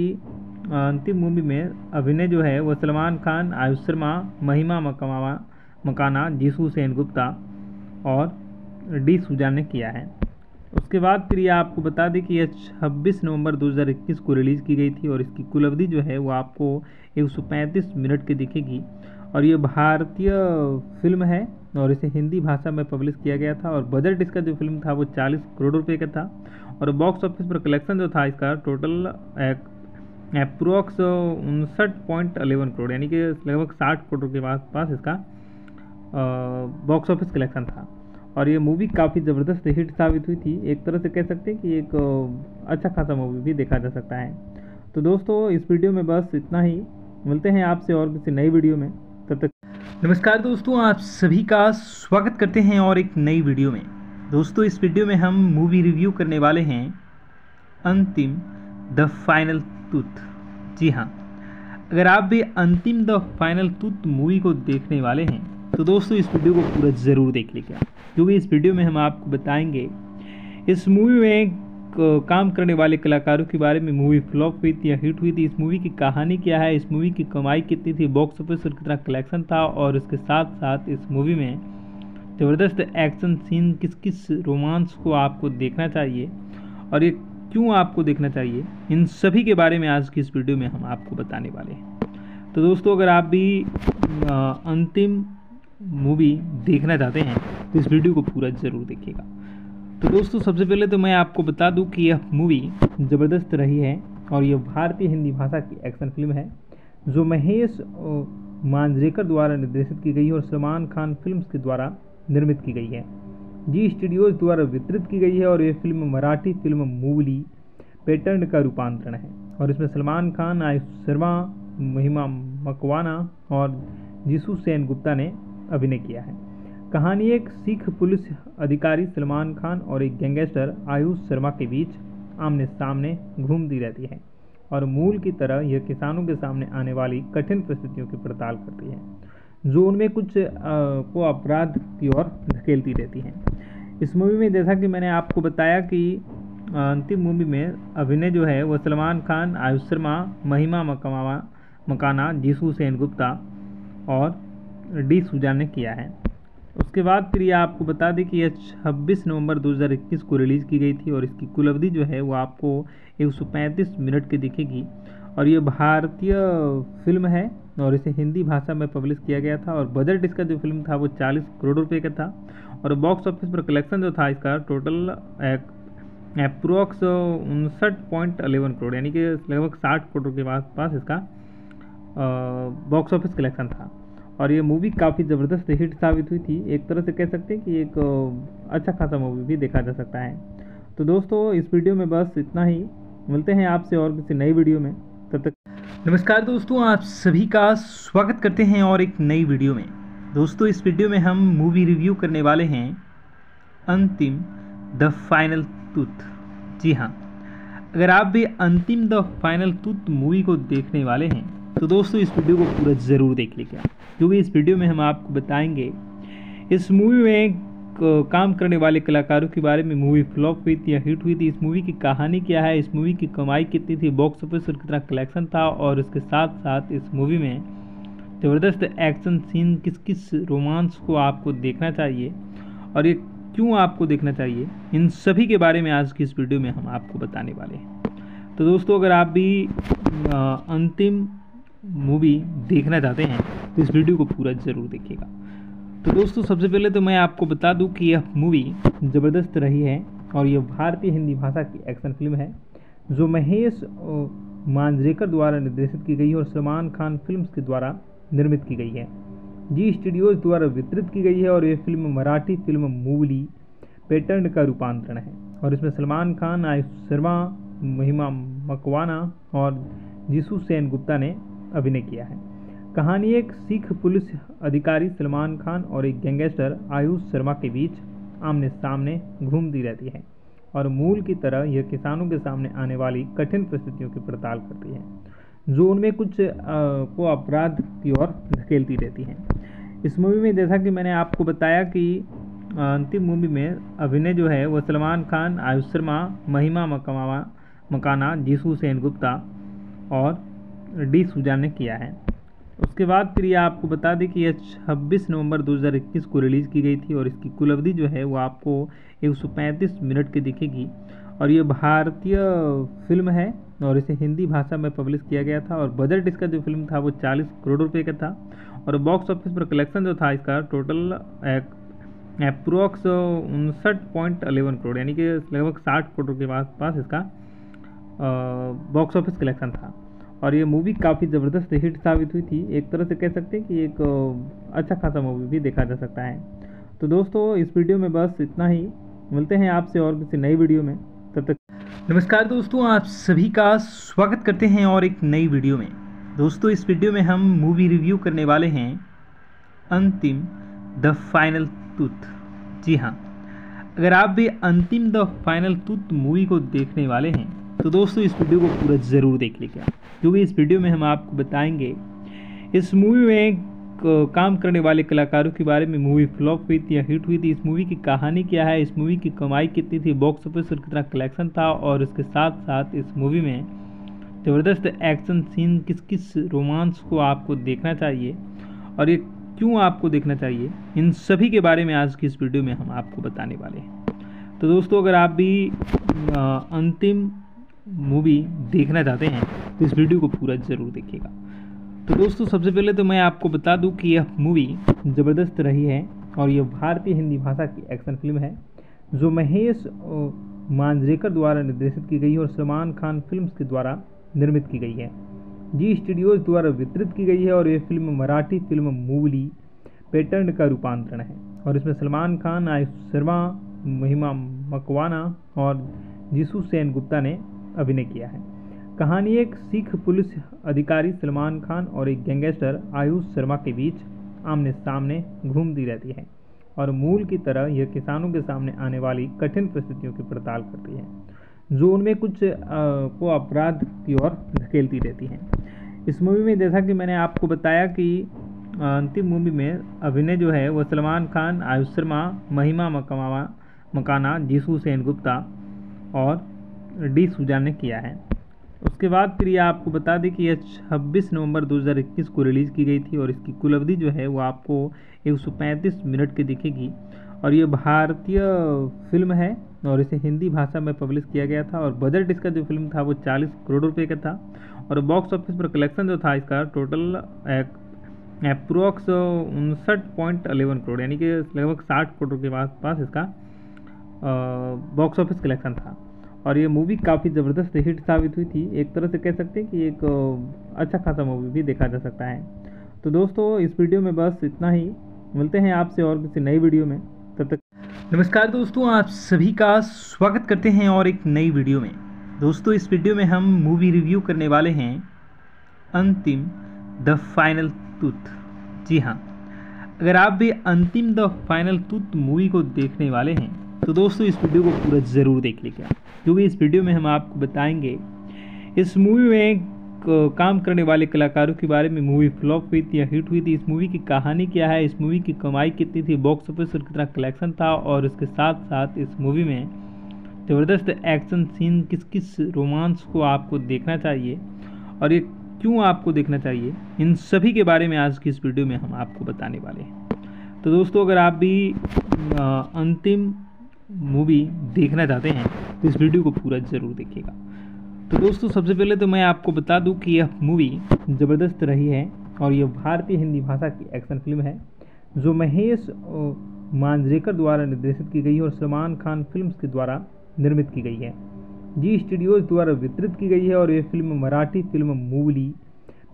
अंतिम मूवी में अभिनय जो है वह सलमान खान आयुष शर्मा महिमा मकमावा मकाना जीसू सेन गुप्ता और डी सुजान ने किया है। उसके बाद फिर ये आपको बता दें कि यह 26 नवंबर 2021 को रिलीज़ की गई थी और इसकी कुल अवधि जो है वो आपको 135 मिनट की दिखेगी। और ये भारतीय फ़िल्म है और इसे हिंदी भाषा में पब्लिश किया गया था और बजट इसका जो फ़िल्म था वो 40 करोड़ रुपए का था और बॉक्स ऑफ़िस पर कलेक्शन जो था इसका टोटल अप्रोक्स उनसठ पॉइंट अलेवन करोड़, यानी कि लगभग साठ करोड़ के पास पास इसका बॉक्स ऑफ़िस कलेक्शन था। और ये मूवी काफ़ी ज़बरदस्त हिट साबित हुई थी। एक तरह से कह सकते हैं कि एक अच्छा खासा मूवी भी देखा जा सकता है। तो दोस्तों, इस वीडियो में बस इतना ही। मिलते हैं आपसे और किसी नई वीडियो में। तब तक नमस्कार दोस्तों, आप सभी का स्वागत करते हैं और एक नई वीडियो में। दोस्तों, इस वीडियो में हम मूवी रिव्यू करने वाले हैं अंतिम द फाइनल टूथ जी हाँ। अगर आप भी अंतिम द फाइनल टूथ मूवी को देखने वाले हैं तो दोस्तों, इस वीडियो को पूरा ज़रूर देख लीजिए। क्योंकि इस वीडियो में हम आपको बताएँगे, इस मूवी में काम करने वाले कलाकारों के बारे में मूवी फ्लॉप हुई थी या हिट हुई थी, इस मूवी की कहानी क्या है, इस मूवी की कमाई कितनी थी बॉक्स ऑफ़िस पर कितना कलेक्शन था, और इसके साथ साथ इस मूवी में ज़बरदस्त एक्शन सीन किस किस रोमांस को आपको देखना चाहिए और ये क्यों आपको देखना चाहिए, इन सभी के बारे में आज की इस वीडियो में हम आपको बताने वाले हैं। तो दोस्तों, अगर आप भी अंतिम मूवी देखना चाहते हैं तो इस वीडियो को पूरा ज़रूर देखिएगा। तो दोस्तों, सबसे पहले तो मैं आपको बता दूँ कि यह मूवी ज़बरदस्त रही है और यह भारतीय हिंदी भाषा की एक्शन फ़िल्म है, जो महेश मांजरेकर द्वारा निर्देशित की गई है और सलमान खान फिल्म्स के द्वारा निर्मित की गई है। जी स्टूडियोज द्वारा वितरित की गई है और यह फ़िल्म मराठी फ़िल्म मूवली पैटर्न का रूपांतरण है। और इसमें सलमान खान, आयुष शर्मा, महिमा मकवाना और जीसू सेन गुप्ता ने अभिनय किया है। कहानी एक सिख पुलिस अधिकारी सलमान खान और एक गैंगस्टर आयुष शर्मा के बीच आमने सामने घूमती रहती है और मूल की तरह यह किसानों के सामने आने वाली कठिन परिस्थितियों की पड़ताल करती है। जो उनमें कुछ को अपराध की ओर धकेलती रहती है। इस मूवी में जैसा कि मैंने आपको बताया कि अंतिम मूवी में अभिनय जो है वह सलमान खान, आयुष शर्मा, महिमा मकमावा मकाना जीसू सेन गुप्ता और डी सुजान ने किया है। उसके बाद फिर ये आपको बता दें कि यह 26 नवंबर 2021 को रिलीज़ की गई थी और इसकी कुल अवधि जो है वो आपको 135 मिनट की दिखेगी। और ये भारतीय फ़िल्म है और इसे हिंदी भाषा में पब्लिश किया गया था और बजट इसका जो फ़िल्म था वो 40 करोड़ रुपए का था और बॉक्स ऑफ़िस पर कलेक्शन जो था इसका टोटल अप्रोक्स उनसठ पॉइंट अलेवन करोड़, यानी कि लगभग साठ करोड़ के पास पास इसका बॉक्स ऑफ़िस कलेक्शन था। और ये मूवी काफ़ी ज़बरदस्त हिट साबित हुई थी। एक तरह से कह सकते हैं कि एक अच्छा खासा मूवी भी देखा जा सकता है। तो दोस्तों, इस वीडियो में बस इतना ही। मिलते हैं आपसे और किसी नई वीडियो में। तब तक नमस्कार दोस्तों, आप सभी का स्वागत करते हैं और एक नई वीडियो में। दोस्तों, इस वीडियो में हम मूवी रिव्यू करने वाले हैं अंतिम द फाइनल टूथ जी हाँ अगर आप भी अंतिम द फाइनल टूथ मूवी को देखने वाले हैं तो दोस्तों, इस वीडियो को पूरा ज़रूर देख लीजिए। क्योंकि इस वीडियो में हम आपको बताएँगे, इस मूवी में काम करने वाले कलाकारों के बारे में मूवी फ्लॉप हुई थी या हिट हुई थी, इस मूवी की कहानी क्या है, इस मूवी की कमाई कितनी थी, बॉक्स ऑफ़िस और कितना कलेक्शन था, और उसके साथ साथ इस मूवी में ज़बरदस्त एक्शन सीन किस किस रोमांस को आपको देखना चाहिए, और ये क्यों आपको देखना चाहिए, इन सभी के बारे में आज की इस वीडियो में हम आपको बताने वाले हैं। तो दोस्तों, अगर आप भी अंतिम मूवी देखना चाहते हैं तो इस वीडियो को पूरा ज़रूर देखिएगा। तो दोस्तों, सबसे पहले तो मैं आपको बता दूँ कि यह मूवी ज़बरदस्त रही है और यह भारतीय हिंदी भाषा की एक्शन फ़िल्म है, जो महेश मांजरेकर द्वारा निर्देशित की गई है और सलमान खान फिल्म्स के द्वारा निर्मित की गई है। जी स्टूडियोज द्वारा वितरित की गई है और यह फ़िल्म मराठी फ़िल्म मूवली पैटर्न का रूपांतरण है। और इसमें सलमान खान, आयुष शर्मा, महिमा मकवाना और जीसू सेन गुप्ता ने अभिनय किया है। कहानी एक सिख पुलिस अधिकारी सलमान खान और एक गैंगस्टर आयुष शर्मा के बीच आमने सामने घूमती रहती है और मूल की तरह यह किसानों के सामने आने वाली कठिन परिस्थितियों की पड़ताल करती है। जो उनमें कुछ आ, को अपराध की ओर धकेलती रहती है। इस मूवी में जैसा कि मैंने आपको बताया कि अंतिम मूवी में अभिनय जो है वह सलमान खान आयुष शर्मा महिमा मकमावा मकाना जीसू सेन गुप्ता और डी सुजान ने किया है। उसके बाद फिर ये आपको बता दें कि यह 26 नवंबर 2021 को रिलीज़ की गई थी और इसकी कुल अवधि जो है वो आपको 135 मिनट की दिखेगी। और ये भारतीय फ़िल्म है और इसे हिंदी भाषा में पब्लिश किया गया था और बजट इसका जो फ़िल्म था वो 40 करोड़ रुपए का था और बॉक्स ऑफ़िस पर कलेक्शन जो था इसका टोटल अप्रोक्स उनसठ पॉइंट अलेवन करोड़, यानी कि लगभग साठ करोड़ के पास पास इसका बॉक्स ऑफ़िस कलेक्शन था। और ये मूवी काफ़ी ज़बरदस्त हिट साबित हुई थी। एक तरह से कह सकते हैं कि एक अच्छा खासा मूवी भी देखा जा सकता है। तो दोस्तों, इस वीडियो में बस इतना ही। मिलते हैं आपसे और किसी नई वीडियो में। तब तक नमस्कार दोस्तों, आप सभी का स्वागत करते हैं और एक नई वीडियो में। दोस्तों, इस वीडियो में हम मूवी रिव्यू करने वाले हैं अंतिम द फाइनल टूथ जी हाँ अगर आप भी अंतिम द फाइनल टूथ मूवी को देखने वाले हैं तो दोस्तों, इस वीडियो को पूरा ज़रूर देख लीजिए क्योंकि इस वीडियो में हम आपको बताएँगे, इस मूवी में काम करने वाले कलाकारों के बारे में मूवी फ्लॉप हुई थी या हिट हुई थी, इस मूवी की कहानी क्या है, इस मूवी की कमाई कितनी थी बॉक्स ऑफ़िस और कितना कलेक्शन था, और इसके साथ साथ इस मूवी में ज़बरदस्त एक्शन सीन किस किस रोमांस को आपको देखना चाहिए, और ये क्यों आपको देखना चाहिए, इन सभी के बारे में आज की इस वीडियो में हम आपको बताने वाले हैं। तो दोस्तों, अगर आप भी अंतिम मूवी देखना चाहते हैं तो इस वीडियो को पूरा ज़रूर देखिएगा। तो दोस्तों, सबसे पहले तो मैं आपको बता दूँ कि यह मूवी ज़बरदस्त रही है और यह भारतीय हिंदी भाषा की एक्शन फ़िल्म है, जो महेश मांजरेकर द्वारा निर्देशित की गई और सलमान खान फिल्म्स के द्वारा निर्मित की गई है। जी स्टूडियोज द्वारा वितरित की गई है और यह फ़िल्म मराठी फ़िल्म मूवली पैटर्न का रूपांतरण है। और इसमें सलमान खान, आयुष शर्मा, महिमा मकवाना और जीसू सेन गुप्ता ने अभिनय किया है। कहानी एक सिख पुलिस अधिकारी सलमान खान और एक गैंगस्टर आयुष शर्मा के बीच आमने सामने घूमती रहती है और मूल की तरह यह किसानों के सामने आने वाली कठिन परिस्थितियों की पड़ताल करती है, जो उनमें कुछ को अपराध की ओर धकेलती रहती है। इस मूवी में जैसा कि मैंने आपको बताया कि अंतिम मूवी में अभिनय जो है वह सलमान खान, आयुष शर्मा, महिमा मकमावा मकाना, जीसू सेन गुप्ता और डी सुजान ने किया है। उसके बाद फिर ये आपको बता दें कि यह 26 नवंबर 2021 को रिलीज़ की गई थी और इसकी कुल अवधि जो है वो आपको 135 मिनट की दिखेगी। और ये भारतीय फ़िल्म है और इसे हिंदी भाषा में पब्लिश किया गया था और बजट इसका जो फ़िल्म था वो 40 करोड़ रुपए का था और बॉक्स ऑफ़िस पर कलेक्शन जो था इसका टोटल अप्रोक्स उनसठ पॉइंट अलेवन करोड़, यानी कि लगभग साठ करोड़ के पास पास इसका बॉक्स ऑफ़िस कलेक्शन था। और ये मूवी काफ़ी ज़बरदस्त हिट साबित हुई थी। एक तरह से कह सकते हैं कि एक अच्छा खासा मूवी भी देखा जा सकता है। तो दोस्तों, इस वीडियो में बस इतना ही। मिलते हैं आपसे और किसी नई वीडियो में। तब तक नमस्कार दोस्तों, आप सभी का स्वागत करते हैं और एक नई वीडियो में। दोस्तों, इस वीडियो में हम मूवी रिव्यू करने वाले हैं अंतिम द फाइनल टूथ जी हाँ अगर आप भी अंतिम द फाइनल टूथ मूवी को देखने वाले हैं तो दोस्तों, इस वीडियो को पूरा ज़रूर देख लीजिए। क्योंकि इस वीडियो में हम आपको बताएँगे, इस मूवी में काम करने वाले कलाकारों के बारे में मूवी फ्लॉप हुई थी या हिट हुई थी, इस मूवी की कहानी क्या है, इस मूवी की कमाई कितनी थी बॉक्स ऑफ़िस और कितना कलेक्शन था, और इसके साथ साथ इस मूवी में ज़बरदस्त एक्शन सीन किस किस रोमांस को आपको देखना चाहिए और ये क्यों आपको देखना चाहिए, इन सभी के बारे में आज की इस वीडियो में हम आपको बताने वाले हैं। तो दोस्तों, अगर आप भी अंतिम मूवी देखना चाहते हैं तो इस वीडियो को पूरा ज़रूर देखिएगा। तो दोस्तों, सबसे पहले तो मैं आपको बता दूँ कि यह मूवी ज़बरदस्त रही है और यह भारतीय हिंदी भाषा की एक्शन फ़िल्म है, जो महेश मांजरेकर द्वारा निर्देशित की गई है और सलमान खान फिल्म्स के द्वारा निर्मित की गई है। जी स्टूडियोज द्वारा वितरित की गई है और यह फ़िल्म मराठी फ़िल्म मूवली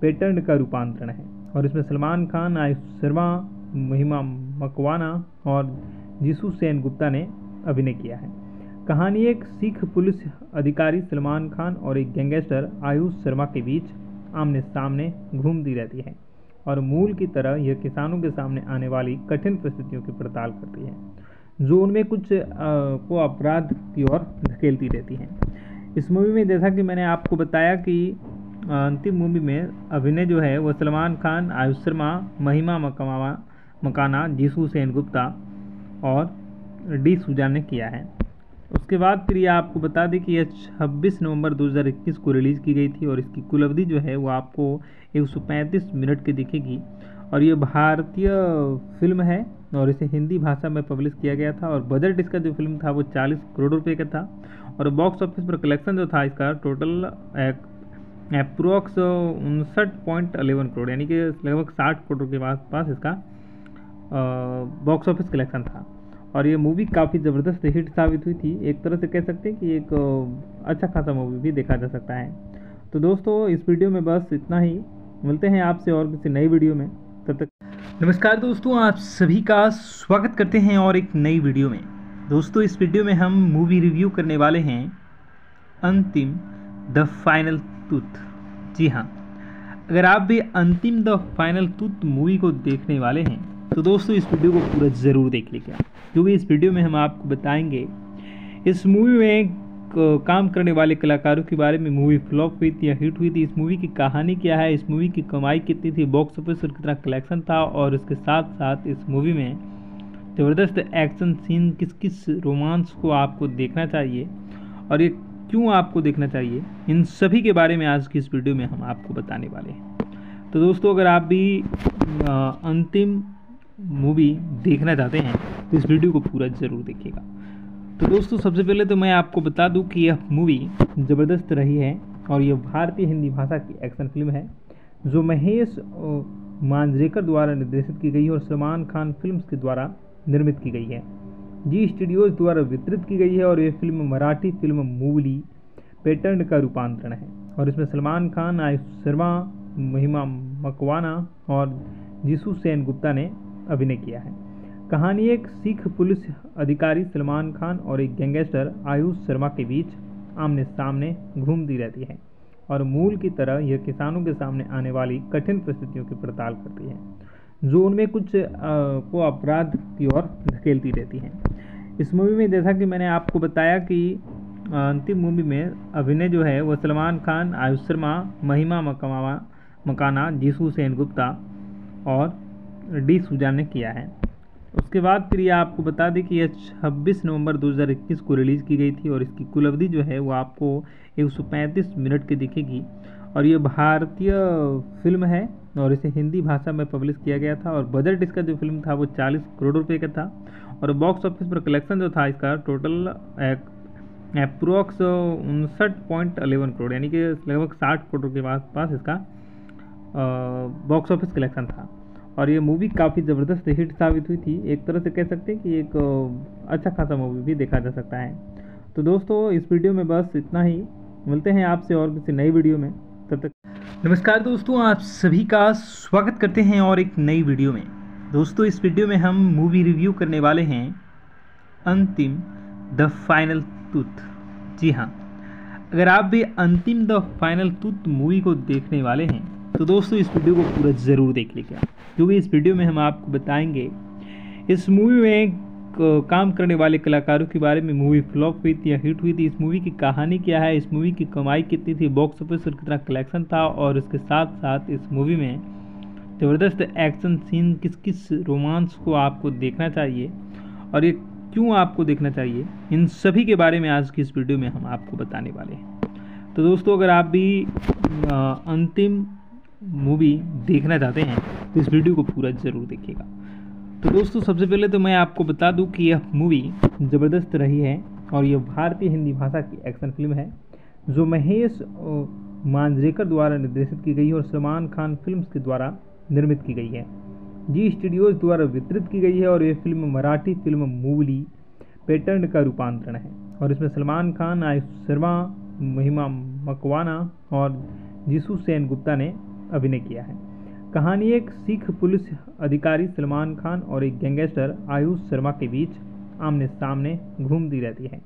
पैटर्न का रूपांतरण है। और इसमें सलमान खान, आयुष शर्मा, महिमा मकवाना और जीसू सेन गुप्ता ने अभिनय किया है। कहानी एक सिख पुलिस अधिकारी सलमान खान और एक गैंगस्टर आयुष शर्मा के बीच आमने सामने घूमती रहती है और मूल की तरह यह किसानों के सामने आने वाली कठिन परिस्थितियों की पड़ताल करती है, जो उनमें कुछ को अपराध की ओर धकेलती रहती है। इस मूवी में जैसा कि मैंने आपको बताया कि अंतिम मूवी में अभिनय जो है वह सलमान खान, आयुष शर्मा, महिमा मकमावा मकाना, जीसू सेन गुप्ता और डी सुजान ने किया है। उसके बाद फिर ये आपको बता दें कि यह 26 नवंबर 2021 को रिलीज़ की गई थी और इसकी कुल अवधि जो है वो आपको 135 मिनट की दिखेगी। और ये भारतीय फ़िल्म है और इसे हिंदी भाषा में पब्लिश किया गया था और बजट इसका जो फ़िल्म था वो 40 करोड़ रुपए का था और बॉक्स ऑफ़िस पर कलेक्शन जो था इसका टोटल अप्रोक्स उनसठ पॉइंट अलेवन करोड़, यानी कि लगभग साठ करोड़ के पास पास इसका बॉक्स ऑफ़िस कलेक्शन था। और ये मूवी काफ़ी ज़बरदस्त हिट साबित हुई थी। एक तरह से कह सकते हैं कि एक अच्छा खासा मूवी भी देखा जा सकता है। तो दोस्तों, इस वीडियो में बस इतना ही। मिलते हैं आपसे और किसी नई वीडियो में। तब तक नमस्कार दोस्तों, आप सभी का स्वागत करते हैं और एक नई वीडियो में। दोस्तों, इस वीडियो में हम मूवी रिव्यू करने वाले हैं अंतिम द फाइनल टूथ जी हाँ अगर आप भी अंतिम द फाइनल टूथ मूवी को देखने वाले हैं तो दोस्तों, इस वीडियो को पूरा ज़रूर देख लीजिए क्योंकि इस वीडियो में हम आपको बताएँगे, इस मूवी में काम करने वाले कलाकारों के बारे में मूवी फ्लॉप हुई थी या हिट हुई थी, इस मूवी की कहानी क्या है, इस मूवी की कमाई कितनी थी, बॉक्स ऑफ़िस और कितना कलेक्शन था, और इसके साथ साथ इस मूवी में ज़बरदस्त एक्शन सीन किस किस रोमांस को आपको देखना चाहिए, और ये क्यों आपको देखना चाहिए, इन सभी के बारे में आज की इस वीडियो में हम आपको बताने वाले हैं। तो दोस्तों, अगर आप भी अंतिम मूवी देखना चाहते हैं तो इस वीडियो को पूरा ज़रूर देखिएगा। तो दोस्तों, सबसे पहले तो मैं आपको बता दूँ कि यह मूवी ज़बरदस्त रही है और यह भारतीय हिंदी भाषा की एक्शन फ़िल्म है, जो महेश मांजरेकर द्वारा निर्देशित की गई है और सलमान खान फिल्म्स के द्वारा निर्मित की गई है। जी स्टूडियोज द्वारा वितरित की गई है और यह फ़िल्म मराठी फ़िल्म मूवली पैटर्न का रूपांतरण है। और इसमें सलमान खान, आयुष शर्मा, महिमा मकवाना और जीसू सेन गुप्ता ने अभिनय किया है। कहानी एक सिख पुलिस अधिकारी सलमान खान और एक गैंगस्टर आयुष शर्मा के बीच आमने सामने घूमती रहती है और मूल की तरह यह किसानों के सामने आने वाली कठिन परिस्थितियों की पड़ताल करती है। जो उनमें कुछ आ, को अपराध की ओर धकेलती रहती है। इस मूवी में जैसा कि मैंने आपको बताया कि अंतिम मूवी में अभिनय जो है वह सलमान खान आयुष शर्मा महिमा मकमावा मकाना जीसू सेन गुप्ता और डी सुजान ने किया है। उसके बाद फिर ये आपको बता दें कि यह 26 नवंबर 2021 को रिलीज़ की गई थी और इसकी कुल अवधि जो है वो आपको 135 मिनट की दिखेगी। और ये भारतीय फ़िल्म है और इसे हिंदी भाषा में पब्लिश किया गया था और बजट इसका जो फ़िल्म था वो 40 करोड़ रुपए का था और बॉक्स ऑफ़िस पर कलेक्शन जो था इसका टोटल अप्रोक्स उनसठ पॉइंट अलेवन करोड़, यानी कि लगभग साठ करोड़ के पास पास इसका बॉक्स ऑफ़िस कलेक्शन था। और ये मूवी काफ़ी ज़बरदस्त हिट साबित हुई थी। एक तरह से कह सकते हैं कि एक अच्छा खासा मूवी भी देखा जा सकता है। तो दोस्तों, इस वीडियो में बस इतना ही। मिलते हैं आपसे और किसी नई वीडियो में। तब तक नमस्कार दोस्तों, आप सभी का स्वागत करते हैं और एक नई वीडियो में। दोस्तों, इस वीडियो में हम मूवी रिव्यू करने वाले हैं अंतिम द फाइनल टूथ जी हाँ अगर आप भी अंतिम द फाइनल टूथ मूवी को देखने वाले हैं तो दोस्तों, इस वीडियो को पूरा ज़रूर देख लीजिए क्योंकि इस वीडियो में हम आपको बताएँगे, इस मूवी में काम करने वाले कलाकारों के बारे में मूवी फ्लॉप हुई थी या हिट हुई थी, इस मूवी की कहानी क्या है, इस मूवी की कमाई कितनी थी बॉक्स ऑफ़िस पर कितना कलेक्शन था और इसके साथ साथ इस मूवी में ज़बरदस्त एक्शन सीन किस किस रोमांस को आपको देखना चाहिए और ये क्यों आपको देखना चाहिए, इन सभी के बारे में आज की इस वीडियो में हम आपको बताने वाले हैं। तो दोस्तों, अगर आप भी अंतिम मूवी देखना चाहते हैं तो इस वीडियो को पूरा ज़रूर देखिएगा। तो दोस्तों, सबसे पहले तो मैं आपको बता दूँ कि यह मूवी ज़बरदस्त रही है और यह भारतीय हिंदी भाषा की एक्शन फ़िल्म है, जो महेश मांजरेकर द्वारा निर्देशित की गई और सलमान खान फिल्म्स के द्वारा निर्मित की गई है। जी स्टूडियोज द्वारा वितरित की गई है और यह फ़िल्म मराठी फ़िल्म मूवली पैटर्न का रूपांतरण है। और इसमें सलमान खान, आयुष शर्मा, महिमा मकवाना और जीसू सेन गुप्ता ने अभिनय किया है। कहानी एक सिख पुलिस अधिकारी सलमान खान और एक गैंगस्टर आयुष शर्मा के बीच आमने सामने घूमती रहती है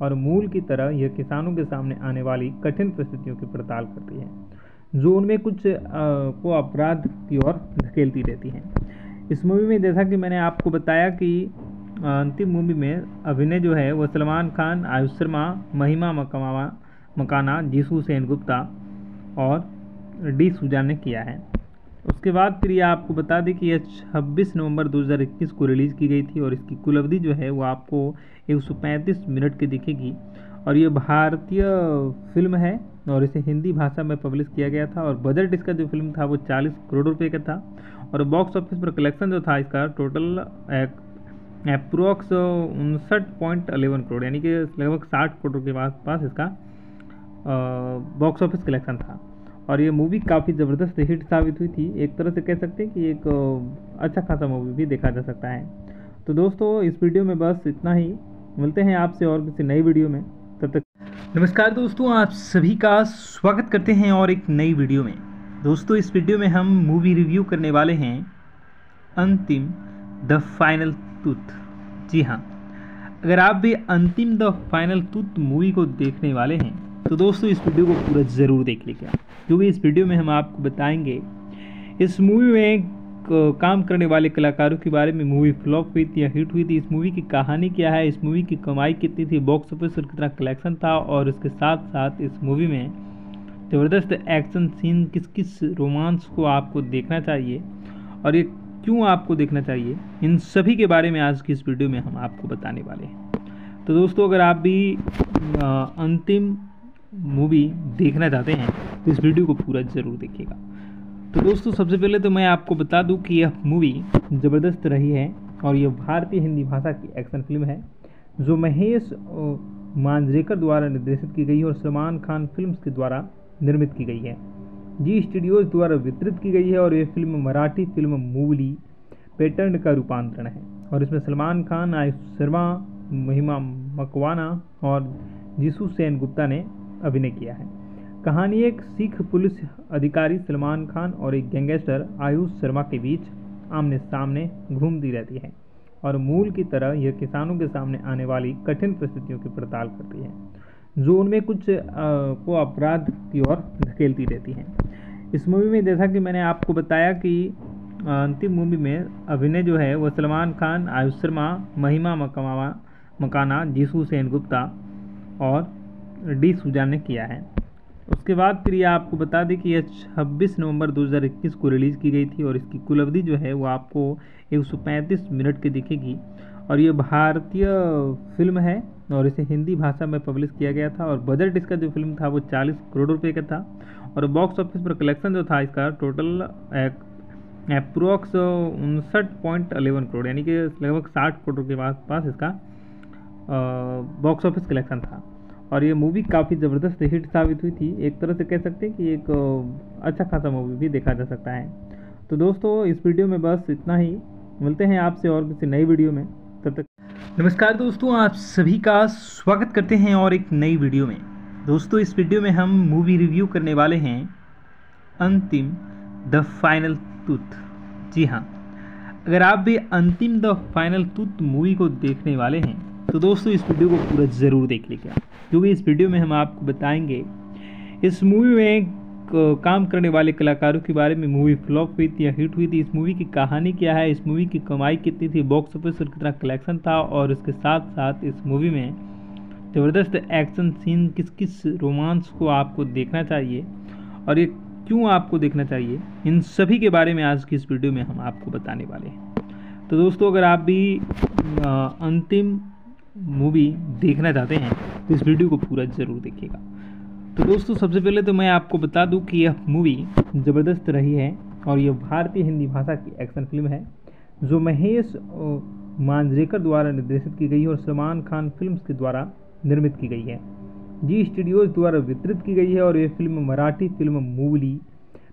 और मूल की तरह यह किसानों के सामने आने वाली कठिन परिस्थितियों की पड़ताल करती है जो उनमें कुछ आ, को अपराध की ओर धकेलती रहती है। इस मूवी में जैसा कि मैंने आपको बताया कि अंतिम मूवी में अभिनय जो है वह सलमान खान आयुष शर्मा महिमा मकमावा मकाना जीसू सेन गुप्ता और डी सुजान ने किया है। उसके बाद फिर ये आपको बता दें कि यह 26 नवंबर 2021 को रिलीज़ की गई थी और इसकी कुल अवधि जो है वो आपको 135 मिनट की दिखेगी। और ये भारतीय फ़िल्म है और इसे हिंदी भाषा में पब्लिश किया गया था और बजट इसका जो फ़िल्म था वो 40 करोड़ रुपए का था और बॉक्स ऑफ़िस पर कलेक्शन जो था इसका टोटल अप्रोक्स उनसठ पॉइंट अलेवन करोड़, यानी कि लगभग साठ करोड़ के पास पास इसका बॉक्स ऑफ़िस कलेक्शन था। और ये मूवी काफ़ी ज़बरदस्त हिट साबित हुई थी। एक तरह से कह सकते हैं कि एक अच्छा खासा मूवी भी देखा जा सकता है। तो दोस्तों, इस वीडियो में बस इतना ही। मिलते हैं आपसे और किसी नई वीडियो में। तब तक नमस्कार दोस्तों, आप सभी का स्वागत करते हैं और एक नई वीडियो में। दोस्तों, इस वीडियो में हम मूवी रिव्यू करने वाले हैं अंतिम द फाइनल टूथ जी हाँ। अगर आप भी अंतिम द फाइनल टूथ मूवी को देखने वाले हैं तो दोस्तों, इस वीडियो को पूरा ज़रूर देख लीजिए। क्योंकि इस वीडियो में हम आपको बताएँगे, इस मूवी में काम करने वाले कलाकारों के बारे में मूवी फ्लॉप हुई थी या हिट हुई थी, इस मूवी की कहानी क्या है, इस मूवी की कमाई कितनी थी, बॉक्स ऑफ़िस पर कितना कलेक्शन था, और इसके साथ साथ इस मूवी में ज़बरदस्त एक्शन सीन किस किस रोमांस को आपको देखना चाहिए और ये क्यों आपको देखना चाहिए, इन सभी के बारे में आज की इस वीडियो में हम आपको बताने वाले हैं। तो दोस्तों, अगर आप भी अंतिम मूवी देखना चाहते हैं तो इस वीडियो को पूरा ज़रूर देखिएगा। तो दोस्तों, सबसे पहले तो मैं आपको बता दूँ कि यह मूवी ज़बरदस्त रही है और यह भारतीय हिंदी भाषा की एक्शन फ़िल्म है, जो महेश मांजरेकर द्वारा निर्देशित की गई है और सलमान खान फिल्म्स के द्वारा निर्मित की गई है। जी स्टूडियोज द्वारा वितरित की गई है और यह फ़िल्म मराठी फ़िल्म मूवली पैटर्न का रूपांतरण है। और इसमें सलमान खान, आयुष शर्मा, महिमा मकवाना और जीसू सेन गुप्ता ने अभिनय किया है। कहानी एक सिख पुलिस अधिकारी सलमान खान और एक गैंगस्टर आयुष शर्मा के बीच आमने सामने घूमती रहती है और मूल की तरह यह किसानों के सामने आने वाली कठिन परिस्थितियों की पड़ताल करती है, जो उनमें कुछ को अपराध की ओर धकेलती रहती है। इस मूवी में जैसा कि मैंने आपको बताया कि अंतिम मूवी में अभिनय जो है वह सलमान खान, आयुष शर्मा, महिमा मकमावा, मकाना, जीसू सेन गुप्ता और डी सुजान ने किया है। उसके बाद फिर ये आपको बता दें कि यह 26 नवंबर 2021 को रिलीज़ की गई थी और इसकी कुल अवधि जो है वो आपको 135 मिनट की दिखेगी। और ये भारतीय फ़िल्म है और इसे हिंदी भाषा में पब्लिश किया गया था और बजट इसका जो फ़िल्म था वो 40 करोड़ रुपए का था और बॉक्स ऑफ़िस पर कलेक्शन जो था इसका टोटल अप्रोक्स उनसठ पॉइंट अलेवन करोड़, यानी कि लगभग साठ करोड़ के पास पास इसका बॉक्स ऑफ़िस कलेक्शन था। और ये मूवी काफ़ी ज़बरदस्त हिट साबित हुई थी। एक तरह से कह सकते हैं कि एक अच्छा खासा मूवी भी देखा जा सकता है। तो दोस्तों, इस वीडियो में बस इतना ही। मिलते हैं आपसे और किसी नई वीडियो में। तब तक नमस्कार दोस्तों, आप सभी का स्वागत करते हैं और एक नई वीडियो में। दोस्तों, इस वीडियो में हम मूवी रिव्यू करने वाले हैं अंतिम द फाइनल टूथ जी हाँ अगर आप भी अंतिम द फाइनल टूथ मूवी को देखने वाले हैं तो दोस्तों, इस वीडियो को पूरा ज़रूर देख लीजिए क्योंकि इस वीडियो में हम आपको बताएँगे, इस मूवी में काम करने वाले कलाकारों के बारे में मूवी फ्लॉप हुई थी या हिट हुई थी, इस मूवी की कहानी क्या है, इस मूवी की कमाई कितनी थी बॉक्स ऑफ़िस पर कितना कलेक्शन था और इसके साथ साथ इस मूवी में ज़बरदस्त एक्शन सीन किस किस रोमांस को आपको देखना चाहिए और ये क्यों आपको देखना चाहिए, इन सभी के बारे में आज की इस वीडियो में हम आपको बताने वाले हैं। तो दोस्तों, अगर आप भी अंतिम मूवी देखना चाहते हैं तो इस वीडियो को पूरा ज़रूर देखिएगा। तो दोस्तों, सबसे पहले तो मैं आपको बता दूँ कि यह मूवी ज़बरदस्त रही है और यह भारतीय हिंदी भाषा की एक्शन फ़िल्म है, जो महेश मांजरेकर द्वारा निर्देशित की गई है और सलमान खान फिल्म्स के द्वारा निर्मित की गई है। जी स्टूडियोज द्वारा वितरित की गई है और यह फ़िल्म मराठी फ़िल्म मूवली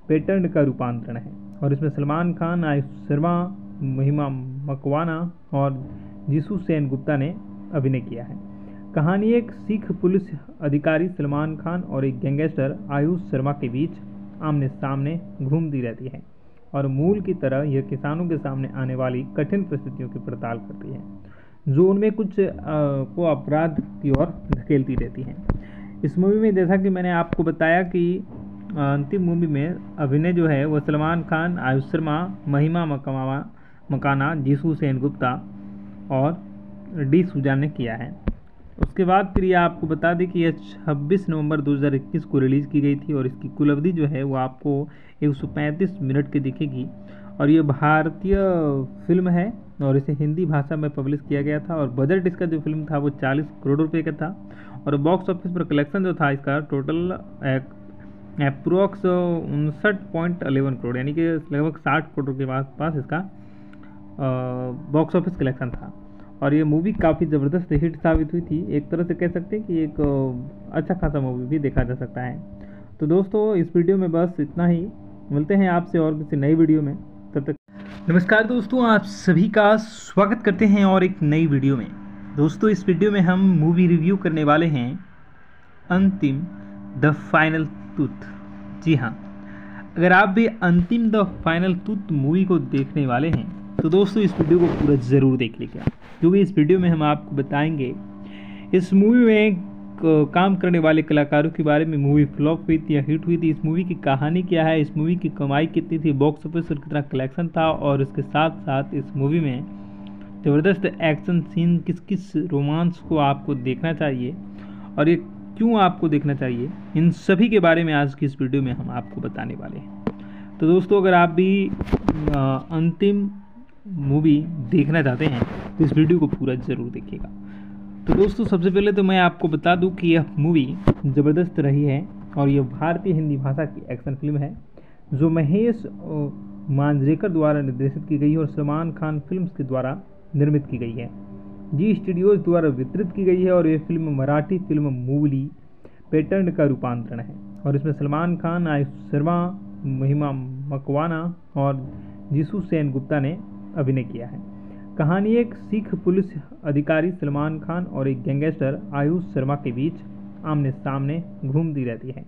पैटर्न का रूपांतरण है। और इसमें सलमान खान, आयुष शर्मा, महिमा मकवाना और जीसू सेन गुप्ता ने अभिनय किया है। कहानी एक सिख पुलिस अधिकारी सलमान खान और एक गैंगस्टर आयुष शर्मा के बीच आमने सामने घूमती रहती है और मूल की तरह यह किसानों के सामने आने वाली कठिन परिस्थितियों की पड़ताल करती है, जो उनमें कुछ को अपराध की ओर धकेलती रहती है। इस मूवी में जैसा कि मैंने आपको बताया कि अंतिम मूवी में अभिनय जो है वह सलमान खान, आयुष शर्मा, महिमा मकमावा मकाना, जीसू सेन गुप्ता और डी सुजान ने किया है। उसके बाद फिर ये आपको बता दें कि यह 26 नवंबर 2021 को रिलीज़ की गई थी और इसकी कुल अवधि जो है वो आपको 135 मिनट की दिखेगी। और ये भारतीय फ़िल्म है और इसे हिंदी भाषा में पब्लिश किया गया था और बजट इसका जो फ़िल्म था वो 40 करोड़ रुपए का था और बॉक्स ऑफ़िस पर कलेक्शन जो था इसका टोटल अप्रोक्स उनसठ पॉइंट अलेवन करोड़, यानी कि लगभग साठ करोड़ के पास पास इसका बॉक्स ऑफ़िस कलेक्शन था। और ये मूवी काफ़ी ज़बरदस्त हिट साबित हुई थी। एक तरह से कह सकते हैं कि एक अच्छा खासा मूवी भी देखा जा सकता है। तो दोस्तों, इस वीडियो में बस इतना ही। मिलते हैं आपसे और किसी नई वीडियो में। तब तक नमस्कार दोस्तों, आप सभी का स्वागत करते हैं और एक नई वीडियो में। दोस्तों, इस वीडियो में हम मूवी रिव्यू करने वाले हैं अंतिम द फाइनल टूथ जी हाँ अगर आप भी अंतिम द फाइनल टूथ मूवी को देखने वाले हैं तो दोस्तों, इस वीडियो को पूरा ज़रूर देख लीजिए क्योंकि इस वीडियो में हम आपको बताएँगे, इस मूवी में काम करने वाले कलाकारों के बारे में मूवी फ्लॉप हुई थी या हिट हुई थी, इस मूवी की कहानी क्या है, इस मूवी की कमाई कितनी थी बॉक्स ऑफ़िस पर कितना कलेक्शन था, और इसके साथ साथ इस मूवी में ज़बरदस्त एक्शन सीन किस किस रोमांस को आपको देखना चाहिए, और ये क्यों आपको देखना चाहिए, इन सभी के बारे में आज की इस वीडियो में हम आपको बताने वाले हैं। तो दोस्तों, अगर आप भी अंतिम मूवी देखना चाहते हैं तो इस वीडियो को पूरा ज़रूर देखिएगा। तो दोस्तों, सबसे पहले तो मैं आपको बता दूँ कि यह मूवी ज़बरदस्त रही है और यह भारतीय हिंदी भाषा की एक्शन फ़िल्म है, जो महेश मांजरेकर द्वारा निर्देशित की गई और सलमान खान फिल्म्स के द्वारा निर्मित की गई है। जी स्टूडियोज द्वारा वितरित की गई है और यह फ़िल्म मराठी फ़िल्म मूवली पैटर्न का रूपांतरण है। और इसमें सलमान खान, आयुष शर्मा, महिमा मकवाना और जीसू सेन गुप्ता ने अभिनय किया है। कहानी एक सिख पुलिस अधिकारी सलमान खान और एक गैंगस्टर आयुष शर्मा के बीच आमने सामने घूमती रहती है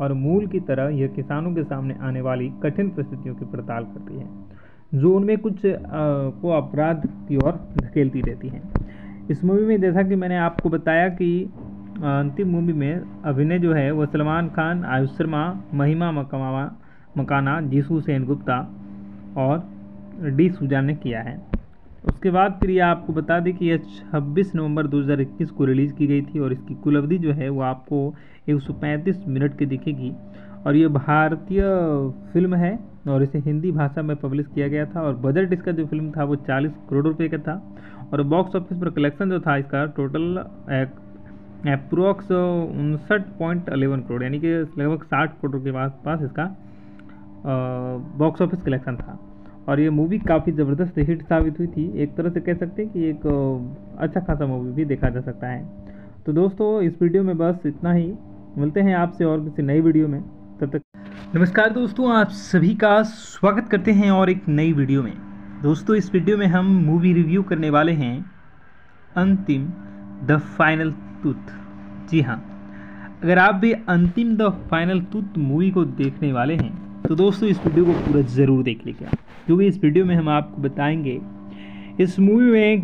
और मूल की तरह यह किसानों के सामने आने वाली कठिन परिस्थितियों की पड़ताल करती है। जो उनमें कुछ को अपराध की ओर धकेलती रहती है। इस मूवी में जैसा कि मैंने आपको बताया कि अंतिम मूवी में अभिनय जो है वह सलमान खान, आयुष शर्मा, महिमा मकमावा मकाना, जीसू सेन गुप्ता और डी सुजान ने किया है। उसके बाद फिर ये आपको बता दें कि यह 26 नवंबर 2021 को रिलीज़ की गई थी और इसकी कुल अवधि जो है वो आपको 135 मिनट की दिखेगी। और ये भारतीय फ़िल्म है और इसे हिंदी भाषा में पब्लिश किया गया था और बजट इसका जो फ़िल्म था वो 40 करोड़ रुपए का था और बॉक्स ऑफ़िस पर कलेक्शन जो था इसका टोटल अप्रोक्स उनसठ पॉइंट अलेवन करोड़, यानी कि लगभग साठ करोड़ के पास पास इसका बॉक्स ऑफ़िस कलेक्शन था। और ये मूवी काफ़ी ज़बरदस्त हिट साबित हुई थी। एक तरह से कह सकते हैं कि एक अच्छा खासा मूवी भी देखा जा सकता है। तो दोस्तों, इस वीडियो में बस इतना ही। मिलते हैं आपसे और किसी नई वीडियो में। तब तक नमस्कार दोस्तों, आप सभी का स्वागत करते हैं और एक नई वीडियो में। दोस्तों, इस वीडियो में हम मूवी रिव्यू करने वाले हैं अंतिम द फाइनल टूथ जी हाँ। अगर आप भी अंतिम द फाइनल टूथ मूवी को देखने वाले हैं तो दोस्तों, इस वीडियो को पूरा ज़रूर देख लीजिए क्योंकि इस वीडियो में हम आपको बताएँगे, इस मूवी में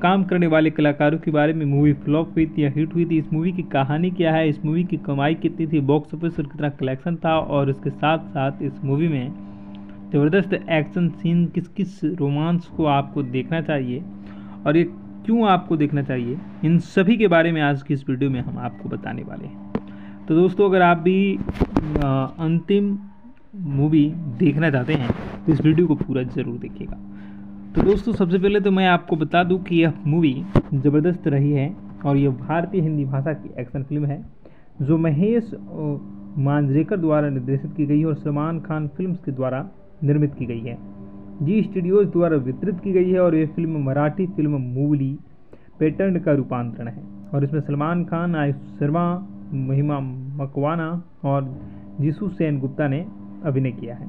काम करने वाले कलाकारों के बारे में मूवी फ्लॉप हुई थी या हिट हुई थी, इस मूवी की कहानी क्या है, इस मूवी की कमाई कितनी थी, बॉक्स ऑफ़िस पर कितना कलेक्शन था, और इसके साथ साथ इस मूवी में ज़बरदस्त एक्शन सीन किस किस रोमांस को आपको देखना चाहिए और ये क्यों आपको देखना चाहिए, इन सभी के बारे में आज की इस वीडियो में हम आपको बताने वाले हैं। तो दोस्तों, अगर आप भी अंतिम मूवी देखना चाहते हैं तो इस वीडियो को पूरा ज़रूर देखिएगा। तो दोस्तों, सबसे पहले तो मैं आपको बता दूँ कि यह मूवी ज़बरदस्त रही है और यह भारतीय हिंदी भाषा की एक्शन फ़िल्म है, जो महेश मांजरेकर द्वारा निर्देशित की गई है और सलमान खान फिल्म्स के द्वारा निर्मित की गई है। जी स्टूडियोज द्वारा वितरित की गई है और यह फ़िल्म मराठी फ़िल्म मूवली पैटर्न का रूपांतरण है। और इसमें सलमान खान, आयुष शर्मा, महिमा मकवाना और जीसू सेन गुप्ता ने अभिनय किया है।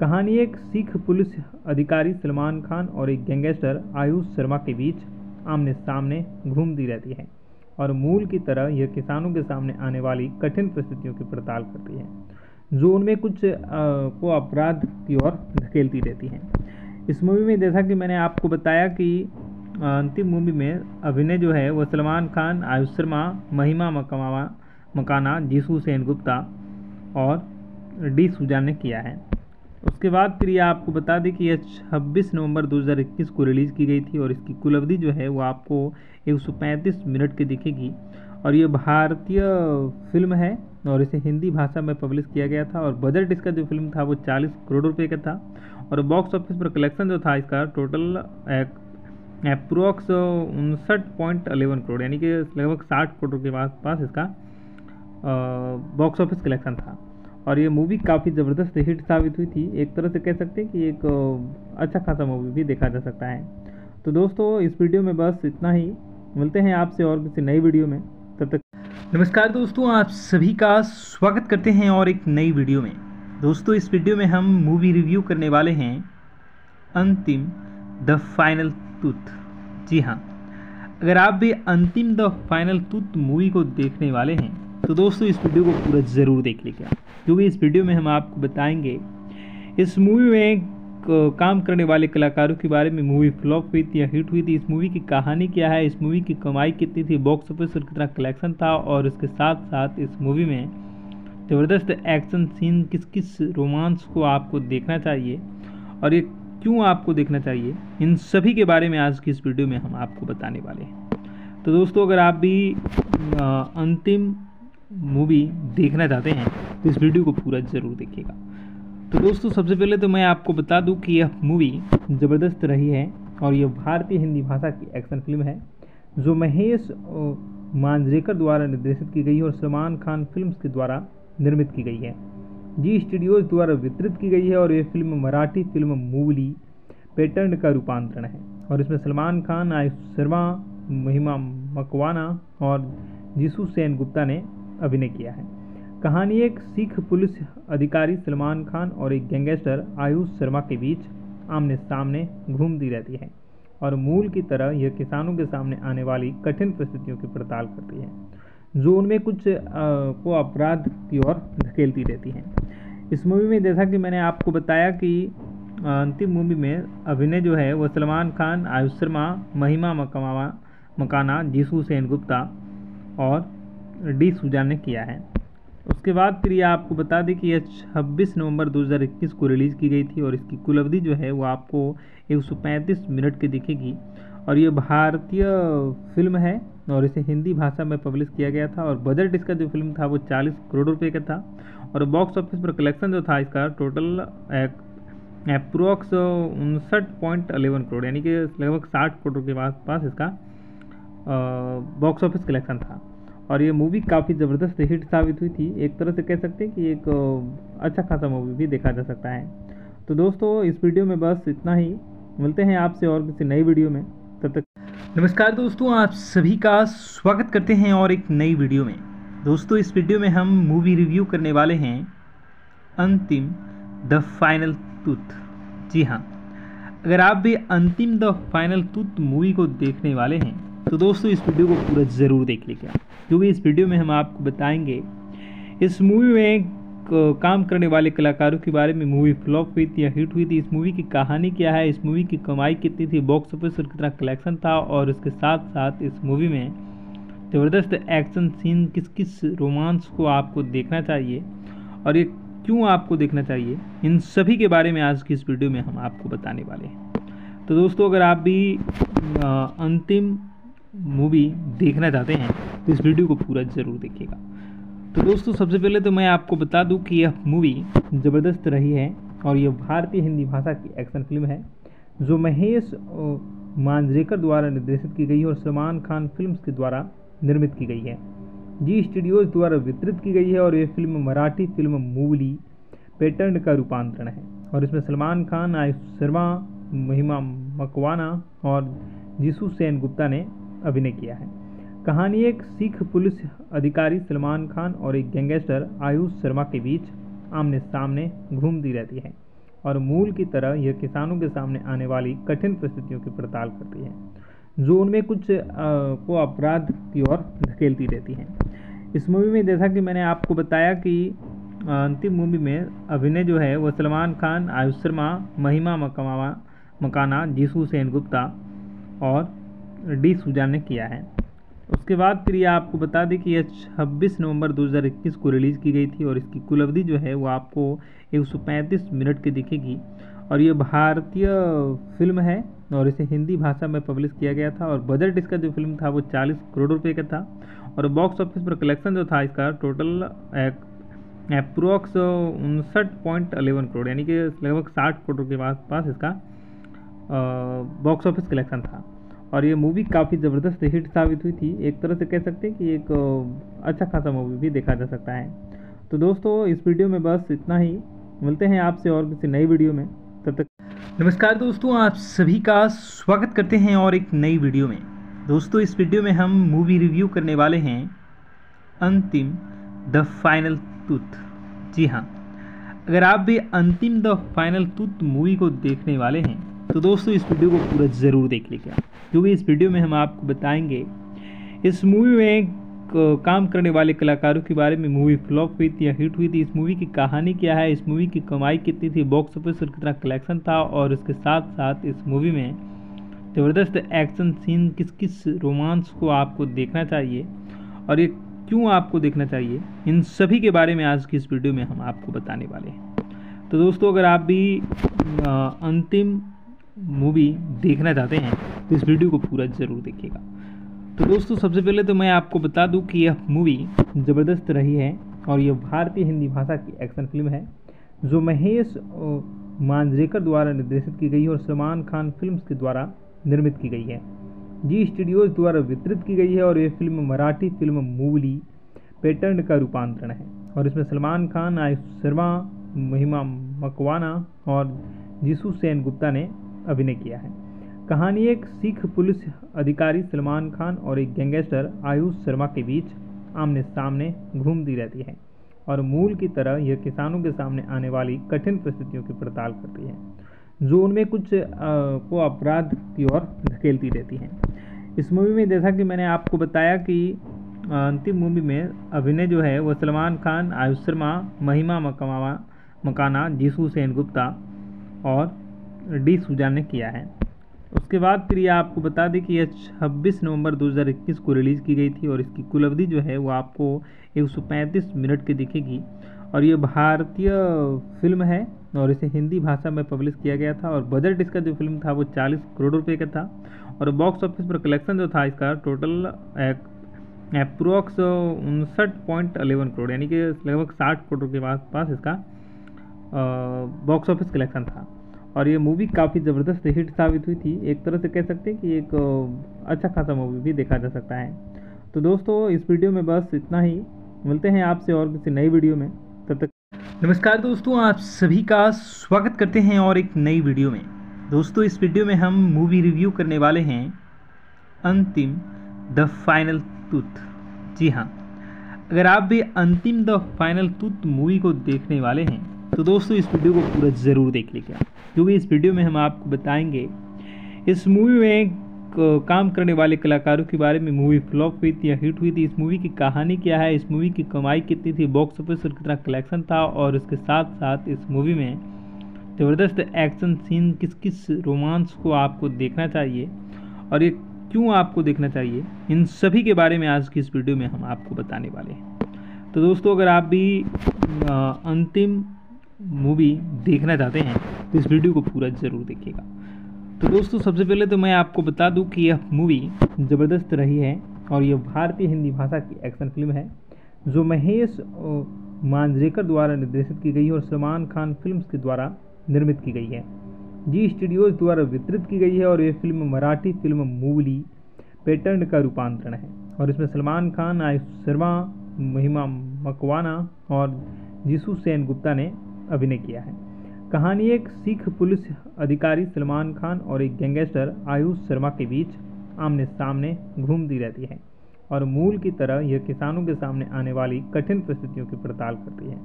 कहानी एक सिख पुलिस अधिकारी सलमान खान और एक गैंगस्टर आयुष शर्मा के बीच आमने सामने घूमती रहती है और मूल की तरह यह किसानों के सामने आने वाली कठिन परिस्थितियों की पड़ताल करती है जो उनमें कुछ आ, को अपराध की ओर धकेलती रहती है। इस मूवी में जैसा कि मैंने आपको बताया कि अंतिम मूवी में अभिनय जो है वह सलमान खान आयुष शर्मा महिमा मकमावा मकाना जीसू सेन गुप्ता और डी सुजान ने किया है। उसके बाद फिर ये आपको बता दें कि यह 26 नवंबर 2021 को रिलीज़ की गई थी और इसकी कुल अवधि जो है वो आपको 135 मिनट की दिखेगी। और ये भारतीय फ़िल्म है और इसे हिंदी भाषा में पब्लिश किया गया था और बजट इसका जो फ़िल्म था वो 40 करोड़ रुपए का था और बॉक्स ऑफ़िस पर कलेक्शन जो था इसका टोटल अप्रोक्स उनसठ पॉइंट अलेवन करोड़, यानी कि लगभग साठ करोड़ के पास पास इसका बॉक्स ऑफ़िस कलेक्शन था। और ये मूवी काफ़ी ज़बरदस्त हिट साबित हुई थी। एक तरह से कह सकते हैं कि एक अच्छा खासा मूवी भी देखा जा सकता है। तो दोस्तों, इस वीडियो में बस इतना ही। मिलते हैं आपसे और किसी नई वीडियो में। तब तक नमस्कार दोस्तों, आप सभी का स्वागत करते हैं और एक नई वीडियो में। दोस्तों, इस वीडियो में हम मूवी रिव्यू करने वाले हैं अंतिम द फाइनल टूथ जी हाँ। अगर आप भी अंतिम द फाइनल टूथ मूवी को देखने वाले हैं तो दोस्तों, इस वीडियो को पूरा ज़रूर देख लीजिए क्योंकि इस वीडियो में हम आपको बताएँगे, इस मूवी में काम करने वाले कलाकारों के बारे में मूवी फ्लॉप हुई थी या हिट हुई थी, इस मूवी की कहानी क्या है, इस मूवी की कमाई कितनी थी बॉक्स ऑफ़िस पर कितना कलेक्शन था, और इसके साथ साथ इस मूवी में ज़बरदस्त एक्शन सीन किस किस रोमांस को आपको देखना चाहिए, और ये क्यों आपको देखना चाहिए, इन सभी के बारे में आज की इस वीडियो में हम आपको बताने वाले हैं। तो दोस्तों, अगर आप भी अंतिम मूवी देखना चाहते हैं तो इस वीडियो को पूरा ज़रूर देखिएगा। तो दोस्तों, सबसे पहले तो मैं आपको बता दूँ कि यह मूवी ज़बरदस्त रही है और यह भारतीय हिंदी भाषा की एक्शन फ़िल्म है, जो महेश मांजरेकर द्वारा निर्देशित की गई है और सलमान खान फिल्म्स के द्वारा निर्मित की गई है। जी स्टूडियोज द्वारा वितरित की गई है और यह फ़िल्म मराठी फ़िल्म मूवली पैटर्न का रूपांतरण है। और इसमें सलमान खान, आयुष शर्मा, महिमा मकवाना और जीसू सेन गुप्ता ने अभिनय किया है। कहानी एक सिख पुलिस अधिकारी सलमान खान और एक गैंगस्टर आयुष शर्मा के बीच आमने सामने घूमती रहती है और मूल की तरह यह किसानों के सामने आने वाली कठिन परिस्थितियों की पड़ताल करती है। जो उनमें कुछ को अपराध की ओर धकेलती रहती है। इस मूवी में जैसा कि मैंने आपको बताया कि अंतिम मूवी में अभिनय जो है वह सलमान खान, आयुष शर्मा, महिमा मकमावा मकाना जीसू सेन गुप्ता और डी सुजान ने किया है। उसके बाद फिर ये आपको बता दें कि यह 26 नवंबर 2021 को रिलीज़ की गई थी और इसकी कुल अवधि जो है वो आपको 135 मिनट की दिखेगी। और ये भारतीय फ़िल्म है और इसे हिंदी भाषा में पब्लिश किया गया था और बजट इसका जो फ़िल्म था वो 40 करोड़ रुपए का था और बॉक्स ऑफ़िस पर कलेक्शन जो था इसका टोटल अप्रोक्स उनसठ पॉइंट अलेवन करोड़, यानी कि लगभग साठ करोड़ के पास पास इसका बॉक्स ऑफ़िस कलेक्शन था। और ये मूवी काफ़ी ज़बरदस्त हिट साबित हुई थी। एक तरह से कह सकते हैं कि एक अच्छा खासा मूवी भी देखा जा सकता है। तो दोस्तों, इस वीडियो में बस इतना ही। मिलते हैं आपसे और किसी नई वीडियो में। तब तक नमस्कार दोस्तों, आप सभी का स्वागत करते हैं और एक नई वीडियो में। दोस्तों, इस वीडियो में हम मूवी रिव्यू करने वाले हैं अंतिम द फाइनल टूथ जी हाँ अगर आप भी अंतिम द फाइनल टूथ मूवी को देखने वाले हैं तो दोस्तों, इस वीडियो को पूरा ज़रूर देख लीजिए क्योंकि इस वीडियो में हम आपको बताएँगे, इस मूवी में काम करने वाले कलाकारों के बारे में मूवी फ्लॉप हुई थी या हिट हुई थी, इस मूवी की कहानी क्या है, इस मूवी की कमाई कितनी थी, बॉक्स ऑफ़िस और कितना कलेक्शन था, और उसके साथ साथ इस मूवी में ज़बरदस्त एक्शन सीन किस किस रोमांस को आपको देखना चाहिए, और ये क्यों आपको देखना चाहिए, इन सभी के बारे में आज की इस वीडियो में हम आपको बताने वाले हैं। तो दोस्तों, अगर आप भी अंतिम मूवी देखना चाहते हैं तो इस वीडियो को पूरा ज़रूर देखिएगा। तो दोस्तों, सबसे पहले तो मैं आपको बता दूँ कि यह मूवी ज़बरदस्त रही है और यह भारतीय हिंदी भाषा की एक्शन फ़िल्म है, जो महेश मांजरेकर द्वारा निर्देशित की गई और सलमान खान फिल्म्स के द्वारा निर्मित की गई है। जी स्टूडियोज द्वारा वितरित की गई है और यह फ़िल्म मराठी फ़िल्म मूवली पैटर्न का रूपांतरण है। और इसमें सलमान खान, आयुष शर्मा, महिमा मकवाना और जीसू सेन गुप्ता ने अभिनय किया है। कहानी एक सिख पुलिस अधिकारी सलमान खान और एक गैंगस्टर आयुष शर्मा के बीच आमने सामने घूमती रहती है और मूल की तरह यह किसानों के सामने आने वाली कठिन परिस्थितियों की पड़ताल करती है। जो उनमें कुछ आ, को अपराध की ओर धकेलती रहती है। इस मूवी में जैसा कि मैंने आपको बताया कि अंतिम मूवी में अभिनय जो है वह सलमान खान आयुष शर्मा महिमा मकमावा मकाना जीसू सेन गुप्ता और डी सुजान ने किया है। उसके बाद फिर ये आपको बता दें कि यह 26 नवंबर 2021 को रिलीज़ की गई थी और इसकी कुल अवधि जो है वो आपको 135 मिनट की दिखेगी। और ये भारतीय फ़िल्म है और इसे हिंदी भाषा में पब्लिश किया गया था और बजट इसका जो फ़िल्म था वो 40 करोड़ रुपए का था और बॉक्स ऑफ़िस पर कलेक्शन जो था इसका टोटल अप्रोक्स उनसठ पॉइंट अलेवन करोड़, यानी कि लगभग साठ करोड़ के पास पास इसका बॉक्स ऑफ़िस कलेक्शन था। और ये मूवी काफ़ी ज़बरदस्त हिट साबित हुई थी। एक तरह से कह सकते हैं कि एक अच्छा खासा मूवी भी देखा जा सकता है। तो दोस्तों, इस वीडियो में बस इतना ही। मिलते हैं आपसे और किसी नई वीडियो में। तब तक नमस्कार दोस्तों, आप सभी का स्वागत करते हैं और एक नई वीडियो में। दोस्तों, इस वीडियो में हम मूवी रिव्यू करने वाले हैं अंतिम द फाइनल टूथ जी हाँ। अगर आप भी अंतिम द फाइनल टूथ मूवी को देखने वाले हैं तो दोस्तों, इस वीडियो को पूरा ज़रूर देख लीजिए क्योंकि इस वीडियो में हम आपको बताएँगे, इस मूवी में काम करने वाले कलाकारों के बारे में मूवी फ्लॉप हुई थी या हिट हुई थी, इस मूवी की कहानी क्या है, इस मूवी की कमाई कितनी थी बॉक्स ऑफ़िस और कितना कलेक्शन था, और इसके साथ साथ इस मूवी में ज़बरदस्त एक्शन सीन किस किस रोमांस को आपको देखना चाहिए और ये क्यों आपको देखना चाहिए, इन सभी के बारे में आज की इस वीडियो में हम आपको बताने वाले हैं। तो दोस्तों, अगर आप भी अंतिम मूवी देखना चाहते हैं तो इस वीडियो को पूरा ज़रूर देखिएगा। तो दोस्तों, सबसे पहले तो मैं आपको बता दूँ कि यह मूवी ज़बरदस्त रही है और यह भारतीय हिंदी भाषा की एक्शन फ़िल्म है, जो महेश मांजरेकर द्वारा निर्देशित की गई है और सलमान खान फिल्म्स के द्वारा निर्मित की गई है। जी स्टूडियोज द्वारा वितरित की गई है और यह फ़िल्म मराठी फ़िल्म मूवली पैटर्न का रूपांतरण है। और इसमें सलमान खान, आयुष शर्मा, महिमा मकवाना और जीसू सेन गुप्ता ने अभिनय किया है। कहानी एक सिख पुलिस अधिकारी सलमान खान और एक गैंगस्टर आयुष शर्मा के बीच आमने सामने घूमती रहती है और मूल की तरह यह किसानों के सामने आने वाली कठिन परिस्थितियों की पड़ताल करती है जो उनमें कुछ आ, को अपराध की ओर धकेलती रहती है। इस मूवी में जैसा कि मैंने आपको बताया कि अंतिम मूवी में अभिनय जो है वह सलमान खान आयुष शर्मा महिमा मकमावा मकाना जीसू सेन गुप्ता और डी सुजान ने किया है। उसके बाद फिर ये आपको बता दें कि यह 26 नवंबर 2021 को रिलीज़ की गई थी और इसकी कुल अवधि जो है वो आपको 135 मिनट की दिखेगी। और ये भारतीय फ़िल्म है और इसे हिंदी भाषा में पब्लिश किया गया था और बजट इसका जो फ़िल्म था वो 40 करोड़ रुपए का था और बॉक्स ऑफ़िस पर कलेक्शन जो था इसका टोटल अप्रोक्स उनसठ पॉइंट अलेवन करोड़, यानी कि लगभग साठ करोड़ के पास पास इसका बॉक्स ऑफ़िस कलेक्शन था। और ये मूवी काफ़ी ज़बरदस्त हिट साबित हुई थी। एक तरह से कह सकते हैं कि एक अच्छा खासा मूवी भी देखा जा सकता है। तो दोस्तों, इस वीडियो में बस इतना ही। मिलते हैं आपसे और किसी नई वीडियो में। तब तक नमस्कार दोस्तों, आप सभी का स्वागत करते हैं और एक नई वीडियो में। दोस्तों, इस वीडियो में हम मूवी रिव्यू करने वाले हैं अंतिम द फाइनल टूथ जी हाँ अगर आप भी अंतिम द फाइनल टूथ मूवी को देखने वाले हैं तो दोस्तों, इस वीडियो को पूरा ज़रूर देख लीजिए। क्योंकि इस वीडियो में हम आपको बताएँगे, इस मूवी में काम करने वाले कलाकारों के बारे में मूवी फ्लॉप हुई थी या हिट हुई थी, इस मूवी की कहानी क्या है, इस मूवी की कमाई कितनी थी बॉक्स ऑफ़िस और कितना कलेक्शन था और इसके साथ साथ इस मूवी में ज़बरदस्त एक्शन सीन किस किस रोमांस को आपको देखना चाहिए और ये क्यों आपको देखना चाहिए, इन सभी के बारे में आज की इस वीडियो में हम आपको बताने वाले हैं। तो दोस्तों, अगर आप भी अंतिम मूवी देखना चाहते हैं तो इस वीडियो को पूरा ज़रूर देखिएगा। तो दोस्तों, सबसे पहले तो मैं आपको बता दूँ कि यह मूवी ज़बरदस्त रही है और यह भारतीय हिंदी भाषा की एक्शन फ़िल्म है, जो महेश मांजरेकर द्वारा निर्देशित की गई है और सलमान खान फिल्म्स के द्वारा निर्मित की गई है। जी स्टूडियोज द्वारा वितरित की गई है और यह फ़िल्म मराठी फ़िल्म मूवली पैटर्न का रूपांतरण है। और इसमें सलमान खान, आयुष शर्मा, महिमा मकवाना और जीसू सेन गुप्ता ने अभिनय किया है। कहानी एक सिख पुलिस अधिकारी सलमान खान और एक गैंगस्टर आयुष शर्मा के बीच आमने सामने घूमती रहती है और मूल की तरह यह किसानों के सामने आने वाली कठिन परिस्थितियों की पड़ताल करती है,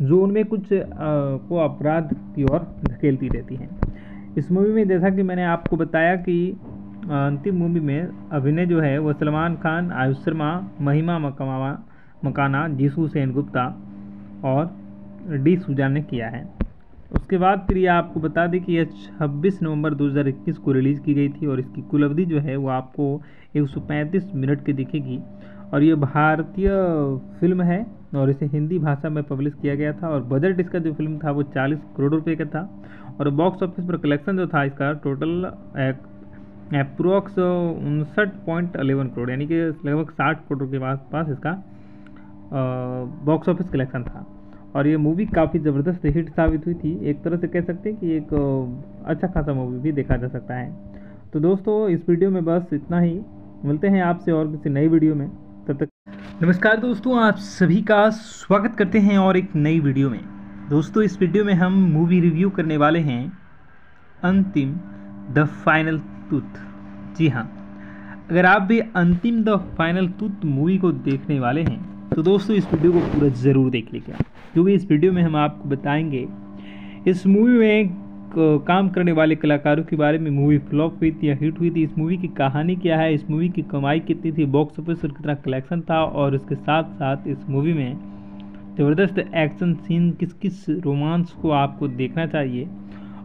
जो उनमें कुछ को अपराध की ओर धकेलती रहती है। इस मूवी में जैसा कि मैंने आपको बताया कि अंतिम मूवी में अभिनय जो है वह सलमान खान, आयुष शर्मा, महिमा मकमावा मकाना जीसू सेन गुप्ता और डी सुजान ने किया है। उसके बाद फिर ये आपको बता दें कि यह 26 नवंबर 2021 को रिलीज़ की गई थी और इसकी कुल अवधि जो है वो आपको 135 मिनट की दिखेगी। और ये भारतीय फ़िल्म है और इसे हिंदी भाषा में पब्लिश किया गया था और बजट इसका जो फ़िल्म था वो 40 करोड़ रुपए का था और बॉक्स ऑफ़िस पर कलेक्शन जो था इसका टोटल अप्रोक्स उनसठ पॉइंट अलेवन करोड़, यानी कि लगभग साठ करोड़ के आस पास इसका बॉक्स ऑफ़िस कलेक्शन था। और ये मूवी काफ़ी ज़बरदस्त हिट साबित हुई थी। एक तरह से कह सकते हैं कि एक अच्छा खासा मूवी भी देखा जा सकता है। तो दोस्तों, इस वीडियो में बस इतना ही। मिलते हैं आपसे और किसी नई वीडियो में। तब तक नमस्कार दोस्तों, आप सभी का स्वागत करते हैं और एक नई वीडियो में। दोस्तों, इस वीडियो में हम मूवी रिव्यू करने वाले हैं अंतिम द फाइनल टूथ जी हाँ अगर आप भी अंतिम द फाइनल टूथ मूवी को देखने वाले हैं तो दोस्तों, इस वीडियो को पूरा ज़रूर देख लीजिए क्योंकि इस वीडियो में हम आपको बताएँगे, इस मूवी में काम करने वाले कलाकारों के बारे में मूवी फ्लॉप हुई थी या हिट हुई थी, इस मूवी की कहानी क्या है, इस मूवी की कमाई कितनी थी, बॉक्स ऑफ़िस और कितना कलेक्शन था और उसके साथ साथ इस मूवी में ज़बरदस्त एक्शन सीन किस किस रोमांस को आपको देखना चाहिए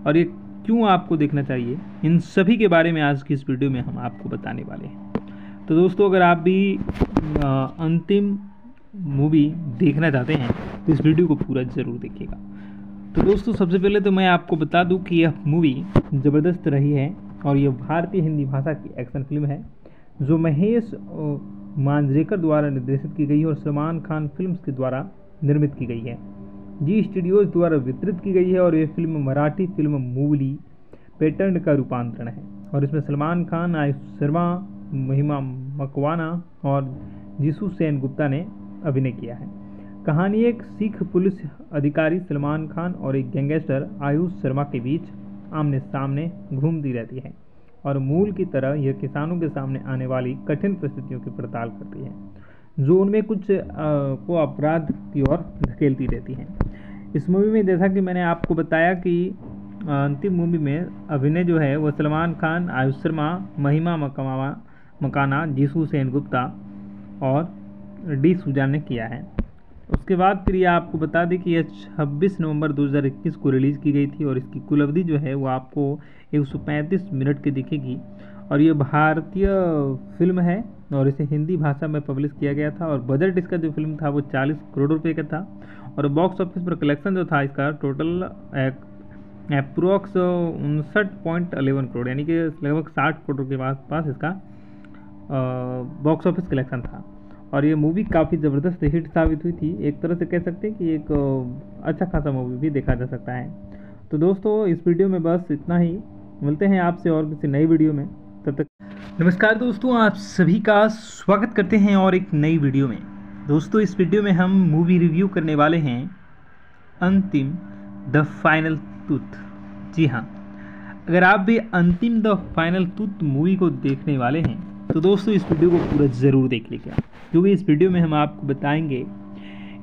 और ये क्यों आपको देखना चाहिए, इन सभी के बारे में आज की इस वीडियो में हम आपको बताने वाले हैं। तो दोस्तों, अगर आप भी अंतिम मूवी देखना चाहते हैं तो इस वीडियो को पूरा ज़रूर देखिएगा। तो दोस्तों, सबसे पहले तो मैं आपको बता दूँ कि यह मूवी ज़बरदस्त रही है और यह भारतीय हिंदी भाषा की एक्शन फ़िल्म है, जो महेश मांजरेकर द्वारा निर्देशित की गई और सलमान खान फिल्म्स के द्वारा निर्मित की गई है। जी स्टूडियोज द्वारा वितरित की गई है और यह फ़िल्म मराठी फ़िल्म मूवली पैटर्न का रूपांतरण है। और इसमें सलमान खान, आयुष शर्मा, महिमा मकवाना और जीसू सेन गुप्ता ने अभिनय किया है। कहानी एक सिख पुलिस अधिकारी सलमान खान और एक गैंगस्टर आयुष शर्मा के बीच आमने सामने घूमती रहती है और मूल की तरह यह किसानों के सामने आने वाली कठिन परिस्थितियों की पड़ताल करती है। जो उनमें कुछ आ, को अपराध की ओर धकेलती रहती है। इस मूवी में जैसा कि मैंने आपको बताया कि अंतिम मूवी में अभिनय जो है वह सलमान खान आयुष शर्मा महिमा मकमावा मकाना जीसू सेन गुप्ता और डी सुजान ने किया है। उसके बाद फिर ये आपको बता दें कि यह 26 नवंबर 2021 को रिलीज़ की गई थी और इसकी कुल अवधि जो है वो आपको 135 मिनट की दिखेगी। और ये भारतीय फ़िल्म है और इसे हिंदी भाषा में पब्लिश किया गया था और बजट इसका जो फ़िल्म था वो 40 करोड़ रुपए का था और बॉक्स ऑफ़िस पर कलेक्शन जो था इसका टोटल अप्रोक्स उनसठ पॉइंट अलेवन करोड़, यानी कि लगभग साठ करोड़ के आस पास इसका बॉक्स ऑफ़िस कलेक्शन था। और ये मूवी काफ़ी ज़बरदस्त हिट साबित हुई थी। एक तरह से कह सकते हैं कि एक अच्छा खासा मूवी भी देखा जा सकता है। तो दोस्तों, इस वीडियो में बस इतना ही। मिलते हैं आपसे और किसी नई वीडियो में। तब तक नमस्कार दोस्तों, आप सभी का स्वागत करते हैं और एक नई वीडियो में। दोस्तों, इस वीडियो में हम मूवी रिव्यू करने वाले हैं अंतिम द फाइनल टूथ जी हाँ अगर आप भी अंतिम द फाइनल टूथ मूवी को देखने वाले हैं तो दोस्तों, इस वीडियो को पूरा ज़रूर देख लीजिएगा क्योंकि इस वीडियो में हम आपको बताएँगे,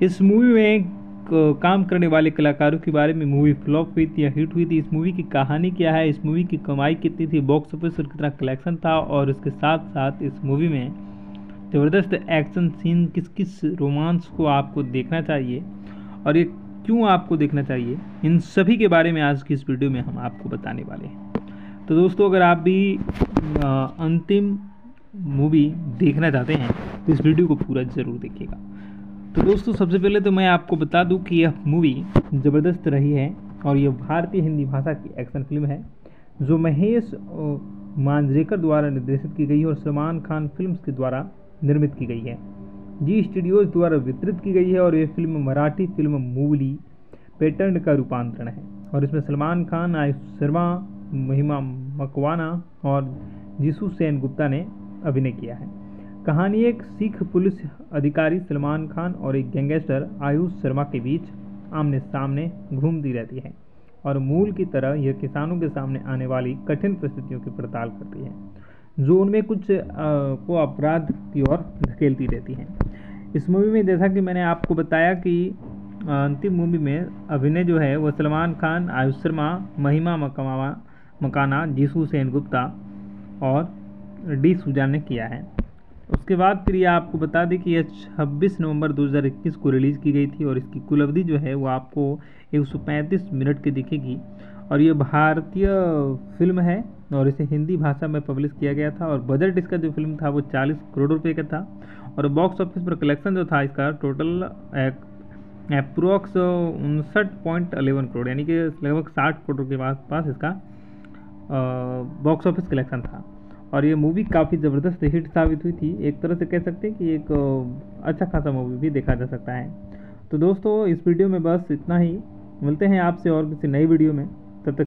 इस मूवी में काम करने वाले कलाकारों के बारे में मूवी फ्लॉप हुई थी या हिट हुई थी, इस मूवी की कहानी क्या है, इस मूवी की कमाई कितनी थी बॉक्स ऑफ़िस पर कितना कलेक्शन था, और इसके साथ साथ इस मूवी में ज़बरदस्त एक्शन सीन किस किस रोमांस को आपको देखना चाहिए और ये क्यों आपको देखना चाहिए, इन सभी के बारे में आज की इस वीडियो में हम आपको बताने वाले हैं। तो दोस्तों, अगर आप भी अंतिम मूवी देखना चाहते हैं तो इस वीडियो को पूरा ज़रूर देखिएगा। तो दोस्तों, सबसे पहले तो मैं आपको बता दूँ कि यह मूवी ज़बरदस्त रही है और यह भारतीय हिंदी भाषा की एक्शन फ़िल्म है, जो महेश मांजरेकर द्वारा निर्देशित की गई और सलमान खान फिल्म्स के द्वारा निर्मित की गई है। जी स्टूडियोज द्वारा वितरित की गई है और यह फ़िल्म मराठी फ़िल्म मूवली पैटर्न का रूपांतरण है। और इसमें सलमान खान, आयुष शर्मा, महिमा मकवाना और जीसू सेन गुप्ता ने अभिनय किया है। कहानी एक सिख पुलिस अधिकारी सलमान खान और एक गैंगस्टर आयुष शर्मा के बीच आमने सामने घूमती रहती है और मूल की तरह यह किसानों के सामने आने वाली कठिन परिस्थितियों की पड़ताल करती है। जो उनमें कुछ आ, को अपराध की ओर धकेलती रहती है। इस मूवी में जैसा कि मैंने आपको बताया कि अंतिम मूवी में अभिनय जो है वह सलमान खान आयुष शर्मा महिमा मकमावा मकाना जीसू सेन गुप्ता और डी सुजान ने किया है। उसके बाद फिर ये आपको बता दें कि यह 26 नवंबर 2021 को रिलीज़ की गई थी और इसकी कुल अवधि जो है वो आपको 135 मिनट की दिखेगी। और ये भारतीय फ़िल्म है और इसे हिंदी भाषा में पब्लिश किया गया था और बजट इसका जो फ़िल्म था वो 40 करोड़ रुपए का था और बॉक्स ऑफ़िस पर कलेक्शन जो था इसका टोटल अप्रोक्स उनसठ पॉइंट अलेवन करोड़, यानी कि लगभग साठ करोड़ के पास पास इसका बॉक्स ऑफ़िस कलेक्शन था। और ये मूवी काफ़ी ज़बरदस्त हिट साबित हुई थी। एक तरह से कह सकते हैं कि एक अच्छा खासा मूवी भी देखा जा सकता है। तो दोस्तों, इस वीडियो में बस इतना ही। मिलते हैं आपसे और किसी नई वीडियो में। तब तक